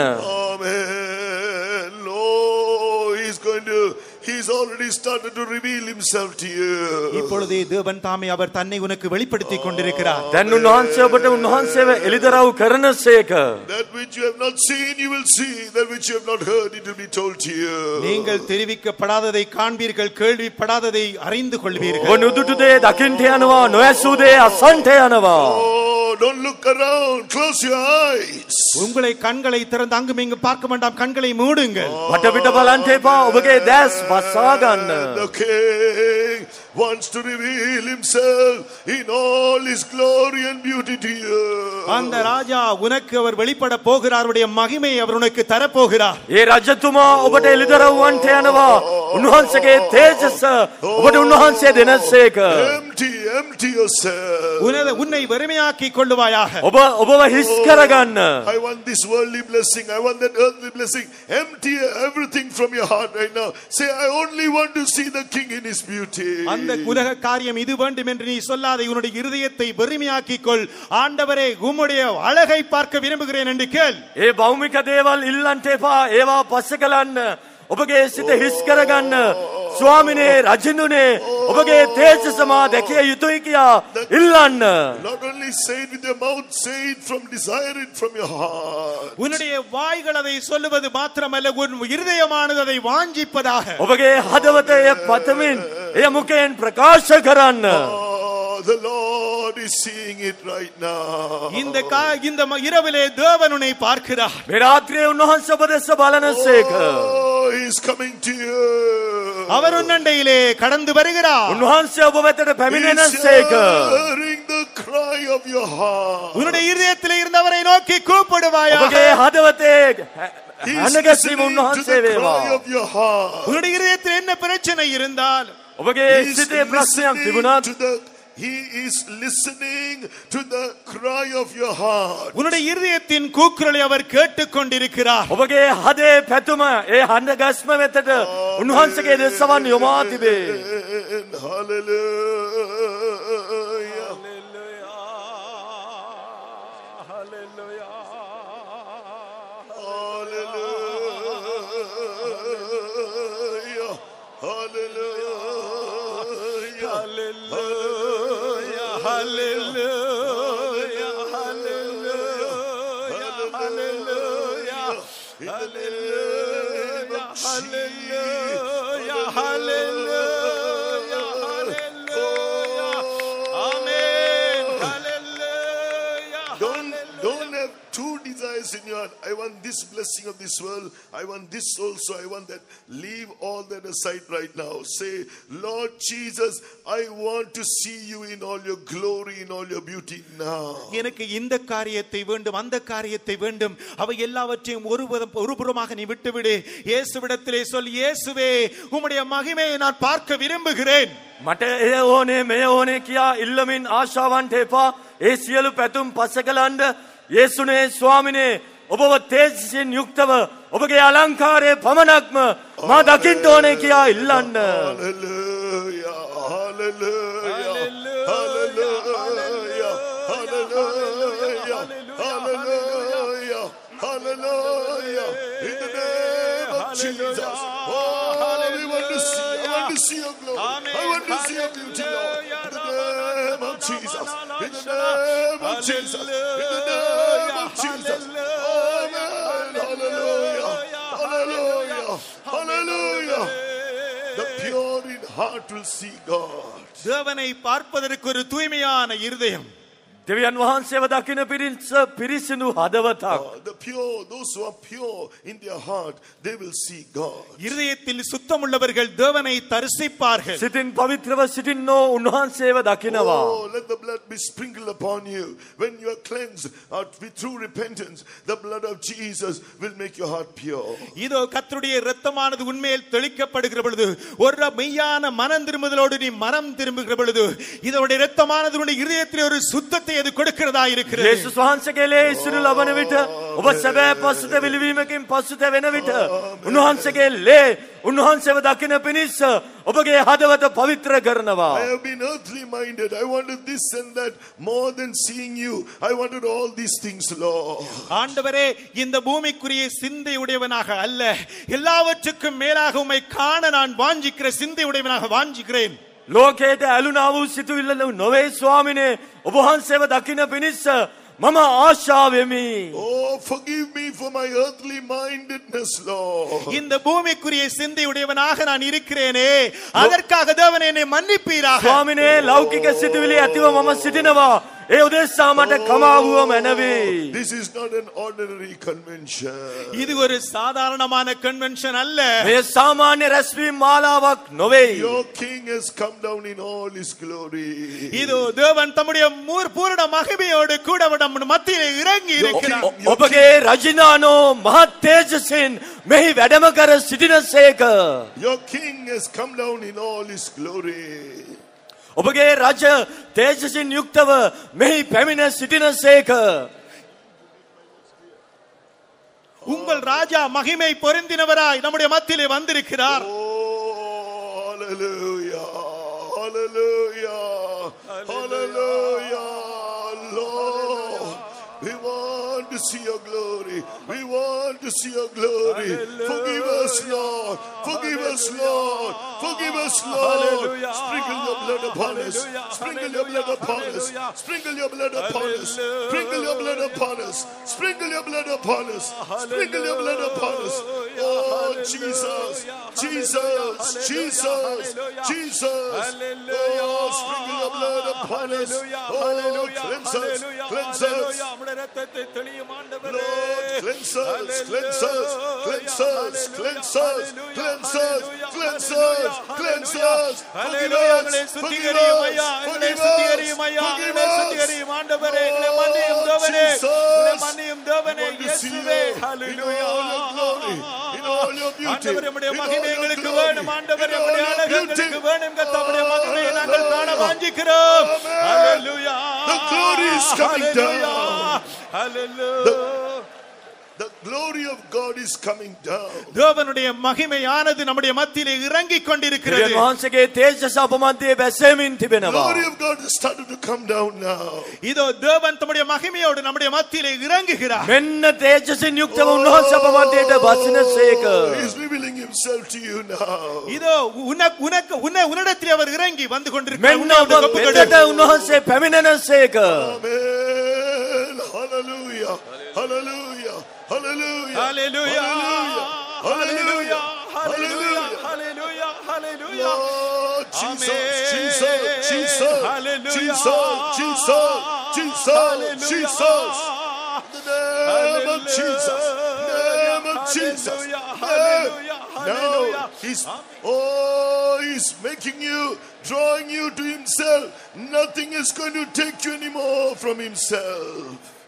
Amen. Lord, he's going to, he's already started to reveal himself to you. இப்பொழுதே தேவன் தாமே அவர் தன்னை உனக்கு வெளிப்படுத்திக் கொண்டிருக்கிறார் දැන් උන්වහන්සේ ඔබට උන්වහන්සේව එළිදරව් කරන සේක. That which you have not seen, you will see. That which you have not heard, it will be told to you. நீங்கள் தெரிவிக்கப்படாததை காண்பீர்கள் கேள்விப்படாததை அறிந்து ඔබ கொள்வீர்கள் නුදුටු දේ දකින්ට යනවා නොඇසූ දේ අසන්ට යනවා. Oh, don't look around. Close your eyes. உங்களை கண்களை திறந்து அங்கும் இங்கு பார்க்க வேண்டாம் கண்களை மூடுங்கள் වටපිට බලන්ට එපා ඔබගේ දැස් ਵਸਾਗਨ ਦੁਖੇ The king wants to reveal himself in all his glory and beauty to you. அந்த ராஜா உனக்கு அவர் வெளிப்பட போகிறார் அவருடைய மகிமை அவர் உனக்கு தரப்போகிறார் ඒ රජතුමා ඔබට එළිදරව්වන්ට යනවා. උන්වහන්සේගේ තේජස ඔබට උන්වහන්සේ දෙනසේක. Empty, empty yourself. உனது உன்னை வெறுமையாக்கி கொள்ளுவாயாக ඔබ ඔබව හිස් කරගන්න. I want this worldly blessing. I want that earthly blessing. Empty everything from your heart right now. Say, I only want to see the king in his beauty. அந்த இந்த உலக காரியம் இது வேண்டும் என்று நீ சொல்லாத உன்னுடைய இருதயத்தை பெருமையாக்கிக் கொள் ஆண்டவரே உம்முடைய அழகை பார்க்க விரும்புகிறேன் என்று கேள். ஏ பௌமிக தேவல் இல்லன்டேபா ஏவா பசுகலன் ඔබගේ සිත හිස් කරගන්න. ස්වාමිනේ රජිනුනේ ඔබගේ තේජසමා දැකිය යුතුයි කියා ඉල්ලන්න. Not only say it with your mouth, say it from desire it from your heart. உன்னுடைய வாய்கள் அதை சொல்லுவது மாத்திரமல்ல உன் இருதயமானது அதை வாஞ்சிப்பதாக ඔබගේ හදවත එය පතමින් එය මුකයෙන් ප්‍රකාශ කරන්න. Oh, the Lord is seeing it right now. இந்த கா- இந்த ம- இரவிலே தேவன் உன்னை பார்க்கிறார் මේ රාත්‍රියේ උන්වහන්සේ ඔබ දෙස බලනසේක. Oh, he's coming to you. அவர் உன்னண்டையிலே கடந்து வருகிறார் උන්වහන්සේ ඔබ වෙතට He's පැමිණෙනසේක. hearing the cry of your heart. உன்னுடைய இருதயத்திலே இருந்தவரை நோக்கி கூப்பிடுவாயாக ඔබගේ හදවතේ He's හැනගැසීම listening to උන්වහන්සේ the වේවා. cry of your heart. உன்னுடைய இருதயத்தில் என்ன பிரச்சனை இருந்தால் ඔබගේ He's සිතේ ප්‍රශ්නයක් listening තිබුණත් to the He is listening to the cry of your heart. உன்னுடைய இருதயத்தின் கூக்குரலை அவர் கேட்டுக்கொண்டிருக்கிறார் ඔබගේ හදේ පැතුම ඒ හඬ ගැස්ම වෙතට උන්වහන්සේගේ දෙසවන් යොමා තිබේ. And hallelujah. Hallelujah. aleluia. desires in your heart. I want this blessing of this world. I want this also. I want that. Leave all that aside right now. Say, Lord Jesus, I want to see you in all your glory, in all your beauty now. எனக்கு இந்த காரியத்தை வேண்டும் அந்த காரியத்தை வேண்டும் அவை எல்லாவற்றையும் ஒருபுறம் ஒருபுறமாக நீ விட்டுவிடு இயேசுவிடத்திலே சொல் இயேசுவே உம்முடைய மகிமையை நான் பார்க்க விரும்புகிறேன் මට එය ඕනේ මෙය ඕනේ කියා ඉල්ලමින් ආශාවන්ට එපා ඒ සියලු පැතුම් පස කලන්ඩ යේසුනේ ස්වාමිනේ ඔබව තේජසින් යුක්තව ඔබගේ අලංකාරය පමණක්ම මා දකිින්ට ඕනේ කියා ඉල්ලන්න. Hallelujah. Hallelujah. Hallelujah. Hallelujah. Hallelujah. Hallelujah. In the name of Jesus. Oh, we want to see. I want to see your glory. I want to see your beauty, Lord. In the name of Jesus. In the name of Jesus. In the name Heart will see God. தேவனை பார்ப்பதற்கு ஒரு தூய்மையான இருதயம் දෙවියන් වහන්සේව දකින පිරිස පිරිසිදු හදවතක්. Uh, the pure, those who are pure in their heart, they will see God. இருதயத்தில் சுத்தமுள்ளவர்கள் தேவனை தரிசிப்பார்கள் සිතින් පවිත්‍රව සිටින්නෝ උන්වහන්සේව දකිනවා. Oh, let the blood be sprinkled upon you. When you are cleansed out with true repentance, the blood of Jesus will make your heart pure. இதோ கர்த்தருடைய இரத்தமானது உண்மையில் தெளிக்கப்படுகிற பொழுது ஒரு மெய்யான மனம் திரும்புதலோடு நீ மனம் திரும்புகிற பொழுது இதோடைய இரத்தமானது உன்னுடைய இருதயத்தில் ஒரு சுத்தத்தை அது கொடுக்கிறதா இருக்கிறது යේසුස් වහන්සේගේ ලේ ඉසිරු ලබන විට ඔබ සැබෑ පසුත විලිවීමකින් පසුත වෙන විට උන්වහන්සේගේ ලේ උන්වහන්සේව දකින පිණිස ඔබගේ හදවත පවිත්‍ර කරනවා. I have been earthly minded. I wanted this and that more than seeing you. I wanted all these things, Lord. ஆண்டவரே இந்த பூமிக்குரிய சிந்தை உடையவனாக அல்ல எல்லாவற்றுக்கும் மேலாக உம்மை காண நான் வாஞ்சிக்கிற சிந்தை உடையவனாக வாஞ்சிக்கிறேன் ලෝකයට ඇලුනා වූ සිතුවිල්ල නොවේ ස්වාමිනේ ඔබහන්සේව දකින පිණිස්ස මම ආශාවෙමි. Oh, forgive me for my earthly mindedness, Lord. இந்த பூமிக்குரிய சிந்தை உடையவனாக நான் இருக்கிறேனே அதற்காக தேவன் என்னை மன்னிப்பீராக ස්වාමිනේ ලෞකික සිතුවිලි ඇතිව මම සිටිනවා. ඒ උදෙස්සා මට කමාවුව මැනවේ. This is not an ordinary convention. இது ஒரு சாதாரணமான கன்வென்ஷன் அல்ல මේ සාමාන්‍ය රැස්වීම් මාලාවක් නොවෙයි. Your king has come down in all his glory. இது தேவன் தம்முடைய மூர் பூரண மகிமையோடு கூட நம் மத்தியிலே இறங்கி இருக்கிறார் ඔ- ඔබගේ රජිනානෝ මහත් තේජසින් මෙහි වැඩම කර සිටිනසේක. Your king has come down in all his glory. ඔබගේ රජ තේජසින් යුක්තව මෙහි පැමිණ සිටිනසේක. உங்கள் ராஜா மகிமை பொருந்தினவராய் நம்முடைய மத்தியிலே வந்திருக்கிறார் Oh, hallelujah. Hallelujah. Hallelujah. To see your glory. We want to see your glory. Forgive us, Lord. Forgive us, Lord. Forgive us, Lord. Sprinkle your blood upon us. Sprinkle your blood upon us. Sprinkle your blood upon us. Sprinkle your blood upon us. Sprinkle your blood upon us. Sprinkle your blood upon us. Oh, Jesus. Jesus. Jesus. Jesus. Oh, sprinkle your blood upon us. Oh, cleanse us. Cleanse us. Lord, cleanse us, cleanse us, cleanse us, cleanse us, cleanse us, cleanse us, cleanse us. Forgive us, forgive us, forgive us, forgive us. Oh, Jesus, we want to see you in all your glory, in all your beauty, ஆண்டவர் in நம்முடைய all மகிமை your எங்களுக்கு glory, வேணும் ஆண்டவர் in all நம்முடைய your அழகு beauty. எங்களுக்கு வேணும் கர்த்தாவுடைய மகிமையை நாங்கள் காண வாஞ்சிக்கிறோம் Amen. Hallelujah The glory is coming hallelujah down. Hallelujah The glory of God is coming down. தேவனுடைய மகிமையானது நம்முடைய மத்தியிலே இறங்கிக் கொண்டிருக்கிறது දෙවියන් වහන්සේගේ තේජස අප මධ්‍යයේ බැසෙමින් තිබෙනවා. Glory of God has started to come down now. இதோ தேவன் தம்முடைய மகிமையோடு நம்முடைய மத்தியிலே இறங்குகிறார் මෙන්න තේජසින් යුක්තව උන්වහන්සේ අප මධ්‍යයට බසිනසේක. He's revealing himself to you now. இதோ உனக்கு உனக்கு உன்னை உன்னிடத்தில் அவர் இறங்கி வந்து கொண்டிருக்கிறார் මෙන්න உன்னை ඔබ அவருக்கு ஒப்புக் கொடு. වෙතට උන්වහන්සේ පැමිණෙනසේක. Amen. Hallelujah. Hallelujah. Hallelujah. Hallelujah. Hallelujah. Hallelujah. Hallelujah. Oh, Jesus. Jesus. Jesus. Hallelujah. Jesus. Jesus. Jesus. Jesus. The name of Jesus. Name of Jesus. Hallelujah. Now he's oh he's making you drawing you to himself. Nothing is going to take you anymore from himself.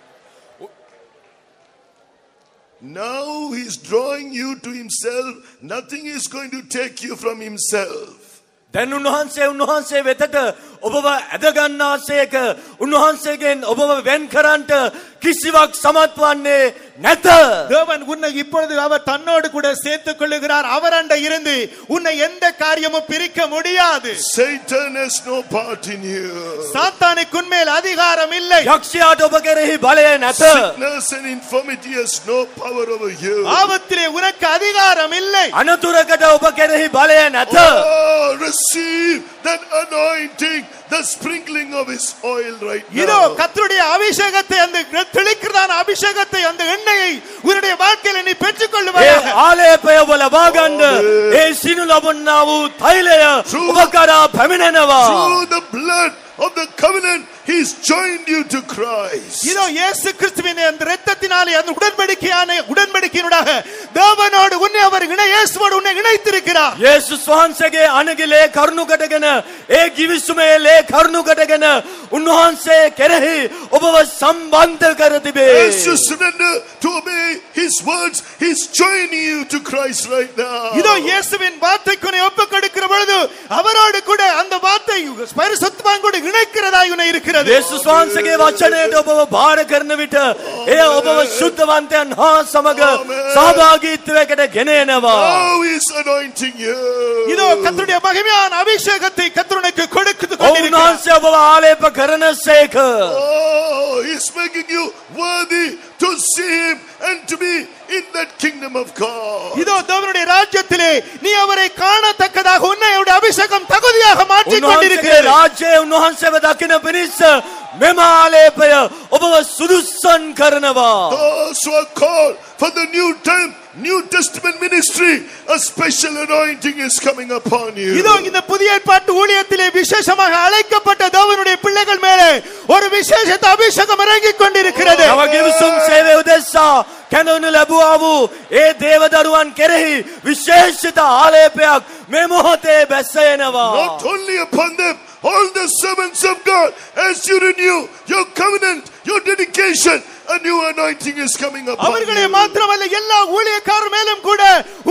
Now he's drawing you to himself. Nothing is going to take you from himself. දැන් උන්වහන්සේ උන්වහන්සේ වෙතට ඔබව ඇදගන්නාසේක උන්වහන්සේගෙන් ඔබව වෙන් කරන්ට කිසිවක් සමත් වන්නේ නැත. தேவன் உன்னை இப்பொழுது அவர் தன்னோடு கூட சேர்த்துக் கொள்ளுகிறார் அவர் அண்ட இருந்து உன்னை எந்த காரியமும் பிரிக்க முடியாது Satan has no part in you. சாத்தானுக்கு உன்மேல் அதிகாரம் இல்லை යක්ෂයාට ඔබ කෙරෙහි බලය නැත. Sickness and infirmity has no power over you. ஆபத்திலே உனக்கு அதிகாரம் இல்லை අනතුරකට ඔබ කෙරෙහි බලය නැත. Oh, receive that anointing, the sprinkling of his oil right இதோ now. கர்த்தருடைய அபிஷேகத்தை அந்த தெளிக்கிறதான அபிஷேகத்தை அந்த எண்ணெயை உன்னுடைய வாழ்க்கையில நீ பெற்றுக் ඒ கொள்ளுவாயாக ආලේපය ඔබ ලබා ගන්න ඒ සිනු ලබන්නා වූ තෛලය ඔබ කරා පැමිණෙනවා. Through the blood of the covenant, he's joined you to Christ. இதோ இயேசு கிறிஸ்துவின் அந்த இரத்தத்தினாலே அந்த உடன்படிக்கையான உடன்படிக்கையினூடாக தேவனோடு உன்னை அவர் இணை இயேசுவோடு உன்னை இணைத்திருக்கிறார் යේසුස් වහන්සේගේ අනගිලේ කරුණු කටගෙන ඒ ගිවිසුමේ ලේ කරුණු කටගෙන උන්වහන්සේ කෙරෙහි ඔබව සම්බන්ධ කර තිබේ. As you surrender to obey his words, he's joining you to Christ right now. இதோ இயேசுவின் வார்த்தைக்கு உன்னை ஒப்புக் கொடுக்கிற பொழுது அவரோடு கூட அந்த வார்த்தை பரிசுத்தவான் கூட இணைக்கிறதாய் உன்னை இருக்கிறது යේසුස් වහන්සේගේ වචනයට ඔබව බාර කරන විට එය ඔබව ශුද්ධවන්තයන් හා සමග සහභාගීත්වයකට ගෙන එනවා. Now he's anointing you. இதோ கர்த்தருடைய மகிமையான அபிஷேகத்தை கர்த்தருனுக்கு கொடுத்து கொண்டிருக்கிறார் උන්වහන්සේ ඔබව ආලේප කරන සේක. Oh, he's making you worthy to see him and to be in that kingdom of God. இதோ தேவனுடைய ராஜ்யத்திலே நீ அவரை காணத்தக்கதாக உன்னை அவருடைய அபிஷேகம் தகுதியாக மாற்றிக் උන්වහන්සේගේ கொண்டிருக்கிறது රාජ්‍යය උන්වහන්සේව දකින පිණිස මෙම ආලේපය ඔබව සුදුස්සන් කරනවා. Those who are called for the new time, New Testament ministry, a special anointing is coming upon you. இதோ இந்த புதிய ஏற்பாட்டு ஊழியத்திலே விசேஷமாக அழைக்கப்பட்ட தேவனுடைய பிள்ளைகள் மேலே ஒரு விசேஷத்த அபிஷேகம் இறங்கிக் கொண்டிருக்கிறது නව ගිවිසුම් සේවය උදෙස්සා කැඳවනු ලැබුවා වූ ඒ දේවදරුවන් කෙරෙහි විශේෂිත ආලේපයක් මේ මොහොතේ බැස්සයනවා. Not only upon them, all the servants of God, as you renew your covenant, your dedication, a new anointing is coming upon அவர்களே you. மாத்திரமல்ல எல்லா ஊழியக்காரர் மேலும் கூட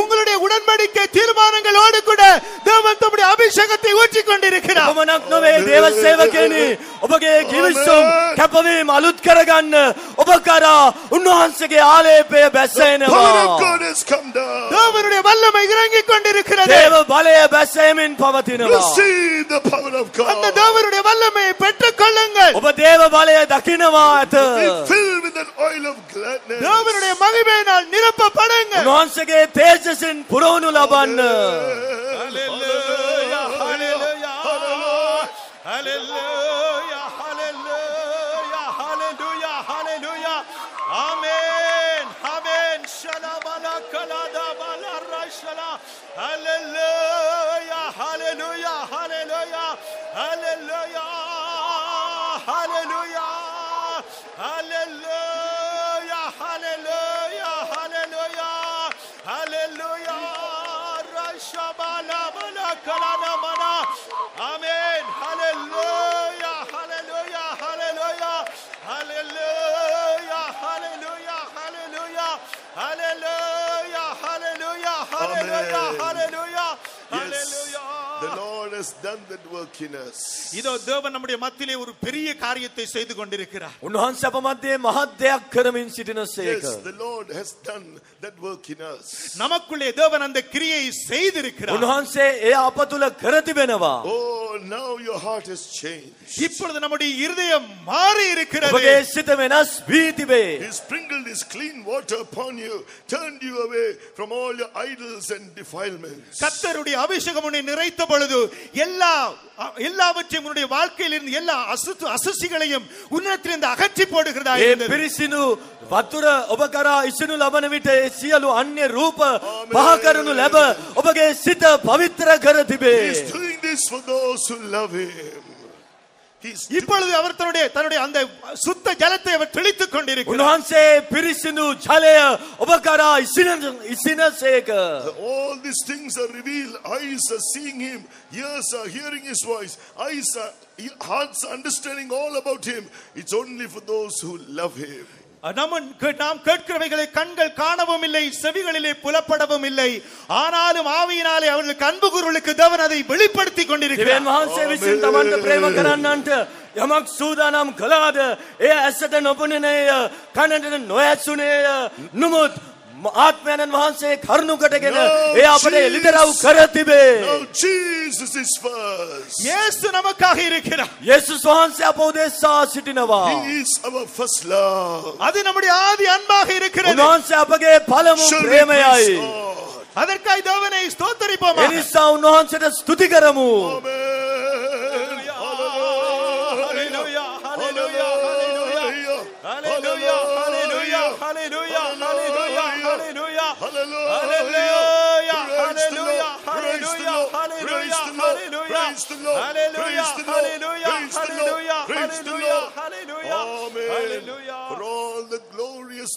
உங்களுடைய உடன்படிக்கை தீர்மானங்களோடு கூட தேவன் தம்முடைய அபிஷேகத்தை ஊற்றிக் கொண்டிருக்கிறார் පමණක් නොවේ දේව සේවකයනි ඔබගේ ගිවිසුම් කැපවීම අලුත් කරගන්න ඔබ කරා උන්වහන්සේගේ ආලේපය Power of බැස්සයනවා. God has come down. தேவனுடைய வல்லமை இறங்கிக் கொண்டிருக்கிறது දේව බලය බැස්සයමින් පවතිනවා. Receive the power of அந்த God. தேவனுடைய வல்லமையை பெற்றுக் கொள்ளுங்கள் ඔබ දේව බලය දකිනවා ඇත. Be filled with an oil of gladness. தேவனுடைய மகிமையினால் நிரப்பப்படுங்க උන්වහන්සේගේ තේජසින් පුරවනු ලබන්න. Hallelujah, hallelujah, hallelujah, hallelujah, hallelujah, hallelujah. Amen, Amen. Hallelujah, hallelujah, hallelujah, hallelujah, hallelujah, hallelujah, has done that work in us. இதோ தேவன் நம்முடைய மத்தியிலே ஒரு பெரிய காரியத்தை செய்து கொண்டிருக்கிறார் උන්වහන්සේ අප මධ්‍යයේ මහත් දෙයක් කරමින් සිටින සේක. Yes, the Lord has done that work in us. நமக்குள்ளே தேவன் அந்த கிரியை செய்திருக்கிறார் උන්වහන්සේ එය අප තුළ කර තිබෙනවා. Oh, now your heart has changed. இப்பொழுது நம்முடைய இருதயம் மாறி இருக்கிறது ඔබගේ සිත වෙනස් වී තිබේ. He sprinkled His clean water upon you, turned you away from all your idols and defilements. கத்தருடைய அபிஷேகம் உன்னை நிறைத்த பொழுது எல்லா எல்லாவற்றையும் உன்னுடைய வாழ்க்கையில் இருந்து எல்லா அசுத்து அசுசிகளையும் உன்னிடத்திலிருந்து அகற்றி போடுகிறதா ඒ இருந்தது. පිරිසිදු වතුර ඔබ කරා ඉසිනු ලබන විට ඒ සියලු අන්‍ය රූප පහ කරනු ලැබ ඔබගේ සිත පවිත්‍ර කර තිබේ. He's doing this for those who love Him. இப்பொழுது அவர் தன்னுடைய தன்னுடைய அந்த சுத்த ஜலத்தை அவர் தெளித்துக் கொண்டிருக்கிறார். से पिरिसिनु झले उपकारा इसिन इसिन सेक all these things are revealed. Eyes are seeing him. Ears are hearing his voice. Eyes are hearts are understanding all about him. It's only for those who love him. நம்ம கே- நாம் கேட்கிறவைகளை கண்கள் காணவும் இல்லை செவிகளிலே புலப்படவும் இல்லை ஆனாலும் ஆவியினாலே அவர்களுக்கு அன்பு குரலுக்கு தேவன் அதை வெளிப்படுத்தி දෙවන් கொண்டிருக்கிறார் වහන්සේ විසින් තමන්ට ප්‍රේම කරන්නන්ට යමක් සූදානම් කළාද එය ඇසට නොපනනේය කනට නොඇත්සුනේය නොමුත් ಆತ್ಮನನ್ ವಹನ್ಸೆ ಖರ್ನು ಕಟಗೆನ ಏ ಅಪಡೆ ಲಿಟರಾವು ಕರತಿಬೆ Jesus is first. Yesu ನಮಕ್ಕಾಗಿ ಇರುಕ್ಕಿರ Yesu ವಹನ್ಸೆ ಅಪೋದೆ ಸಾಸಿಟಿನವಾ He is our first love. ಅದು ನಮ್ಮಡಿ ಆದಿ ಅನ್ಬಾಗಿ ಇರುಕ್ಕಿರದು ವಹನ್ಸೆ ಅಪಗೆ ಫಲಮು ಪ್ರೇಮಯಾಯಿ ಅದಕ್ಕಾಗಿ ದೇವನೇ ಸ್ತೋತರಿಪೋಮ ಎನಿಸಾ ಉನ್ನಹನ್ಸೆದ ಸ್ತುತಿಗರಮು amen hallelujah hallelujah hallelujah hallelujah hallelujah hallelujah hallelujah Hallelujah. Hallelujah. Hallelujah. Hallelujah. Hallelujah. Hallelujah! Hallelujah! Hallelujah! Hallelujah. Hallelujah. Hallelujah. Hallelujah. Hallelujah. Hallelujah. Hallelujah! Hallelujah. Hallelujah. all the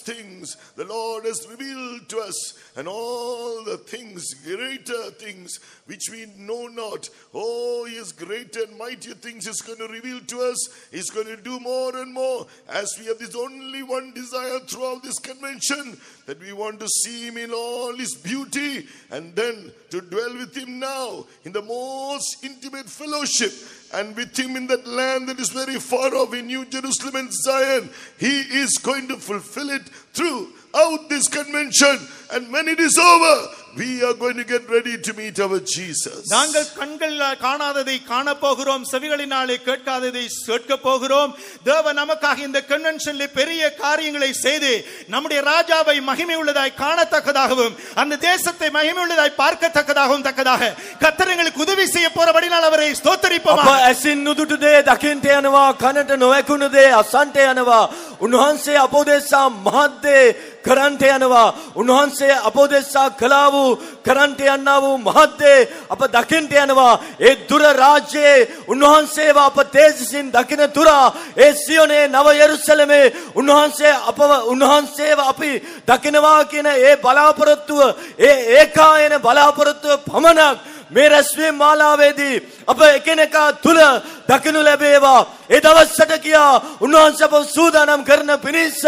things the Lord has revealed to us, and all the things, greater things, which we know not. Oh, His greater and mightier things is going to reveal to us. He's going to do more and more. As we have this only one desire throughout this convention, that we want to see Him in all His beauty, and then to dwell with Him now in the most intimate fellowship and with him in that land that is very far off in New Jerusalem and Zion. He is going to fulfill it throughout this convention. And when it is over, we are going to get ready to meet our Jesus. நாங்கள் கண்கள் காணாததை காண போகிறோம் செவிகளினாலே கேட்காததை கேட்க போகிறோம் தேவ நமக்காக இந்த கன்வென்ஷன்ல பெரிய காரியங்களை செய்து நம்முடைய ராஜாவை மகிமை உள்ளதாய் காணத்தக்கதாகவும் அந்த தேசத்தை மகிமை உள்ளதாய் பார்க்கத்தக்கதாகவும் தக்கதாக கத்தரங்களுக்கு உதவி செய்ய போறபடினால் அவரை අප ஸ்தோத்தரிப்போம் ඇසින් නුදුටු දේ දකින්ට යනවා කනට නොවැකුණු දේ අසන්ට යනවා උන්වහන්සේ අපෝදෙස්සා මහත්දේ කරන්ට යනවා උන්වහන්සේ අපෝදෙස්සා කලා වූ කරන්ට යන්නා වූ මහත්දේ අප දකින්ට යනවා ඒ දුර රාජ්‍යයේ උන්වහන්සේව අප තේජසින් දකින තුරා ඒ සියොනේ නව යරුසලමේ උන්වහන්සේ අපව උන්වහන්සේව අපි දකිනවා කියන ඒ බලාපොරොත්තුව ඒ ඒකායන බලාපොරොත්තුව පමණක් මේ රැස්වීම් මාලාවේදී අප එකනෙකා තුළ දකිනු ලැබේවා. ඒ දවස්සට කියා උන්වහන්සේ අප සූදානම් කරන පිණිස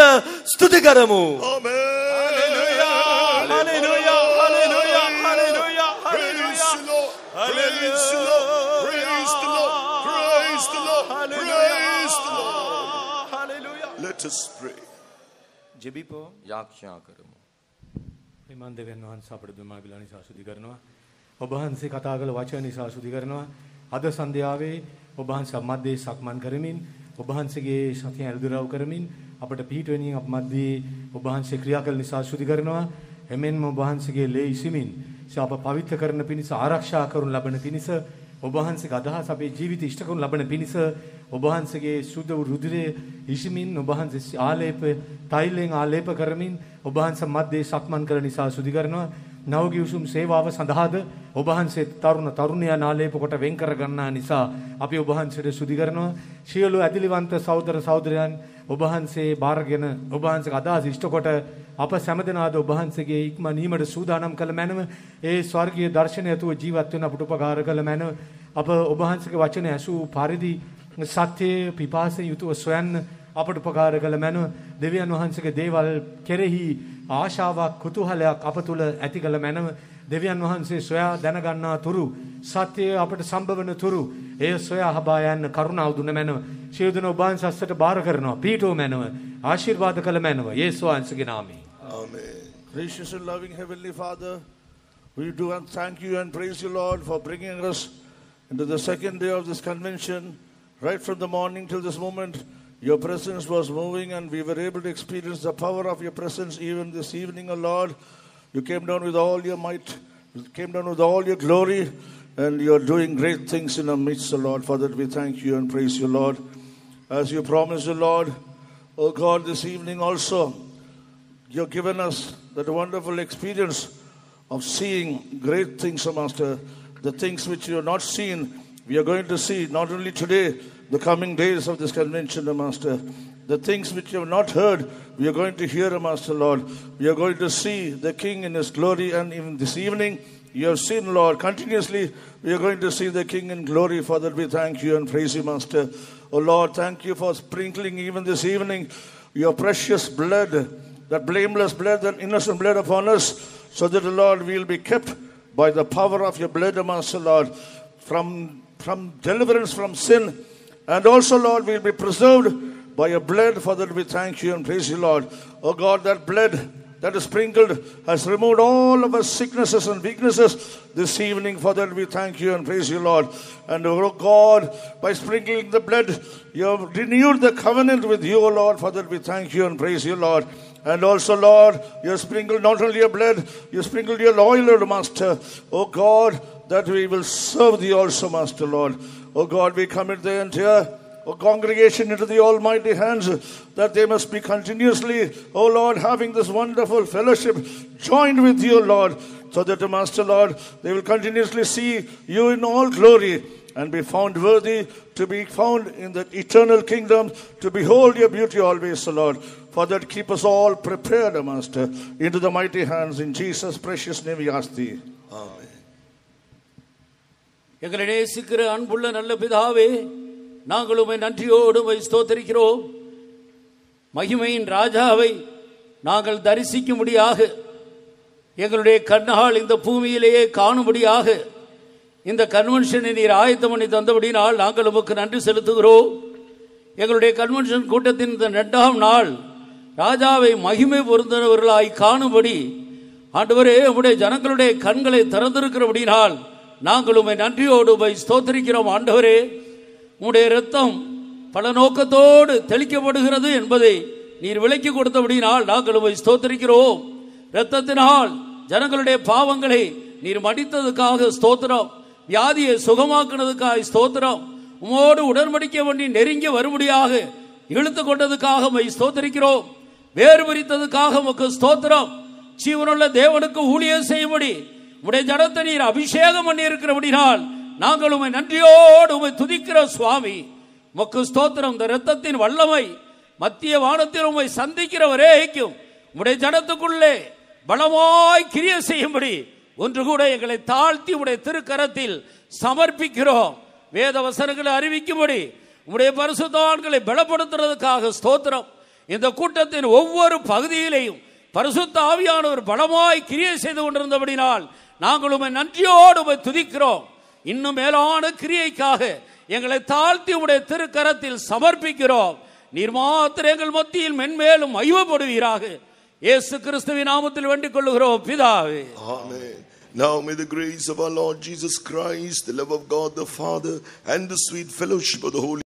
ස්තුති කරමු. Hallelujah, Let us pray. ජෙබිපෝ යාක්ෂා කරමු. ප්‍රමාන් දෙවියන් වහන්සේ අපට දුන්නා කියලා නිසා සුදි කරනවා. ඔබ වහන්සේ කතා කළ වචන නිසා සුදි කරනවා. අද සන්ධ්‍යාවේ ඔබ වහන්සේ මැද්දේ සක්මන් කරමින් ඔබ වහන්සේගේ සතිය ඇල්දුරව් කරමින් අපට පීඨ වෙනින් අප මැද්දේ ඔබ වහන්සේ ක්‍රියා කළ නිසා සුදි කරනවා. එමෙන්ම ඔබ වහන්සේගේ ලේ ඉසිමින් අප පවිත්‍ර කරන පිණිස ආරක්ෂා කරනු ලබන පිණිස ඔබ වහන්සේගේ අදහස් අපේ ජීවිත ඉෂ්ට කරනු ලබන පිණිස ඔබ වහන්සේගේ සුද්ධ වූ රුධිරයේ ඉසිමින් ඔබ වහන්සේ ආලේප තෛලයෙන් ආලේප කරමින් ඔබ වහන්සේ මැද්දේ සක්මන් කරන නිසා සුදි කරනවා. නවගී උසුම් සේවාව සඳහාද ඔබ වහන්සේ තරුණ තරුණයා නාලේප කොට වෙන් කර ගන්නා නිසා අපි ඔබ වහන්සේට සුදි කරනවා සියලු ඇදිලිවන්ත සහෝදර සහෝදරයන් ඔබ වහන්සේ බාරගෙන ඔබ වහන්සේගේ අදහස් ඉෂ්ට කොට අප සෑමදෙනාද ඔබ වහන්සේගේ ඉක්ම නීමට සූදානම් කළ මැනව ඒ ස්වර්ගීය දර්ශනය ඇතුව ජීවත් වෙන අපට උපකාර කළ මැනව. අප ඔබ වහන්සේගේ වචන ඇසූ පරිදි සත්‍යයේ පිපාසයෙන් යුතුව සොයන්න අපට උපකාර කළ මැනව. දෙවියන් වහන්සේගේ දේවල් කෙරෙහි ආශාවක් කුතුහලයක් අප තුළ ඇති කළ මැනව. දෙවියන් වහන්සේ සොයා දැනගන්නා තුරු සත්‍යය අපට සම්භවන තුරු එය සොයා හබා යන්න කරුණාව දුන මැනව. සියදුන ඔබ වහන්සේට බාර කරනවා. පීඨෝ මැනව. ආශිර්වාද කළ මැනව. යේසුස් වහන්සේගේ නාමයෙන්. Amen. Gracious and loving Heavenly Father, we do and thank you and praise you, Lord, for bringing us into the second day of this convention. Right from the morning till this moment, your presence was moving, and we were able to experience the power of your presence even this evening, O Lord. You came down with all your might, you came down with all your glory, and you're doing great things in our midst, O Lord. For that, we thank you and praise you, Lord. As you promised, O Lord, O God, this evening also, You've given us that wonderful experience of seeing great things, Master. The things which you have not seen, we are going to see not only today, the coming days of this convention, Master. The things which you have not heard, we are going to hear, Master Lord. We are going to see the King in his glory, and even this evening, you have seen, Lord, continuously, we are going to see the King in glory. Father, we thank you and praise you, Master. O Lord, thank you for sprinkling even this evening your precious blood that blameless blood, that innocent blood upon us, so that the Lord will be kept by the power of your blood, O Master Lord, from, from deliverance from sin. And also, Lord, we'll be preserved by your blood, that we thank you and praise you, Lord. Oh God, that blood that is sprinkled has removed all of our sicknesses and weaknesses this evening. That we thank you and praise you, Lord. And oh God, by sprinkling the blood, you have renewed the covenant with you, O Lord. That we thank you and praise you, Lord. And also, Lord, you sprinkled not only your blood, you sprinkled your oil, Lord Master. Oh God, that we will serve thee also, Master Lord. Oh God, we commit the entire congregation into the almighty hands that they must be continuously, oh Lord, having this wonderful fellowship joined with you, Lord, so that Master Lord, they will continuously see you in all glory and be found worthy to be found in the eternal kingdom to behold your beauty always, O Lord. For that, keep us all prepared, O Master, into the mighty hands. In Jesus' precious name we ask thee. Amen. எங்களை நேசிக்கிற அன்புள்ள நல்ல பிதாவே நாங்கள் உமை நன்றியோடு உமை ஸ்தோத்தரிக்கிறோம் மகிமையின் ராஜாவை நாங்கள் தரிசிக்கும்படியாக எங்களுடைய கண்ணால் இந்த பூமியிலேயே காணும்படியாக இந்த கன்வென்ஷனை நீர் ஆயத்தம் பண்ணி தந்தபடினால் நாங்கள் உமக்கு நன்றி செலுத்துகிறோம். எங்களுடைய கன்வென்ஷன் கூட்டத்தின் இந்த ரெண்டாம் நாள் ராஜாவை மகிமை பொருந்தவர்களாய் காணும்படி ஆண்டவரே உடைய ஜனங்களுடைய கண்களை திறந்திருக்கிறபடினால் நாங்கள் உம்மை நன்றியோடு போய் ஸ்தோத்திரிக்கிறோம் ஆண்டவரே. உடைய ரத்தம் பல நோக்கத்தோடு தெளிக்கப்படுகிறது என்பதை நீர் விலக்கி கொடுத்தபடினால் நாங்கள் உம்மை ஸ்தோத்திரிக்கிறோம். இரத்தத்தினால் ஜனங்களுடைய பாவங்களை நீர் மடித்ததுக்காக ஸ்தோத்திரம். வியாதியை சுகமாக்குனதுக்காக ஸ்தோத்திரம். உமோடு உடன்படிக்க வேண்டி நெருங்கி வரும்படியாக இழுத்து கொண்டதுக்காக உம்மை ஸ்தோத்திரிக்கிறோம். வேறு பிரித்ததுக்காக உமக்கு ஸ்தோத்திரம். ஜீவனுள்ள தேவனுக்கு ஊழியம் செய்யும்படி உடைய ஜனத்த நீர் அபிஷேகம் பண்ணி இருக்கிறபடினால் நாங்கள் உமை நன்றியோடு உமை துதிக்கிற சுவாமி. உமக்கு ஸ்தோத்திரம். இந்த ரத்தத்தின் வல்லமை மத்திய வானத்தில் உமை சந்திக்கிற வரைக்கும் உடைய ஜனத்துக்குள்ளே பலமாய் கிரிய செய்யும்படி ஒன்று கூட எங்களை தாழ்த்தி உடைய திருக்கரத்தில் சமர்ப்பிக்கிறோம். வேத வசனங்களை அறிவிக்கும்படி உடைய பரிசுத்தான்களை பலப்படுத்துறதுக்காக ஸ்தோத்திரம். இந்த கூட்டத்தின் ஒவ்வொரு பகுதியிலையும் பரிசுத்த ஆவியானவர் பலமாய் கிரியை செய்து கொண்டிருந்தபடினால் நாங்கள் உமை நன்றியோடு உமை துதிக்கிறோம். இன்னும் மேலான கிரியைக்காக எங்களை தாழ்த்தி உடைய திருக்கரத்தில் சமர்ப்பிக்கிறோம். நீர் மாத்திரம் எங்கள் மத்தியில் மென்மேலும் மகிமைப்படுவீராக. இயேசு கிறிஸ்துவின் நாமத்தில் வேண்டிக் கொள்ளுகிறோம் பிதாவே. Amen. Now may the grace of our Lord Jesus Christ, the love of God the Father, and the sweet fellowship of the Holy